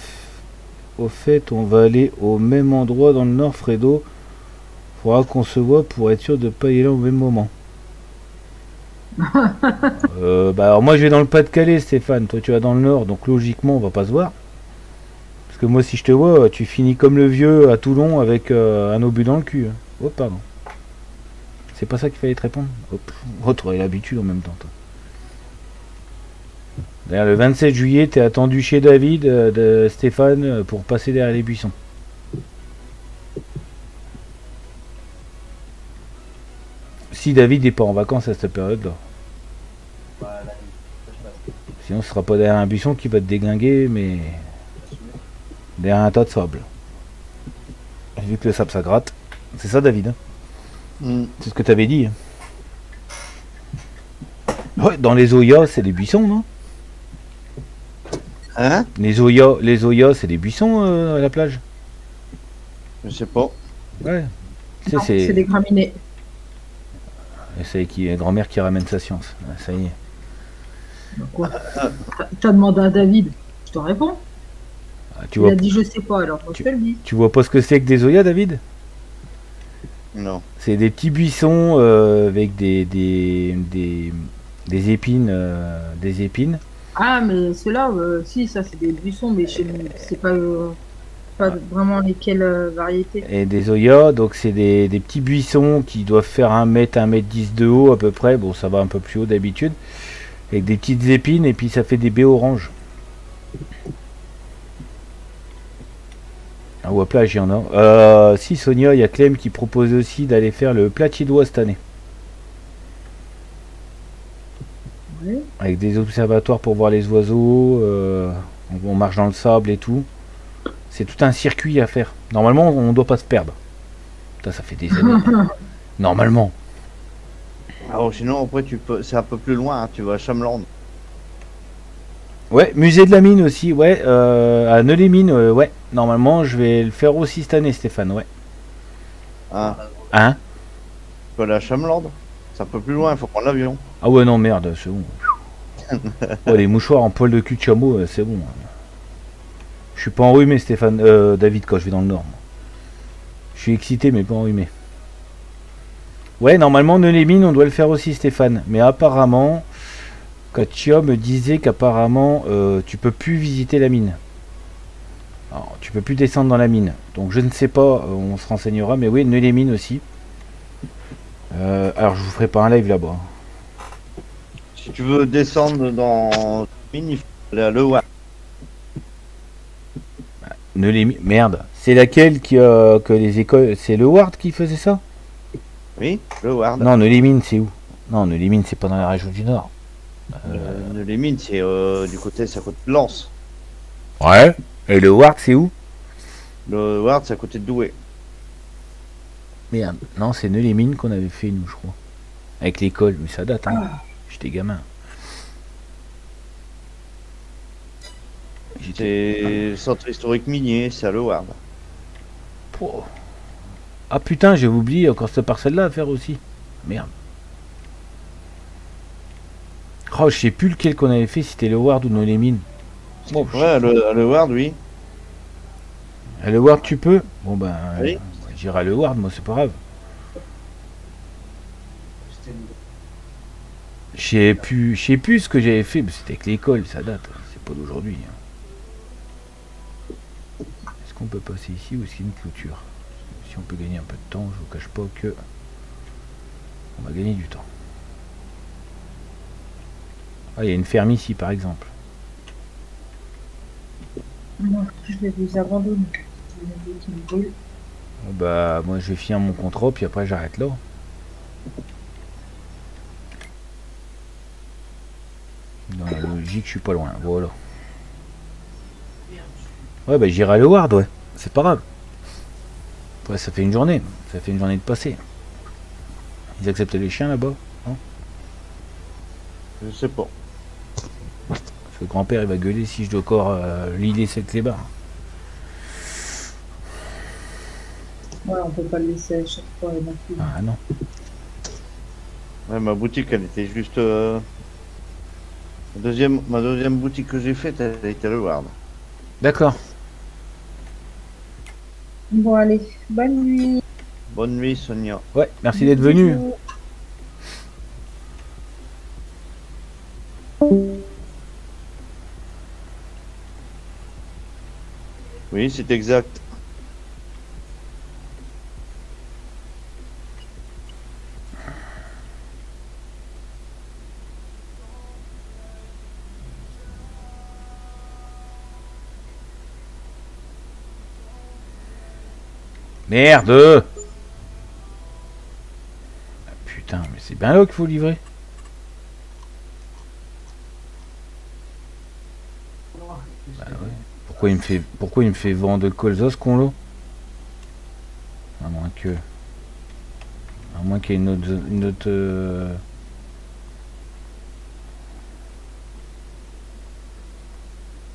au fait, on va aller au même endroit dans le nord, Fredo. Faudra qu'on se voit pour être sûr de pas y aller au même moment. Euh, bah alors moi je vais dans le Pas-de-Calais, Stéphane. Toi tu vas dans le nord, donc logiquement on va pas se voir. Parce que moi si je te vois, tu finis comme le vieux à Toulon avec euh, un obus dans le cul. hein. Oh pardon. C'est pas ça qu'il fallait te répondre. Oh, t'aurais l'habitude en même temps. Toi. D'ailleurs, le 27 juillet, t'es attendu chez David, euh, de Stéphane, euh, pour passer derrière les buissons. Si David n'est pas en vacances à cette période-là. Bah. Sinon, ce sera pas derrière un buisson qui va te déglinguer, mais derrière un tas de sable. Vu que le sable ça gratte. C'est ça, David hein Hmm. C'est ce que t'avais dit. hein Ouais, dans les Oyas, c'est des buissons, non? Hein? Les Oyas, les Oyas, c'est des buissons euh, à la plage? Je sais pas. Ouais. Tu C'est des graminées. c'est qui grand-mère qui ramène sa science. Ça y est. Quoi? T'as- demandé à David. Je te réponds. Ah, tu Il vois, a dit je sais pas, alors moi, je te le dis. tu vois pas ce que c'est que des Oyas, David? Non. C'est des petits buissons euh, avec des des, des, des épines, euh, des épines. Ah, mais ceux-là, euh, si, ça c'est des buissons, mais chez nous, c'est pas, euh, pas vraiment lesquelles euh, variétés. et des oyas, donc c'est des, des petits buissons qui doivent faire 1 mètre, 1 mètre 10 de haut à peu près, bon ça va un peu plus haut d'habitude, avec des petites épines et puis ça fait des baies oranges. Ah ou à plage il y en a. Euh, si Sonia, il y a Clem qui propose aussi d'aller faire le Platidois cette année. Avec des observatoires pour voir les oiseaux, euh, on, on marche dans le sable et tout. C'est tout un circuit à faire. Normalement, on doit pas se perdre. Putain, ça fait des années. Normalement. Alors sinon après tu peux, c'est un peu plus loin. hein, Tu vas à Chameland. Ouais, musée de la mine aussi, ouais. Euh, à Neules-les-Mines, euh, ouais. Normalement, je vais le faire aussi cette année, Stéphane, ouais. Ah. Hein? Peux aller à Chameland. C'est un peu plus loin, il faut prendre l'avion. Ah ouais, non, merde, c'est bon. Ouais, les mouchoirs en poil de cul de chameau, euh, c'est bon. Je suis pas enrhumé, Stéphane, euh, David, quand je vais dans le Nord. Je suis excité, mais pas enrhumé. Ouais, normalement, Neulémine, on doit le faire aussi, Stéphane. Mais apparemment, Katia me disait qu'apparemment, euh, tu peux plus visiter la mine. Alors, tu peux plus descendre dans la mine. Donc, je ne sais pas, euh, on se renseignera. Mais oui, Neulémine aussi. Euh, alors, je vous ferai pas un live là-bas. Si tu veux descendre dans mine, il faut aller à Le Ward. Ne les Merde. C'est laquelle qui que les écoles. C'est le Ward qui faisait ça? Oui, Le Ward. Non, ne les mines, c'est où? Non, ne les mines, c'est pas dans la région du Nord. Euh, les mines, c'est euh, du côté, c'est à côté de Lens. Ouais. Et le Ward, c'est où? Le Ward, c'est à côté de Douai. Merde. Non, c'est ne les mines qu'on avait fait, nous, je crois. Avec l'école, mais ça date, hein. J'étais gamin. J'étais. C'est le centre historique minier, c'est à Le Ward. Pouah. Ah putain, j'ai oublié encore cette parcelle-là à faire aussi. Merde. Oh, je sais plus lequel qu'on avait fait, si c'était le Ward ou non les mines. Bon, Ouais, à le, Le Ward, oui. À le Ward, tu peux? Bon ben, Oui. euh, j'irai à le Ward, moi, c'est pas grave. Je sais plus, je sais plus ce que j'avais fait, mais c'était avec l'école, ça date. C'est pas d'aujourd'hui. hein. Est-ce qu'on peut passer ici ou est-ce qu'il y a une clôture? Si on peut gagner un peu de temps, je vous cache pas que on va gagner du temps. Ah, il y a une ferme ici, par exemple. Moi, je vais vous abandonner. Il y en a deux qui me brûlent. Bon, Bah, moi, je vais finir mon contrat, puis après, j'arrête là. Dans la logique, je suis pas loin. Voilà. Ouais, bah, j'irai à le Ward, ouais. C'est pas grave. Ouais, ça fait une journée. Ça fait une journée de passer. Ils acceptent les chiens là-bas Je sais pas. Le grand-père, il va gueuler si je dois encore euh, l'idée cette les barres. Ouais, on peut pas le laisser à chaque fois. Ah non. Ouais, ma boutique, elle était juste. euh, Ma deuxième, ma deuxième boutique que j'ai faite, elle était à Le Ward. D'accord. Bon, allez, bonne nuit. Bonne nuit, Sonia. Ouais, merci d'être venu. Oui, c'est exact. Merde Ah, Putain, mais c'est bien là qu'il faut livrer. Bah ouais. Pourquoi il me fait pourquoi il me fait vendre le colza ce con À moins que. À moins qu'il y ait une autre. Une autre euh,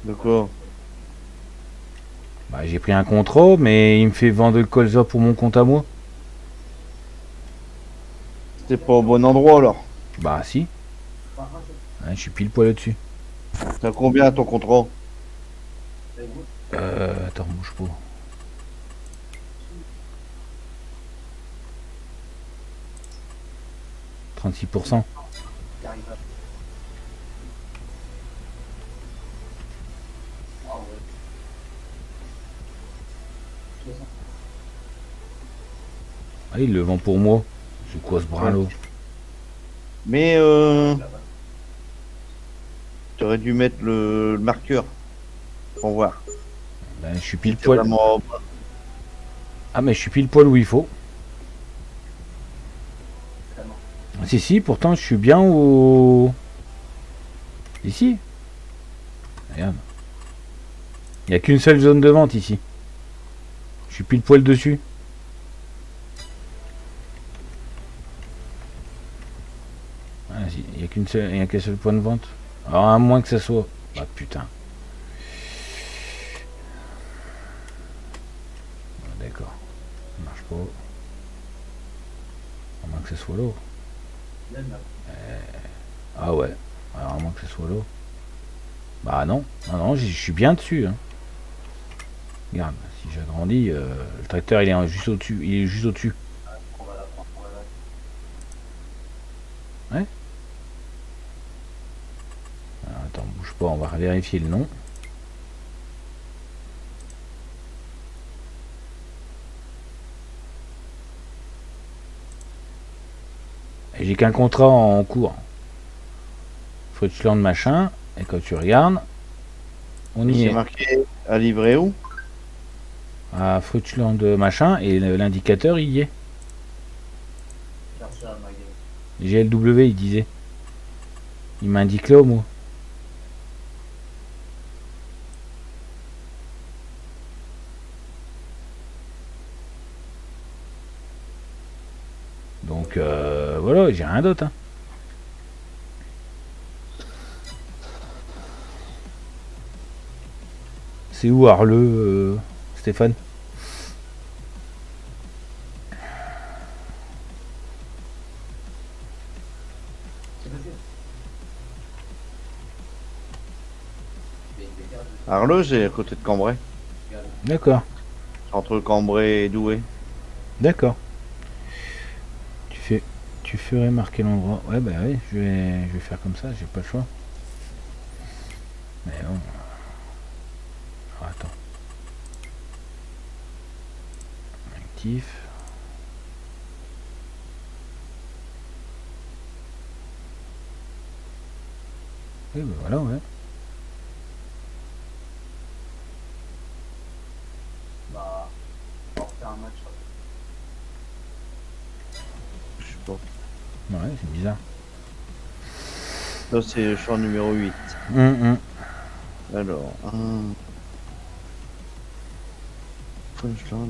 De quoi? Bah j'ai pris un contrat, mais il me fait vendre le colza pour mon compte à moi. C'était pas au bon endroit alors. Bah si. Ouais, je suis pile poil là-dessus. T'as combien ton contrat? Euh, attends, bouge pas. « 36%. Ah, il le vend pour moi. C'est quoi ce bras là Mais euh. T'aurais dû mettre le marqueur. Pour voir. Ben, je suis pile poil. vraiment- Ah, mais je suis pile poil où il faut. Si, si, pourtant je suis bien au. Ici. Regarde. Il n'y a qu'une seule zone de vente ici. Je suis pile poil dessus. Ah, si, Il n'y a qu'une seule, il y a qu'un seul point de vente. Alors à moins que ça soit. Ah putain. À moins que ce soit l'eau. A- Ah ouais, à moins que ce soit l'eau. Bah non, non, je suis bien dessus. hein. Regarde, si j'agrandis, euh, le tracteur il est juste au-dessus. Il est juste au-dessus. Alors, attends, bouge pas, on va vérifier le nom. J'ai qu'un contrat en cours. Fruitland machin, et quand tu regardes, on y C'est est. marqué à livrer où? À Fruitland machin, et l'indicateur il y est. GLW il disait. Il m'indique là au mot. Donc euh, voilà, j'ai rien d'autre. hein. C'est où Arleux, euh, Stéphane? Arleux, c'est à côté de Cambrai. D'accord, Entre Cambrai et Douai. d'accord. Tu ferais marquer l'endroit. Ouais bah oui, je vais, je vais faire comme ça, j'ai pas le choix. Mais bon. Ah, attends. Actif. Oui bah voilà ouais. Bah, on un match. Je pas. Ouais, c'est bizarre. Là, c'est le champ numéro 8. Hum, hum. Alors, un. Punchland.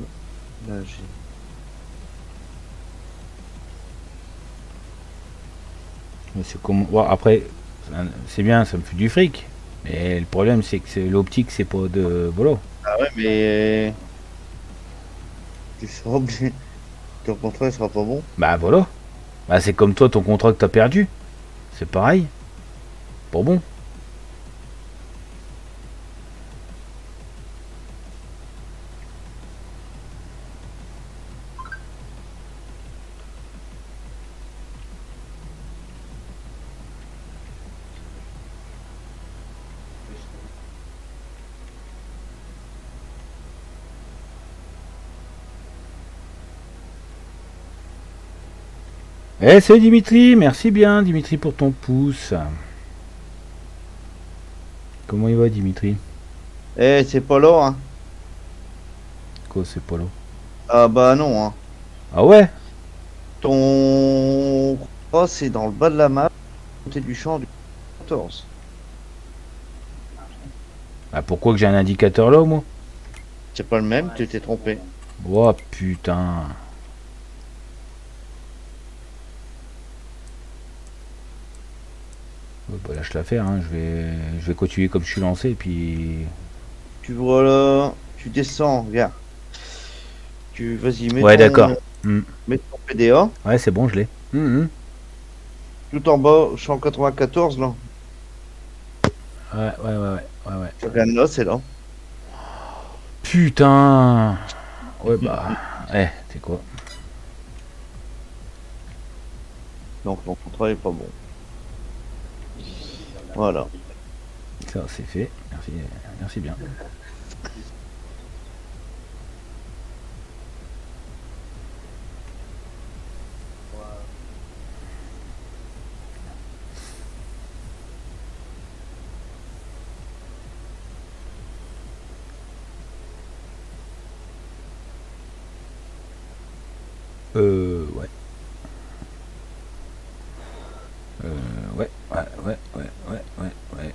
Là, j'ai. C'est comme... bon, après, c'est bien, ça me fait du fric. Mais le problème, c'est que c'est l'optique, c'est pas de boulot. Ah ouais, mais. Tu seras obligé. Ton contrat il sera pas bon. Bah voilà. Bah c'est comme toi, ton contrat que t'as perdu. C'est pareil. Pas bon. Eh, c'est Dimitri. Merci bien, Dimitri, pour ton pouce. Comment il va, Dimitri? Eh, c'est pas là, hein. Quoi, c'est Polo? Ah bah non, hein. Ah ouais? Ton contrat, c'est dans le bas de la map, côté du champ du 14. Ah, pourquoi que j'ai un indicateur là, moi? C'est pas le même, tu t'es trompé. Oh putain. Bah, lâche l'affaire, hein. je, vais, je vais continuer comme je suis lancé, et puis... Tu vois là, tu descends, regarde. Tu vas-y, mets Ouais, ton- d'accord. Hmm. Mets ton PDA, Ouais, c'est bon, je l'ai. Hum, hum. tout en bas, champ 94 là. Ouais, ouais, ouais, ouais, ouais, ouais. Tu regardes là, c'est là. Putain Ouais, bah... Eh, c'est quoi? Donc ton contrat est pas bon. Voilà. Ça, c'est fait. Merci, merci bien. Euh, ouais, ouais, ouais, ouais, ouais, ouais, ouais.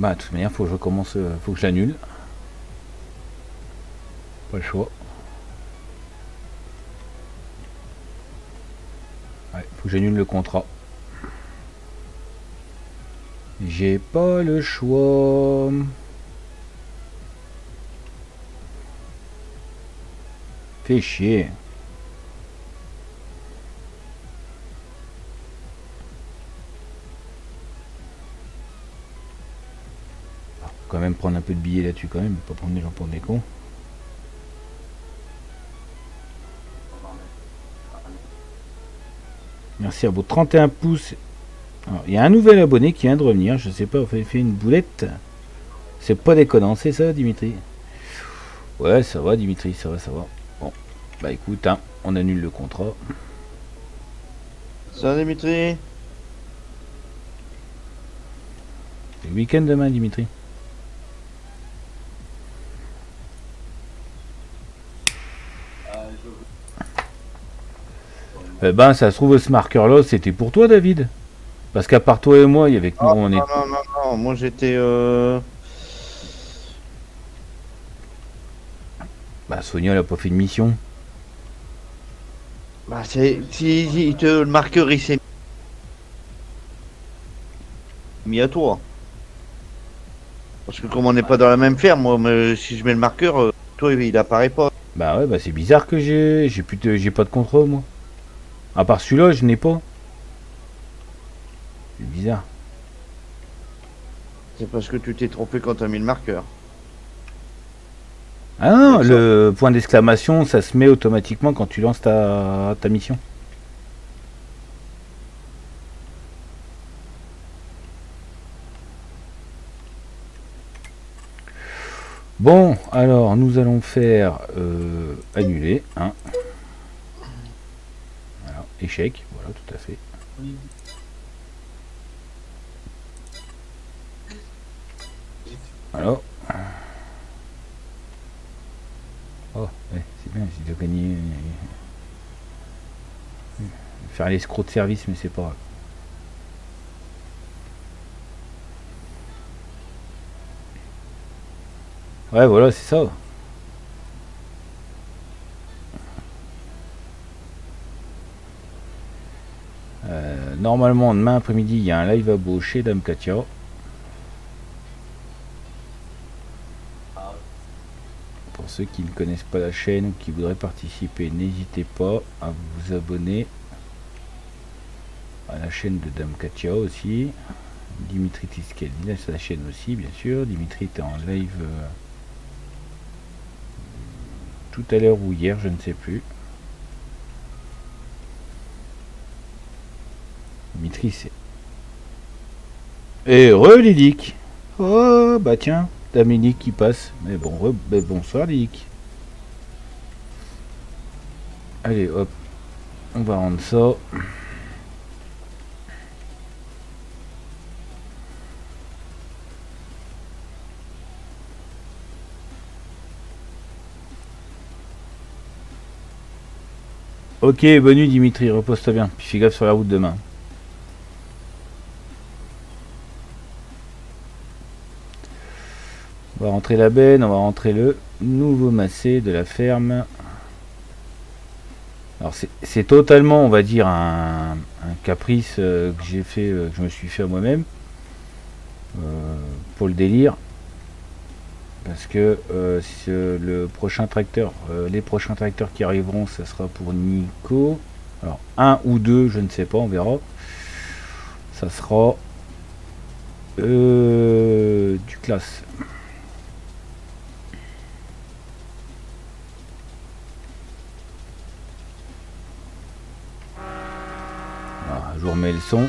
Bah, de toute manière, faut que je recommence, euh, faut que je l'annule. Pas le choix. Ouais, faut que j'annule le contrat. J'ai pas le choix. Fais chier. Peu de billets là-dessus quand même, pas prendre les gens pour des cons. Merci à vos 31 pouces. Alors, Il y a un nouvel abonné qui vient de revenir, je sais pas, vous avez fait une boulette? C'est pas déconnant, c'est ça Dimitri? Ouais, ça va Dimitri, ça va, ça va. Bon, bah écoute, hein, on annule le contrat. Ça, Dimitri? C'est le week-end demain Dimitri. Eh ben, ça se trouve, ce marqueur-là, c'était pour toi, David. Parce qu'à part toi et moi, il y avait que nous, Ah, on est... non, non, non, non, moi j'étais. Euh... Bah, Sonia, elle a pas fait de mission. Bah, c'est. Si, si, il te- le marqueur il s'est mis à toi. Parce que comme on n'est pas dans la même ferme, moi, mais si je mets le marqueur, euh, toi il apparaît pas. Bah ouais, bah c'est bizarre que j'ai... J'ai plus de... J'ai pas de contrôle, moi. À part celui-là, je n'ai pas. C'est bizarre. C'est parce que tu t'es trompé quand t'as mis le marqueur. Ah non, le point d'exclamation, ça se met automatiquement quand tu lances ta, ta mission. Bon, alors nous allons faire euh, annuler. Hein. Échec, voilà, tout à fait. Alors. Oh, ouais, c'est bien, j'ai déjà gagné. Faire l'escroc de service, mais c'est pas grave. Ouais, voilà, c'est ça. Euh, normalement, demain après-midi, il y a un live à beau chez Dame Katia. Pour ceux qui ne connaissent pas la chaîne ou qui voudraient participer, n'hésitez pas à vous abonner à la chaîne de Dame Katia aussi. Dimitri Tiscali, sa chaîne aussi, bien sûr. Dimitri était en live euh, tout à l'heure ou hier, je ne sais plus. Dimitri, c'est. Et re Lilique Oh, bah tiens, Dominique qui passe. Mais bon, re- bonsoir Lilique. Allez, hop. On va rendre ça. Ok, bonne nuit Dimitri, repose-toi bien. Puis fais gaffe sur la route demain. On va rentrer la benne, on va rentrer le nouveau massé de la ferme. Alors c'est- totalement, on va dire, un, caprice euh, que j'ai fait, euh, que je me suis fait à moi-même. euh, pour le délire. Parce que le prochain tracteur, les prochains tracteurs qui arriveront, ça sera pour Nico. Alors un ou deux, je ne sais pas, on verra. Ça sera du classe. Je vous remets le son.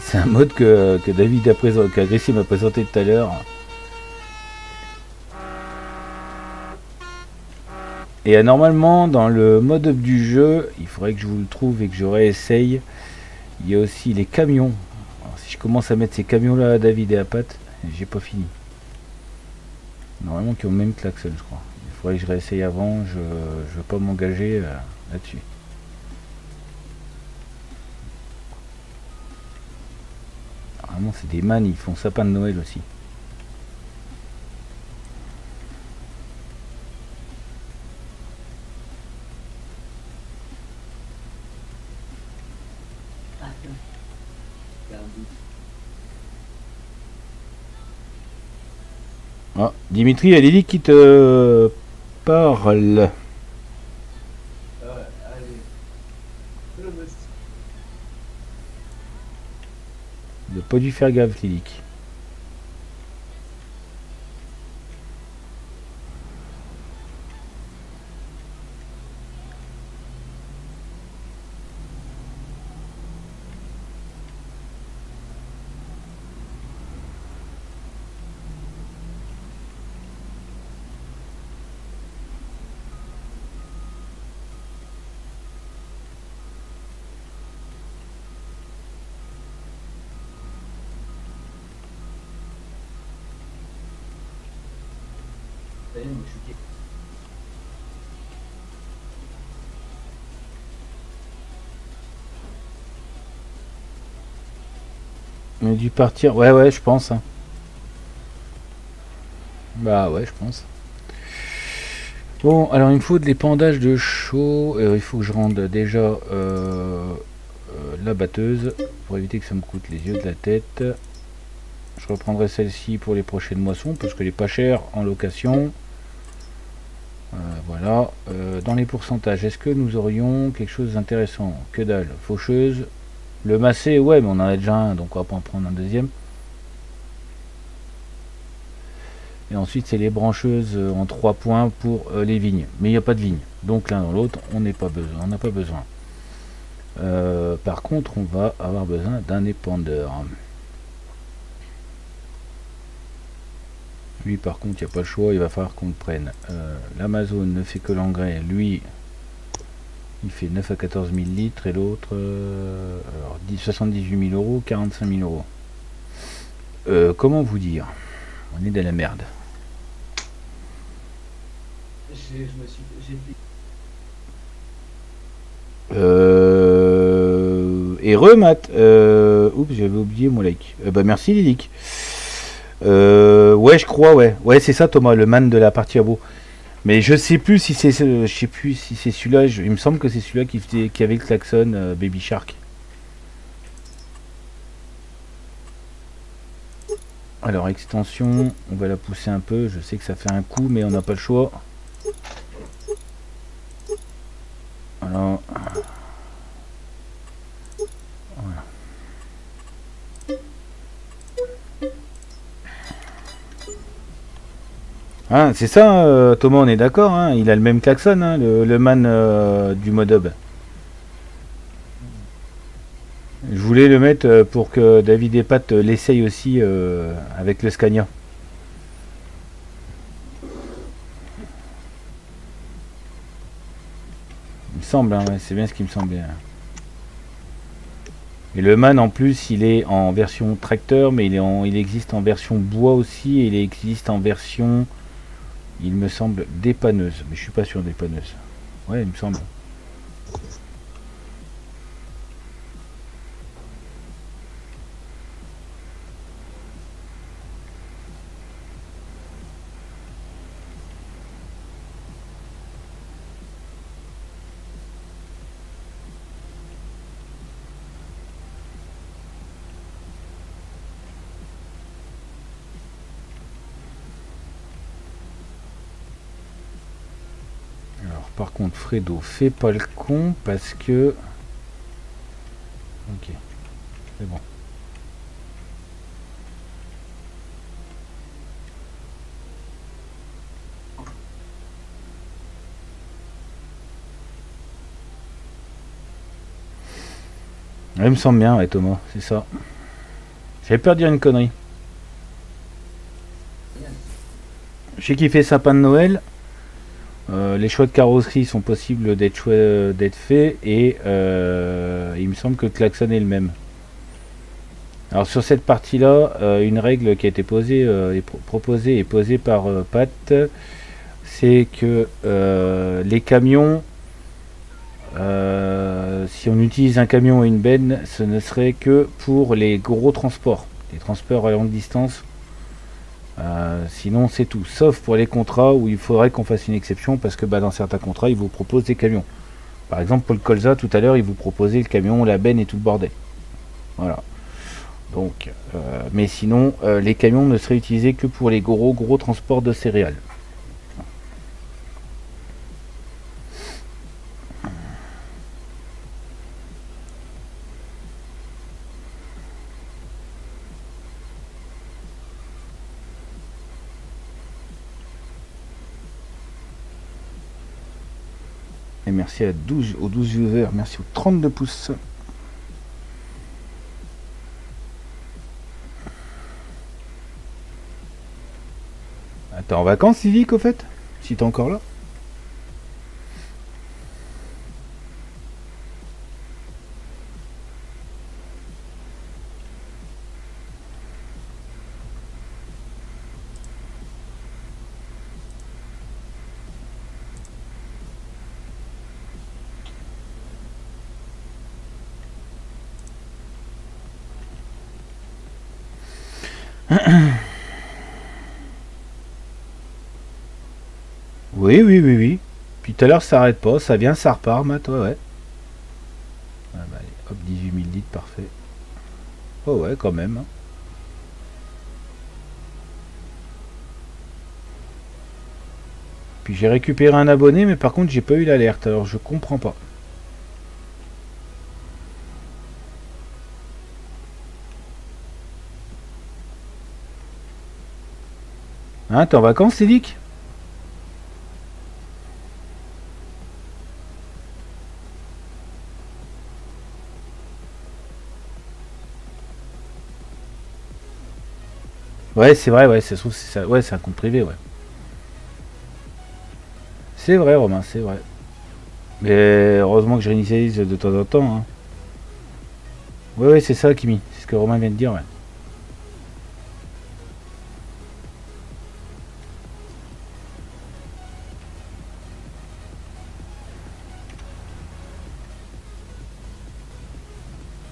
C'est un mode que, David a présent, qu'Agressé m'a présenté tout à l'heure. Et normalement, dans le mode up du jeu, il faudrait que je vous le trouve et que je réessaye. Il y a aussi les camions. Alors, si je commence à mettre ces camions là à David et à Pat, j'ai pas fini. Normalement, qui ont le même klaxon, je crois. Il faudrait que je réessaye avant. Je ne veux pas m'engager euh, là-dessus. C'est des mannes, ils font sapin de Noël aussi. Ah, Dimitri, il y a Lily qui te parle. Dû faire gaffe, Lilic. Daniel, moi, je suis On a dû partir. Ouais, ouais, je pense. hein. Bah ouais, je pense. Bon, alors il me faut de l'épandage de chaud. Euh, il faut que je rende déjà euh, euh, la batteuse pour éviter que ça me coûte les yeux de la tête. Je reprendrai celle-ci pour les prochaines moissons parce qu'elle est pas chère en location. Euh, voilà. Dans les pourcentages, est-ce que nous aurions quelque chose d'intéressant? Que dalle. Faucheuse. Le massé, ouais, mais on en a déjà un, donc on va pas en prendre un deuxième. Et ensuite, c'est les brancheuses euh, en trois points pour euh, les vignes. Mais il n'y a pas de vigne. Donc l'un dans l'autre, on n'est pas besoin. On n'a pas besoin. Euh, par contre, on va avoir besoin d'un épandeur. Lui, par contre, il n'y a pas le choix. Il va falloir qu'on le prenne. L'Amazon ne fait que l'engrais. Lui, il fait 9 à 14 000 litres. Et l'autre, euh, alors, 10 78 000 euros, 45 000 euros. Euh, comment vous dire? On est dans la merde. Je me suis. Euh... Et remat. Euh... Oups, j'avais oublié mon like. Euh, bah merci Lilic. Euh... Ouais, je crois, ouais. Ouais, c'est ça Thomas, le man de la partie à beau. Mais je sais plus si c'est, ce- je sais plus si c'est celui-là. Il me semble que c'est celui-là qui, qui avait le klaxon euh, Baby Shark. Alors extension, on va la pousser un peu. Je sais que ça fait un coup, mais on n'a pas le choix. Alors, Ah, c'est ça, euh, Thomas, on est d'accord. hein, il a le même klaxon, hein, le, le man euh, du Modub. Je voulais le mettre euh, pour que David et Pat l'essayent aussi avec le Scania. Il me semble, hein, c'est bien ce qui me semblait. hein. Et le man en plus, il est en version tracteur, mais il, il existe en version bois aussi, et il existe en version, il me semble, dépanneuse. Mais je suis pas sûr dépanneuse. Ouais, il me semble. Alors par Fredo. Fais pas le con parce que ok. C'est bon. Il me semble bien ouais Thomas c'est ça. J'avais peur de dire une connerie. J'ai kiffé sapin de Noël euh, les choix de carrosserie sont possibles d'être d'être faits et euh, il me semble que le klaxon est le même. Alors sur cette partie-là, euh, une règle qui a été posée, euh, et pro- proposée et posée par euh, Pat, c'est que euh, les camions, euh, si on utilise un camion et une benne, ce ne serait que pour les gros transports, les transports à longue distance. Euh, sinon, c'est tout. Sauf pour les contrats où il faudrait qu'on fasse une exception parce que bah, dans certains contrats, ils vous proposent des camions. Par exemple, pour le colza, tout à l'heure, ils vous proposaient le camion, la benne et tout le bordel. Voilà. Donc, euh, mais sinon, euh, les camions ne seraient utilisés que pour les gros gros transports de céréales. Et merci à 12, aux 12 viewers, merci aux 32 pouces. T'es en vacances, Civic, au fait? Si t'es encore là? Oui, oui, oui, oui. Puis tout à l'heure, ça arrête pas. Ça vient, ça repart, Matt. Ouais, ouais. Ah bah, allez, hop, 18 000 litres, parfait. Oh ouais, quand même. hein. Puis j'ai récupéré un abonné, mais par contre, j'ai pas eu l'alerte. Alors, je comprends pas. Hein, t'es en vacances, Cédric? Ouais, c'est vrai, ouais, ça se trouve, c'est ça. Ouais, c'est un compte privé, ouais. C'est vrai, Romain, c'est vrai. Mais heureusement que je réinitialise de temps en temps. Hein. Ouais, ouais, c'est ça, Kimi. C'est ce que Romain vient de dire, ouais.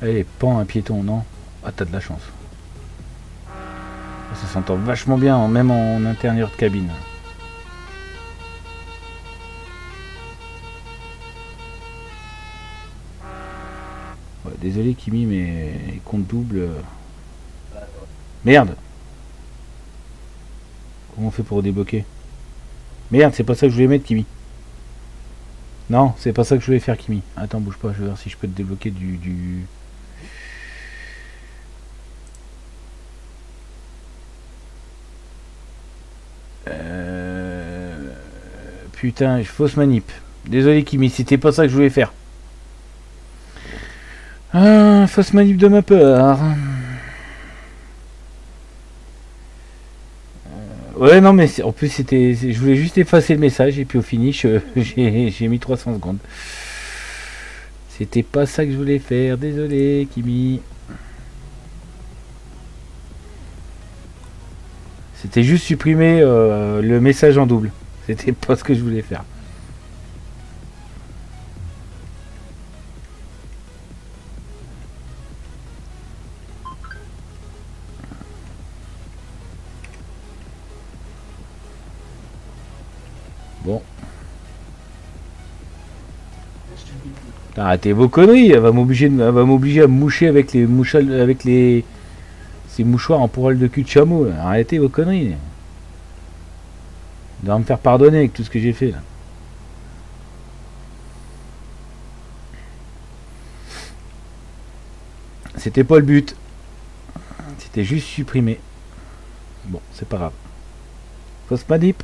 Allez, pan un piéton, non Ah, t'as de la chance. Ça s'entend vachement bien, même en intérieur de cabine. Désolé Kimi, mais compte double. euh. Merde Comment on fait pour débloquer? Merde, c'est pas ça que je voulais mettre Kimi. Non, c'est pas ça que je voulais faire Kimi. Attends, bouge pas, je vais voir si je peux te débloquer du... Putain, fausse manip. Désolé Kimi, c'était pas ça que je voulais faire. Ah, fausse manip de ma part. Euh, Ouais, non, mais en plus, c'était. Je voulais juste effacer le message et puis au finish, euh, j'ai j'ai mis 300 secondes. C'était pas ça que je voulais faire, désolé, Kimi. C'était juste supprimer euh, le message en double. C'était pas ce que je voulais faire. Bon. Arrêtez vos conneries, elle va m'obliger m'obliger à me moucher avec les mouchales avec les ces mouchoirs en poil de cul de chameau. Arrêtez vos conneries. Doit me faire pardonner avec tout ce que j'ai fait là. C'était pas le but. C'était juste supprimer. Bon, c'est pas grave. Fausse manip.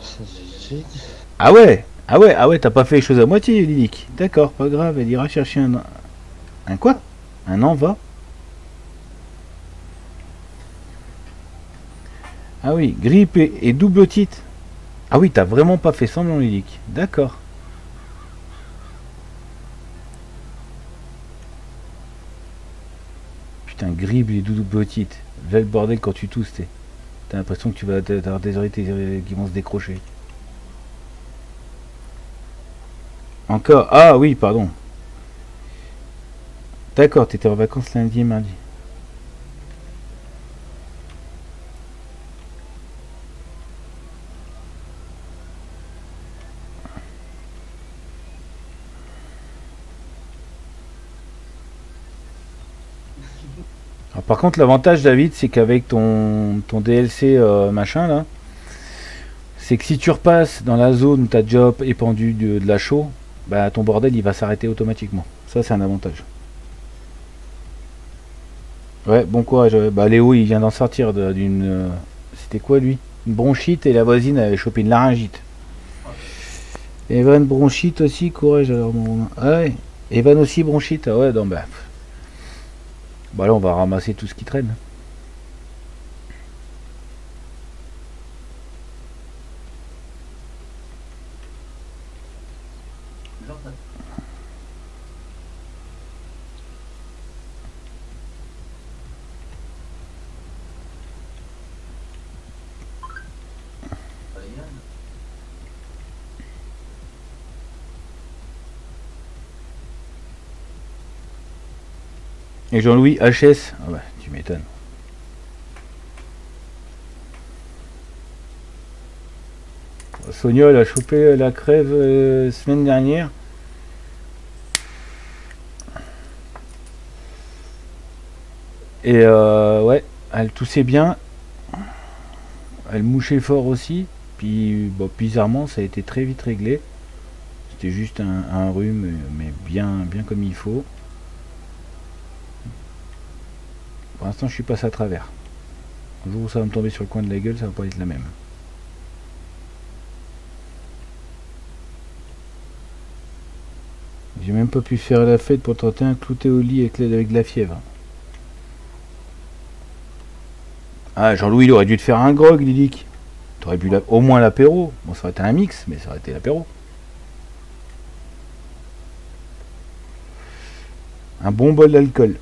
Ça, c'est- Ah ouais Ah ouais, ah ouais, t'as pas fait les choses à moitié, Lilique. D'accord, pas grave, elle ira chercher un... Un quoi? Un enva Ah oui, grippe et, double titre. Ah oui, t'as vraiment pas fait semblant, Lilique. D'accord. Putain, grippe et double titre. Le bordel quand tu tousses, t'es. T'as l'impression que tu vas avoir des oreilles qui vont se décrocher. Encore Ah oui, pardon. D'accord, t'étais en vacances lundi et mardi. Alors, par contre, l'avantage, David, c'est qu'avec ton, DLC euh, machin là, c'est que si tu repasses dans la zone où t'as déjà épandu de, de la chaux, bah ton bordel il va s'arrêter automatiquement. Ça, c'est un avantage. Ouais, bon courage. ouais. Bah Léo, il vient d'en sortir d'une. euh, C'était quoi lui? Une bronchite et la voisine avait chopé une laryngite. Evan bronchite aussi, courage alors mon. Ah ouais. Evan aussi bronchite, ah ouais, non bah. Bah là on va ramasser tout ce qui traîne. Genre, t'as Et Jean-Louis HS. Ah bah, tu m'étonnes. Sonia, elle a chopé la crève euh, semaine dernière. Et euh, ouais, elle toussait bien. Elle mouchait fort aussi. Puis bizarrement, ça a été très vite réglé. C'était juste un, un rhume, mais bien, bien comme il faut. Pour l'instant, je suis passé à travers. Le jour où ça va me tomber sur le coin de la gueule, ça va pas être la même. J'ai même pas pu faire la fête pour tenter un clouté au lit avec, de la fièvre. Ah, Jean-Louis, il aurait dû te faire un grog, Lilic. T'aurais bu au moins l'apéro. Bon, ça aurait été un mix, mais ça aurait été l'apéro. Un bon bol d'alcool.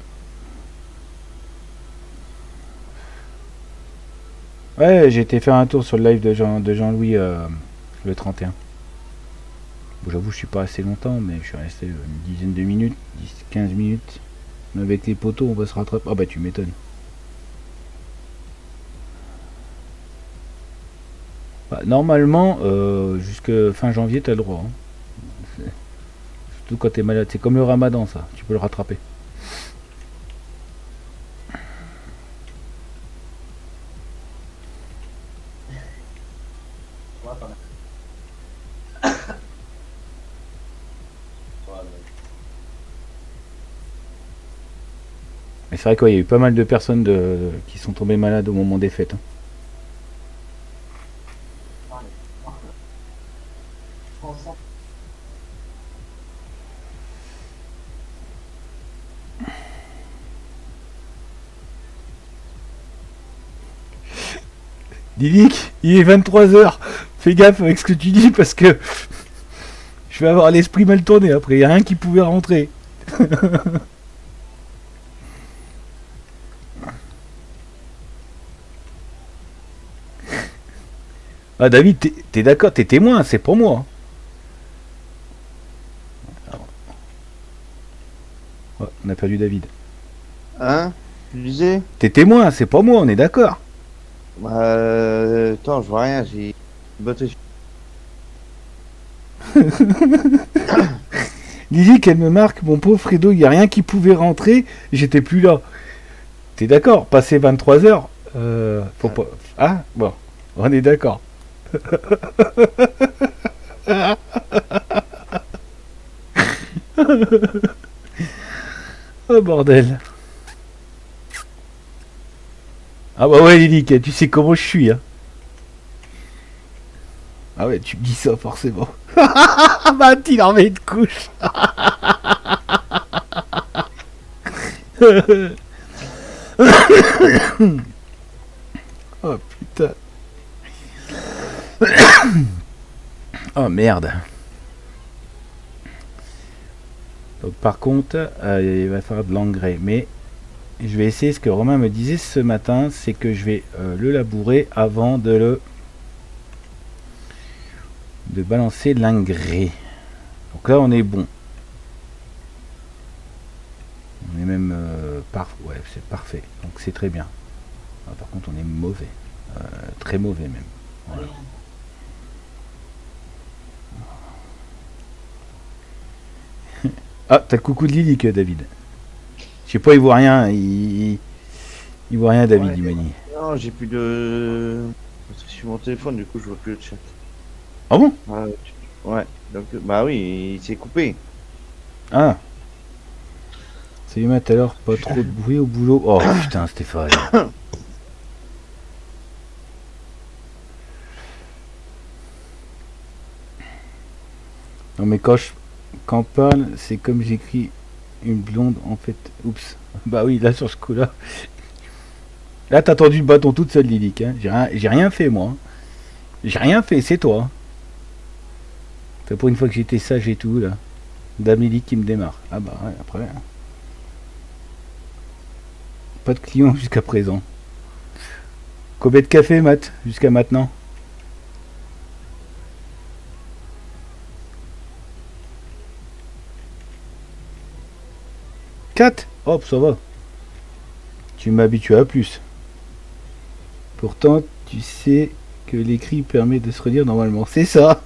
Ouais, j'ai été faire un tour sur le live de Jean- de Jean-Louis euh, le 31. Bon, J'avoue, je suis pas resté longtemps, mais je suis resté une dizaine de minutes, 10-15 minutes. Mais avec les poteaux, on va se rattraper. Ah bah tu m'étonnes. Bah, normalement, euh, jusque fin janvier, t'as le droit. hein. Surtout quand t'es malade. C'est comme le ramadan, ça. Tu peux le rattraper. Ouais, t'en as. Ouais, mais- C'est vrai qu'il y a eu pas mal de personnes qui sont tombées malades au moment des fêtes. hein. Il est 23h. Fais gaffe avec ce que tu dis parce que je vais avoir l'esprit mal tourné après. Il n'y a rien qui pouvait rentrer. ah David, t'es- d'accord, t'es témoin, c'est pour moi. Ouais, on a perdu David. Hein Tu disais? T'es témoin, c'est pas moi, on est d'accord. Bah, euh, attends, je vois rien, j'ai botté. Lily, qu'elle me marque, mon pauvre Fredo, il n'y a rien qui pouvait rentrer, j'étais plus là. T'es d'accord Passé 23 heures, euh, faut pas... Ah, bon, on est d'accord. oh bordel. Ah bah ouais Lily, tu sais comment je suis, hein. Ah ouais, tu me dis ça forcément. bah, il en met une couche. oh putain. oh merde. Donc par contre, euh, il va falloir de l'engrais. Mais je vais essayer ce que Romain me disait ce matin, c'est que je vais euh, le labourer avant de le de balancer l'engrais. Donc là, on est bon. On est même euh, ouais, c'est parfait. Donc c'est très bien. Ah, par contre, on est mauvais, Euh, très mauvais même. Voilà. Ah, t'as le coucou de Lily que David. Je sais pas, il voit rien. Il, il voit rien, David, Ouais. il m'a dit. Non, j'ai plus de. Parce que sur mon téléphone, du coup, je vois plus le chat. Ah bon? Ouais, donc, bah oui, il s'est coupé. Ah. Salut Matt, alors, pas trop de bruit au boulot. Oh putain, Stéphane. Non mais je parle, c'est comme j'écris une blonde en fait. Oups. Bah oui, là sur ce coup-là. Là t'as tendu le bâton toute seule Lilique. Hein. J'ai rien, rien fait moi. hein. J'ai rien fait, c'est toi. C'est pour une fois que j'étais sage et tout là. Dame Lilique qui me démarre. Ah bah ouais, après. hein. Pas de clients jusqu'à présent. Combien de café Matt jusqu'à maintenant? Quatre Hop, ça va. tu m'habitues à plus. Pourtant, tu sais que l'écrit permet de se relire normalement. C'est ça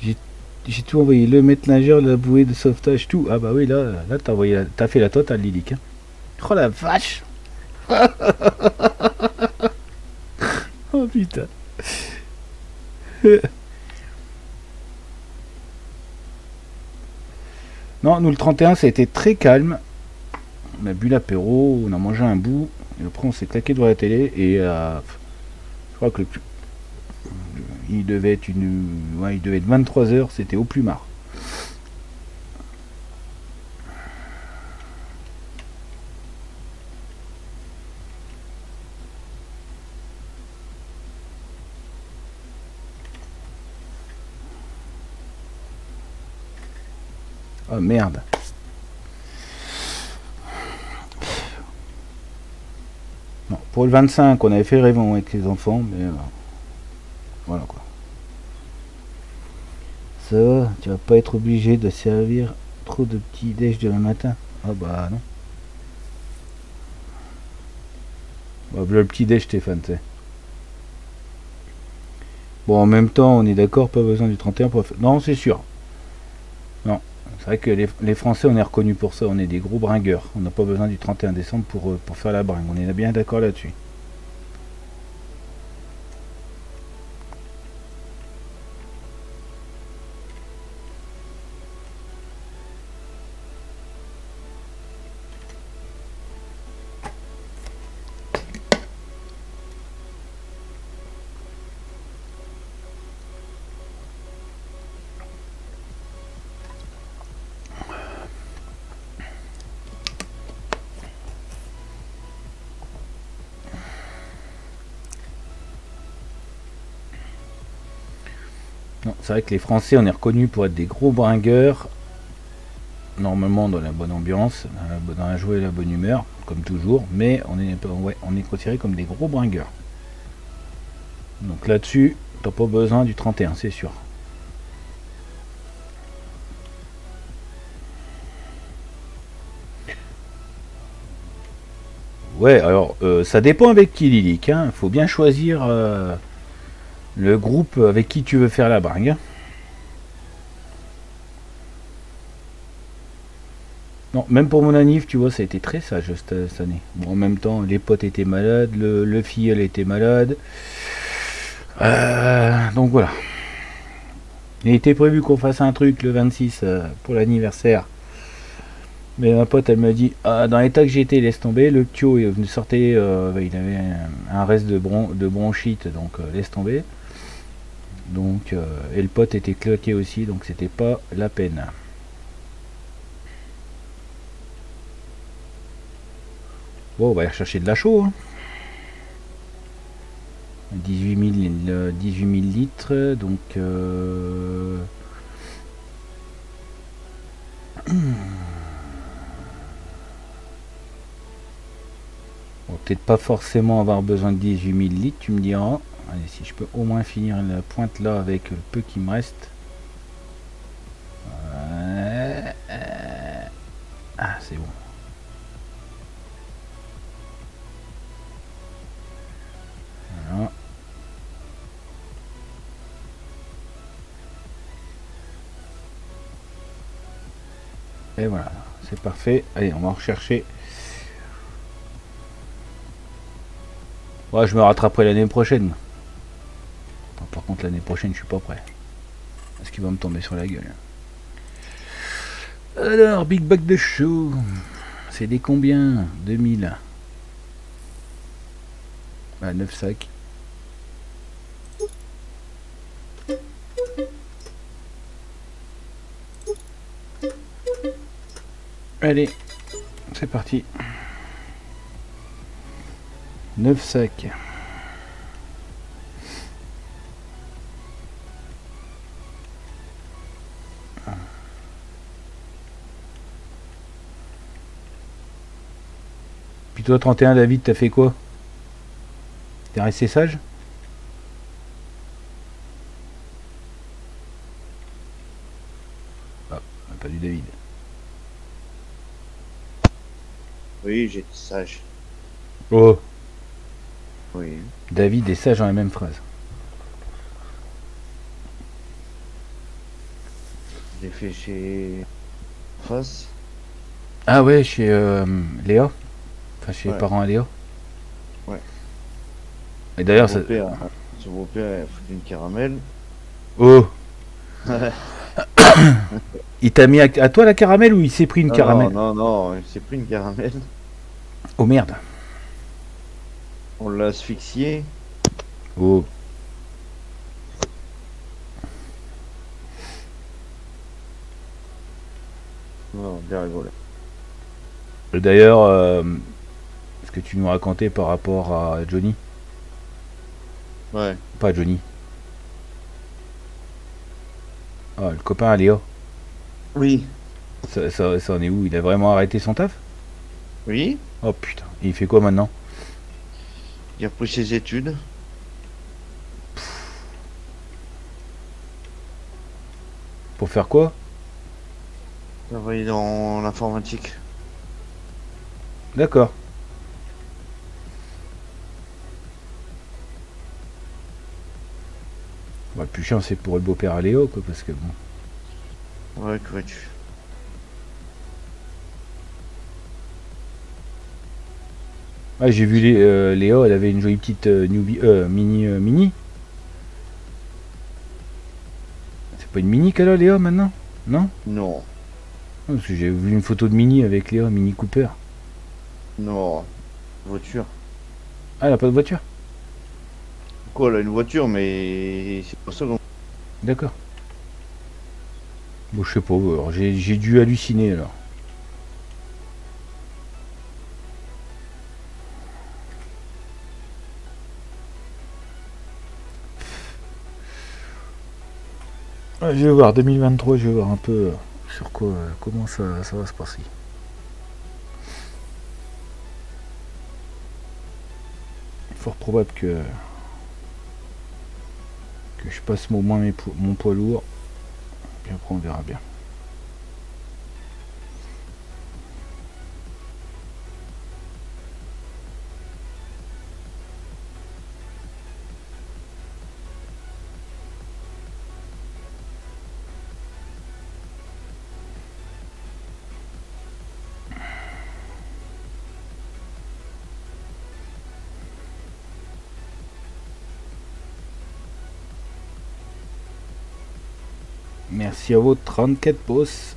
J'ai tout envoyé. Le maître nageur, la bouée de sauvetage, tout. Ah bah oui, là, là t'as envoyé t'as fait la totale, Lilic. hein. Oh la vache Oh putain Non, nous le 31, ça a été très calme. On a bu l'apéro, on a mangé un bout, et après on s'est claqué devant la télé, et euh, je crois que le plus... Il devait être une... Il devait être 23h, c'était au plus marre. Oh merde. Non, pour le 25, on avait fait réveillon avec les enfants, mais euh, voilà quoi. Ça va, tu vas pas être obligé de servir trop de petits déj demain matin. Ah bah non. Bah, le petit déj Stéphane, tu. Bon, en même temps, on est d'accord, pas besoin du 31 pour... Non, c'est sûr. C'est vrai que les, les Français, on est reconnus pour ça, on est des gros bringueurs. On n'a pas besoin du 31 décembre pour, euh, pour faire la bringue. On est bien d'accord là-dessus. C'est vrai que les Français, on est reconnus pour être des gros bringueurs. Normalement dans la bonne ambiance, dans la, joie et la bonne humeur, comme toujours, mais on est, ouais, on est considérés comme des gros bringueurs. Donc là-dessus, t'as pas besoin du 31, c'est sûr. Ouais, alors euh, ça dépend avec qui Lilic. Hein. Faut bien choisir euh, le groupe avec qui tu veux faire la bringue. Non, même pour mon anniv, tu vois, ça a été très sage cette, année. Bon, en même temps, les potes étaient malades, le, le filleul était malade. Euh, donc voilà. Il était prévu qu'on fasse un truc le 26 euh, pour l'anniversaire. Mais ma pote, elle me dit, ah, dans l'état que j'étais, laisse tomber. Le Ptio, il sortait, euh, il avait un, un reste de, bron- de bronchite, donc euh, laisse tomber. Donc, euh, et le pote était claqué aussi, donc c'était pas la peine. Bon, on va aller chercher de la chaux. hein. 18 000, euh, 18 000 litres, donc... euh, peut-être pas forcément avoir besoin de 18 000 litres, tu me diras. Allez, si je peux au moins finir la pointe là avec le peu qui me reste. Ah, c'est bon. Voilà. Et voilà, c'est parfait. Allez, on va rechercher. Ouais, je me rattraperai l'année prochaine. L'année prochaine, je suis pas prêt. Parce qu'il va me tomber sur la gueule? Alors, Big Bag de Show. C'est des combien? 2000. Bah, 9 sacs. Allez, c'est parti. 9 sacs. Toi 31 David, t'as fait quoi? T'es resté sage? Ah, pas du David. Oui, j'étais sage. Oh, Oui. David est sage dans la même phrase. J'ai fait chez. Face. Ah ouais, chez euh, Léa Enfin, chez les parents à Léa Ouais. Et d'ailleurs, ça... beau-père, son beau-père a foutu une caramel. Oh Il t'a mis à... à toi la caramel ou il s'est pris une Non, caramel Non, non, non, il s'est pris une caramel. Oh merde On l'a asphyxié. Oh Non, bien rigolé. Et D'ailleurs, euh, ce que tu nous racontais par rapport à Johnny, Ouais. pas Johnny. Ah, le copain à Oui. ça, ça, ça en est où? Il a vraiment arrêté son taf? Oui. Oh putain, il fait quoi maintenant? Il a repris ses études. Pour faire quoi? Travailler dans l'informatique. D'accord. Bah, le plus chiant c'est pour le beau-père à Léo quoi parce que bon. Ouais, que vois-tu. Ah j'ai vu Lé- euh, Léo, elle avait une jolie petite euh, newbie, euh, mini euh, mini. C'est pas une mini qu'elle a Léo maintenant? Non? Non. Non, Parce que j'ai vu une photo de mini avec Léo, mini Cooper. Non. Voiture. Ah elle a pas de voiture? Quoi, a une voiture, mais c'est pour ça. D'accord. Bon je sais pas, j'ai dû halluciner alors. Je vais voir 2023, je vais voir un peu euh, sur quoi, euh, comment ça, ça va se passer. Fort probable que que je passe au moins mon poids lourd. Puis après on verra bien. Vous 34 pouces.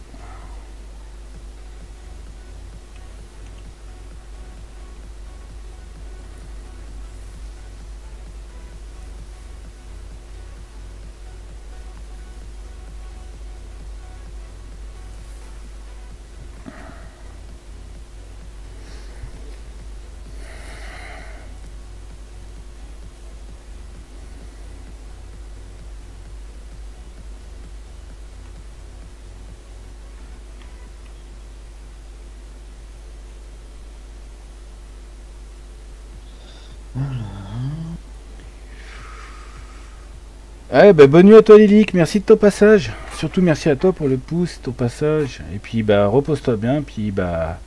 Eh ben bonne nuit à toi Lilic, merci de ton passage. Surtout merci à toi pour le pouce, ton passage. Et puis bah repose-toi bien, puis bah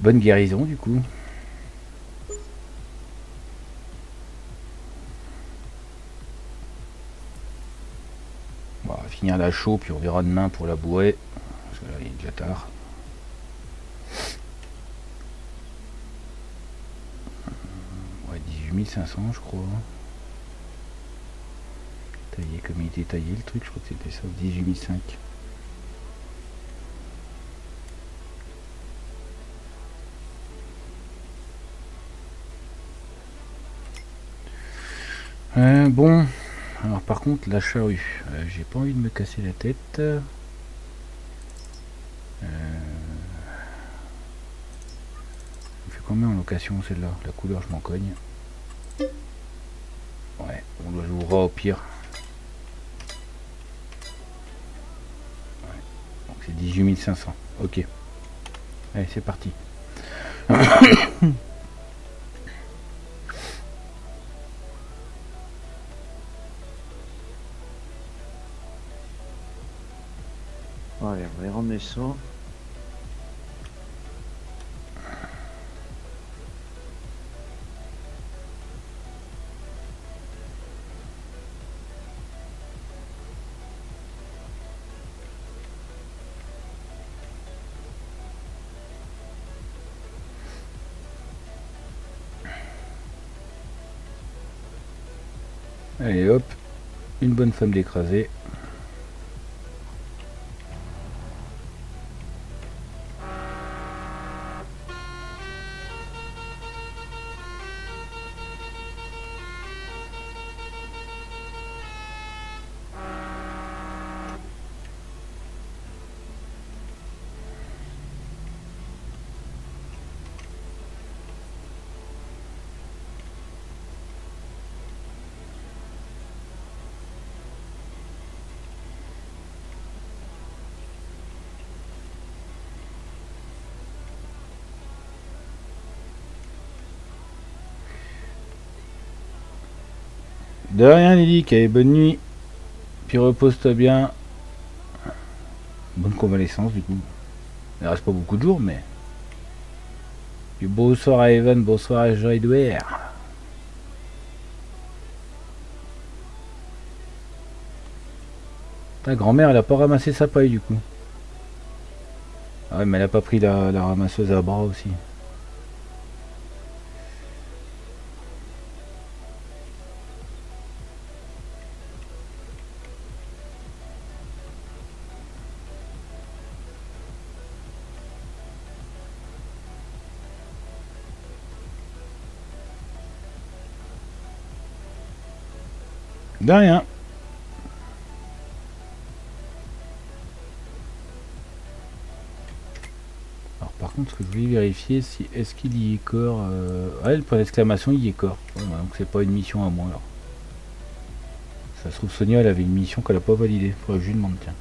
bonne guérison du coup. Bon, on va finir la chaud, puis on verra demain pour la bouée. Parce que là il est déjà tard. Ouais, 18 500 je crois. Taillé comme il était taillé le truc, je crois que c'était ça, 18005. Euh, bon, alors par contre la charrue, euh, j'ai pas envie de me casser la tête. Euh, elle fait combien en location celle-là? La couleur je m'en cogne. Ouais, on le jouera au pire. Ouais, Donc c'est 18 500. Ok. Allez, c'est parti. Allez, on va y ramener ça. Allez hop, une bonne femme d'écraser. De rien Lily, allez, bonne nuit. Puis repose-toi bien. Bonne convalescence du coup. Il reste pas beaucoup de jours mais. Puis bonsoir à Evan, bonsoir à Joy Ta grand-mère elle a pas ramassé sa paille du coup. Ah ouais mais elle a pas pris la ramasseuse à bras aussi. De rien. Alors par contre, je voulais vérifier, si est-ce qu'il y est corps... Euh... Ah, le point d'exclamation, il y est corps. Bah, donc c'est pas une mission à moi alors. Ça se trouve, Sonia, elle avait une mission qu'elle a pas validée. Faudrait que je lui demande, tiens.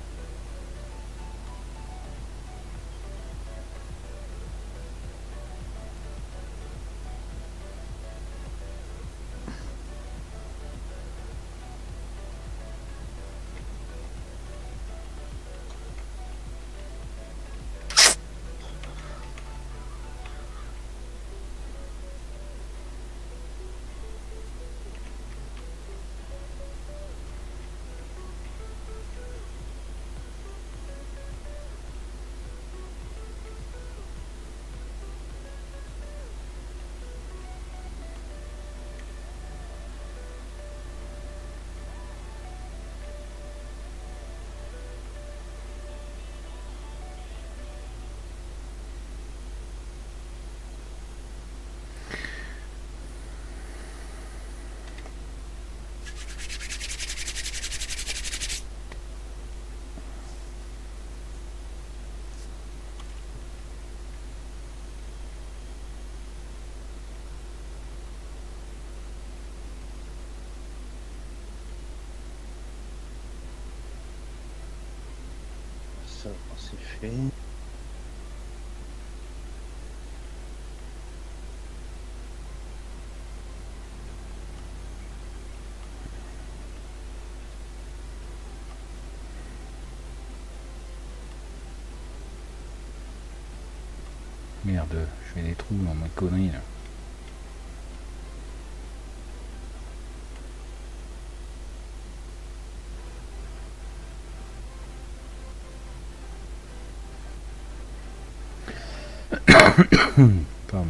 Je fais des trous dans ma connerie là. Pardon.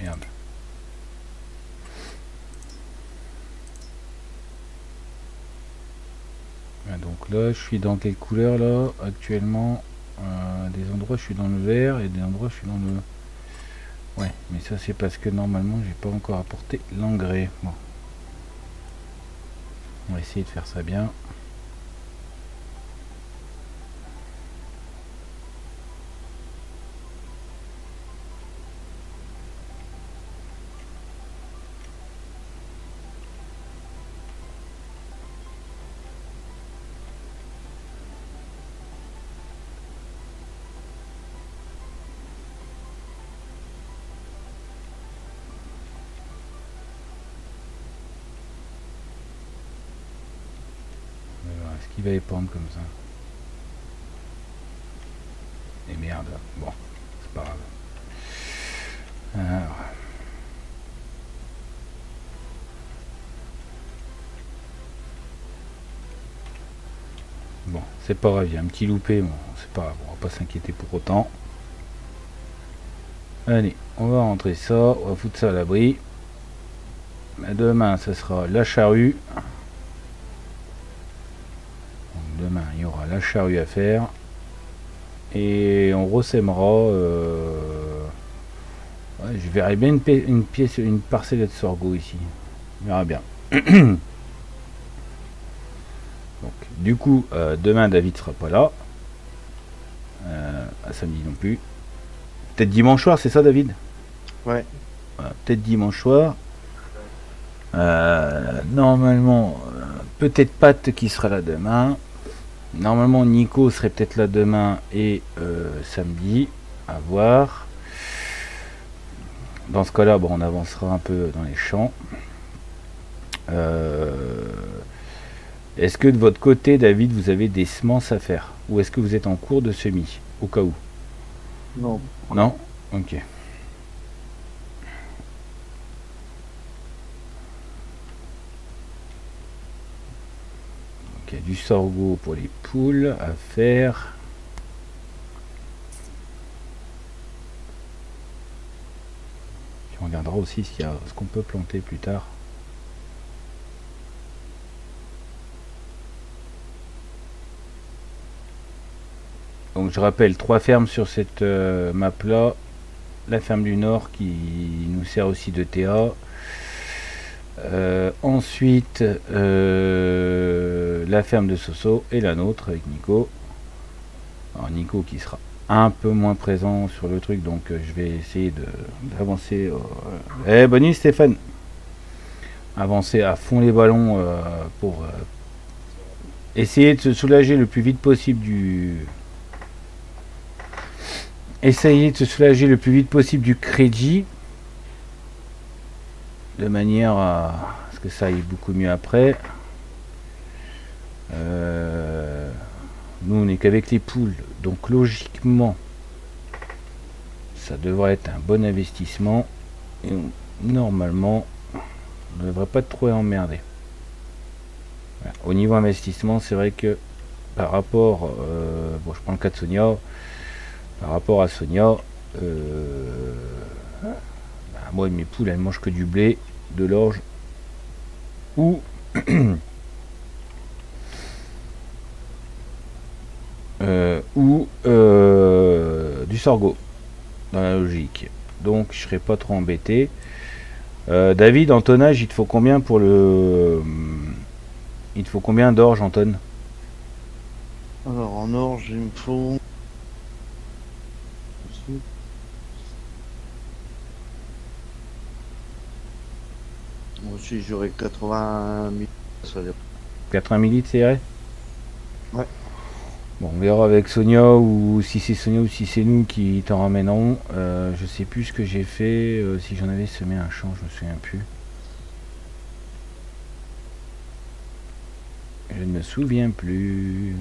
Merde. Ah, donc là, je suis dans quelle couleur là actuellement? Euh, Des endroits je suis dans le vert et des endroits je suis dans le... Ouais, mais ça c'est parce que normalement j'ai pas encore apporté l'engrais. Bon. On va essayer de faire ça bien. arriver à épandre comme ça. Et merde, bon, c'est pas grave. Alors. Bon, c'est pas grave, il y a un petit loupé, bon, c'est pas grave, on va pas s'inquiéter pour autant. Allez, on va rentrer ça, on va foutre ça à l'abri. Demain, ce sera la charrue. Charrue à faire. Et on ressèmera. euh, ouais, je verrai bien une, une pièce, une parcelle de sorgho ici. On verra bien. Donc, du coup, euh, demain, David sera pas là. Euh, à samedi non plus. Peut-être dimanche soir, c'est ça, David? Ouais. Voilà, Peut-être dimanche soir. Euh, normalement, peut-être Pat qui sera là demain. Normalement, Nico serait peut-être là demain et euh, samedi. À voir. Dans ce cas-là, bon, on avancera un peu dans les champs. Euh, est-ce que de votre côté, David, vous avez des semences à faire? Ou est-ce que vous êtes en cours de semis Au cas où? Non. Non? Ok. Donc il y a du sorgho pour les poules à faire. On regardera aussi ce qu'on peut planter plus tard. Donc je rappelle trois fermes sur cette euh, map là. La ferme du Nord qui nous sert aussi de TA. Euh, ensuite euh, la ferme de Soso et la nôtre avec Nico. Alors Nico qui sera un peu moins présent sur le truc donc euh, je vais essayer d'avancer. euh, Eh bonne Stéphane. Avancer à fond les ballons euh, pour essayer de se soulager le plus vite possible du essayer de se soulager le plus vite possible du crédit de manière à ce que ça aille beaucoup mieux après. Euh, nous on n'est qu'avec les poules, donc logiquement ça devrait être un bon investissement. Et normalement on ne devrait pas être trop emmerdé. Au niveau investissement, c'est vrai que par rapport, euh, bon je prends le cas de Sonia, par rapport à Sonia, euh, bah, moi mes poules elles mangent que du blé, de l'orge ou euh, ou euh, du sorgho dans la logique. Donc je serai pas trop embêté. Euh, David, en tonnage, il te faut combien pour le il te faut combien d'orge en tonnes Alors en orge, il me faut. Moi aussi, j'aurais 80 000. Ça dépend. 80 millilitres, c'est vrai? Bon, on verra avec Sonia ou si c'est Sonia ou si c'est nous qui t'en ramènerons. Euh, je sais plus ce que j'ai fait, euh, si j'en avais semé un champ, je me souviens plus. Je ne me souviens plus.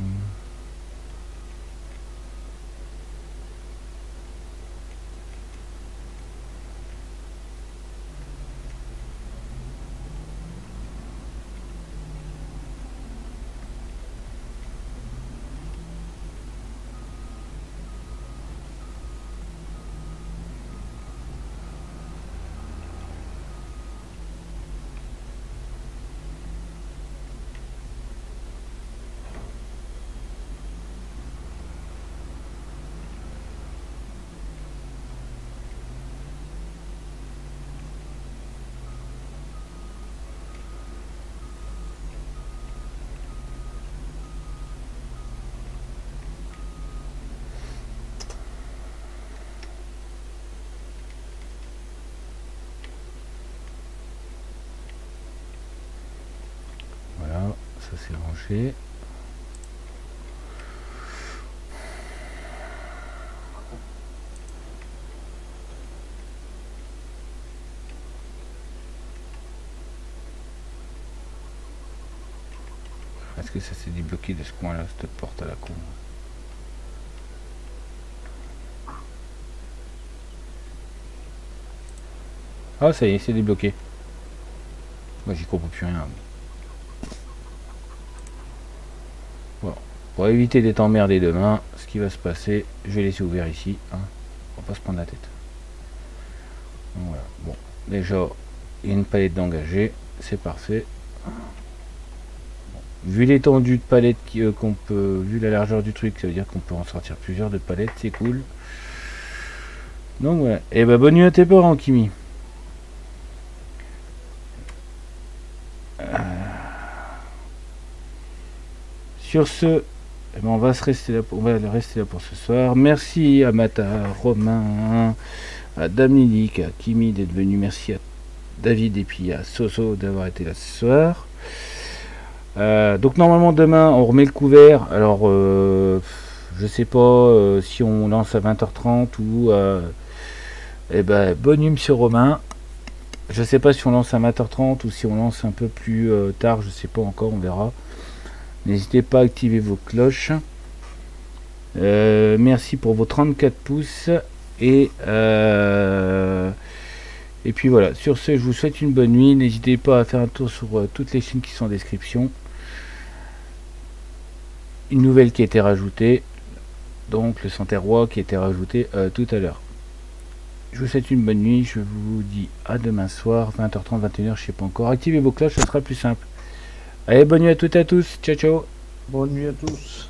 Voilà, ça Est-ce que ça s'est débloqué de ce coin-là, cette porte à la con? Ah, ça y est, c'est débloqué. Moi, j'y comprends plus rien. Pour éviter d'être emmerdé demain, ce qui va se passer, je vais laisser ouvert ici. Hein. On va pas se prendre la tête. Voilà. Bon, déjà, il y a une palette d'engagés, c'est parfait. Vu l'étendue de palette euh, qu'on peut, vu la largeur du truc, ça veut dire qu'on peut en sortir plusieurs de palettes, c'est cool. Donc voilà. Et bah bonne nuit à tes parents, Kimi. Euh. Sur ce, eh ben, on va se rester là, pour, rester ce soir. Merci à Mata, Romain, à Dominique, à Kimi d'être venu. Merci à David et puis à Soso d'avoir été là ce soir. Euh, donc normalement demain on remet le couvert. Alors euh, je sais pas euh, si on lance à 20h30 ou eh ben bonne sur Romain. Je sais pas si on lance à 20h30 ou si on lance un peu plus tard, je sais pas encore, on verra. N'hésitez pas à activer vos cloches. merci pour vos 34 pouces et et puis voilà, sur ce, je vous souhaite une bonne nuit. N'hésitez pas à faire un tour sur toutes les chaînes qui sont en description une nouvelle qui a été rajoutée, donc le Santerrois qui a été rajouté euh, tout à l'heure. Je vous souhaite une bonne nuit, je vous dis à demain soir, 20h30, 21h, je sais pas encore. Activez vos cloches, ce sera plus simple. Allez, bonne nuit à toutes et à tous, ciao ciao Bonne nuit à tous.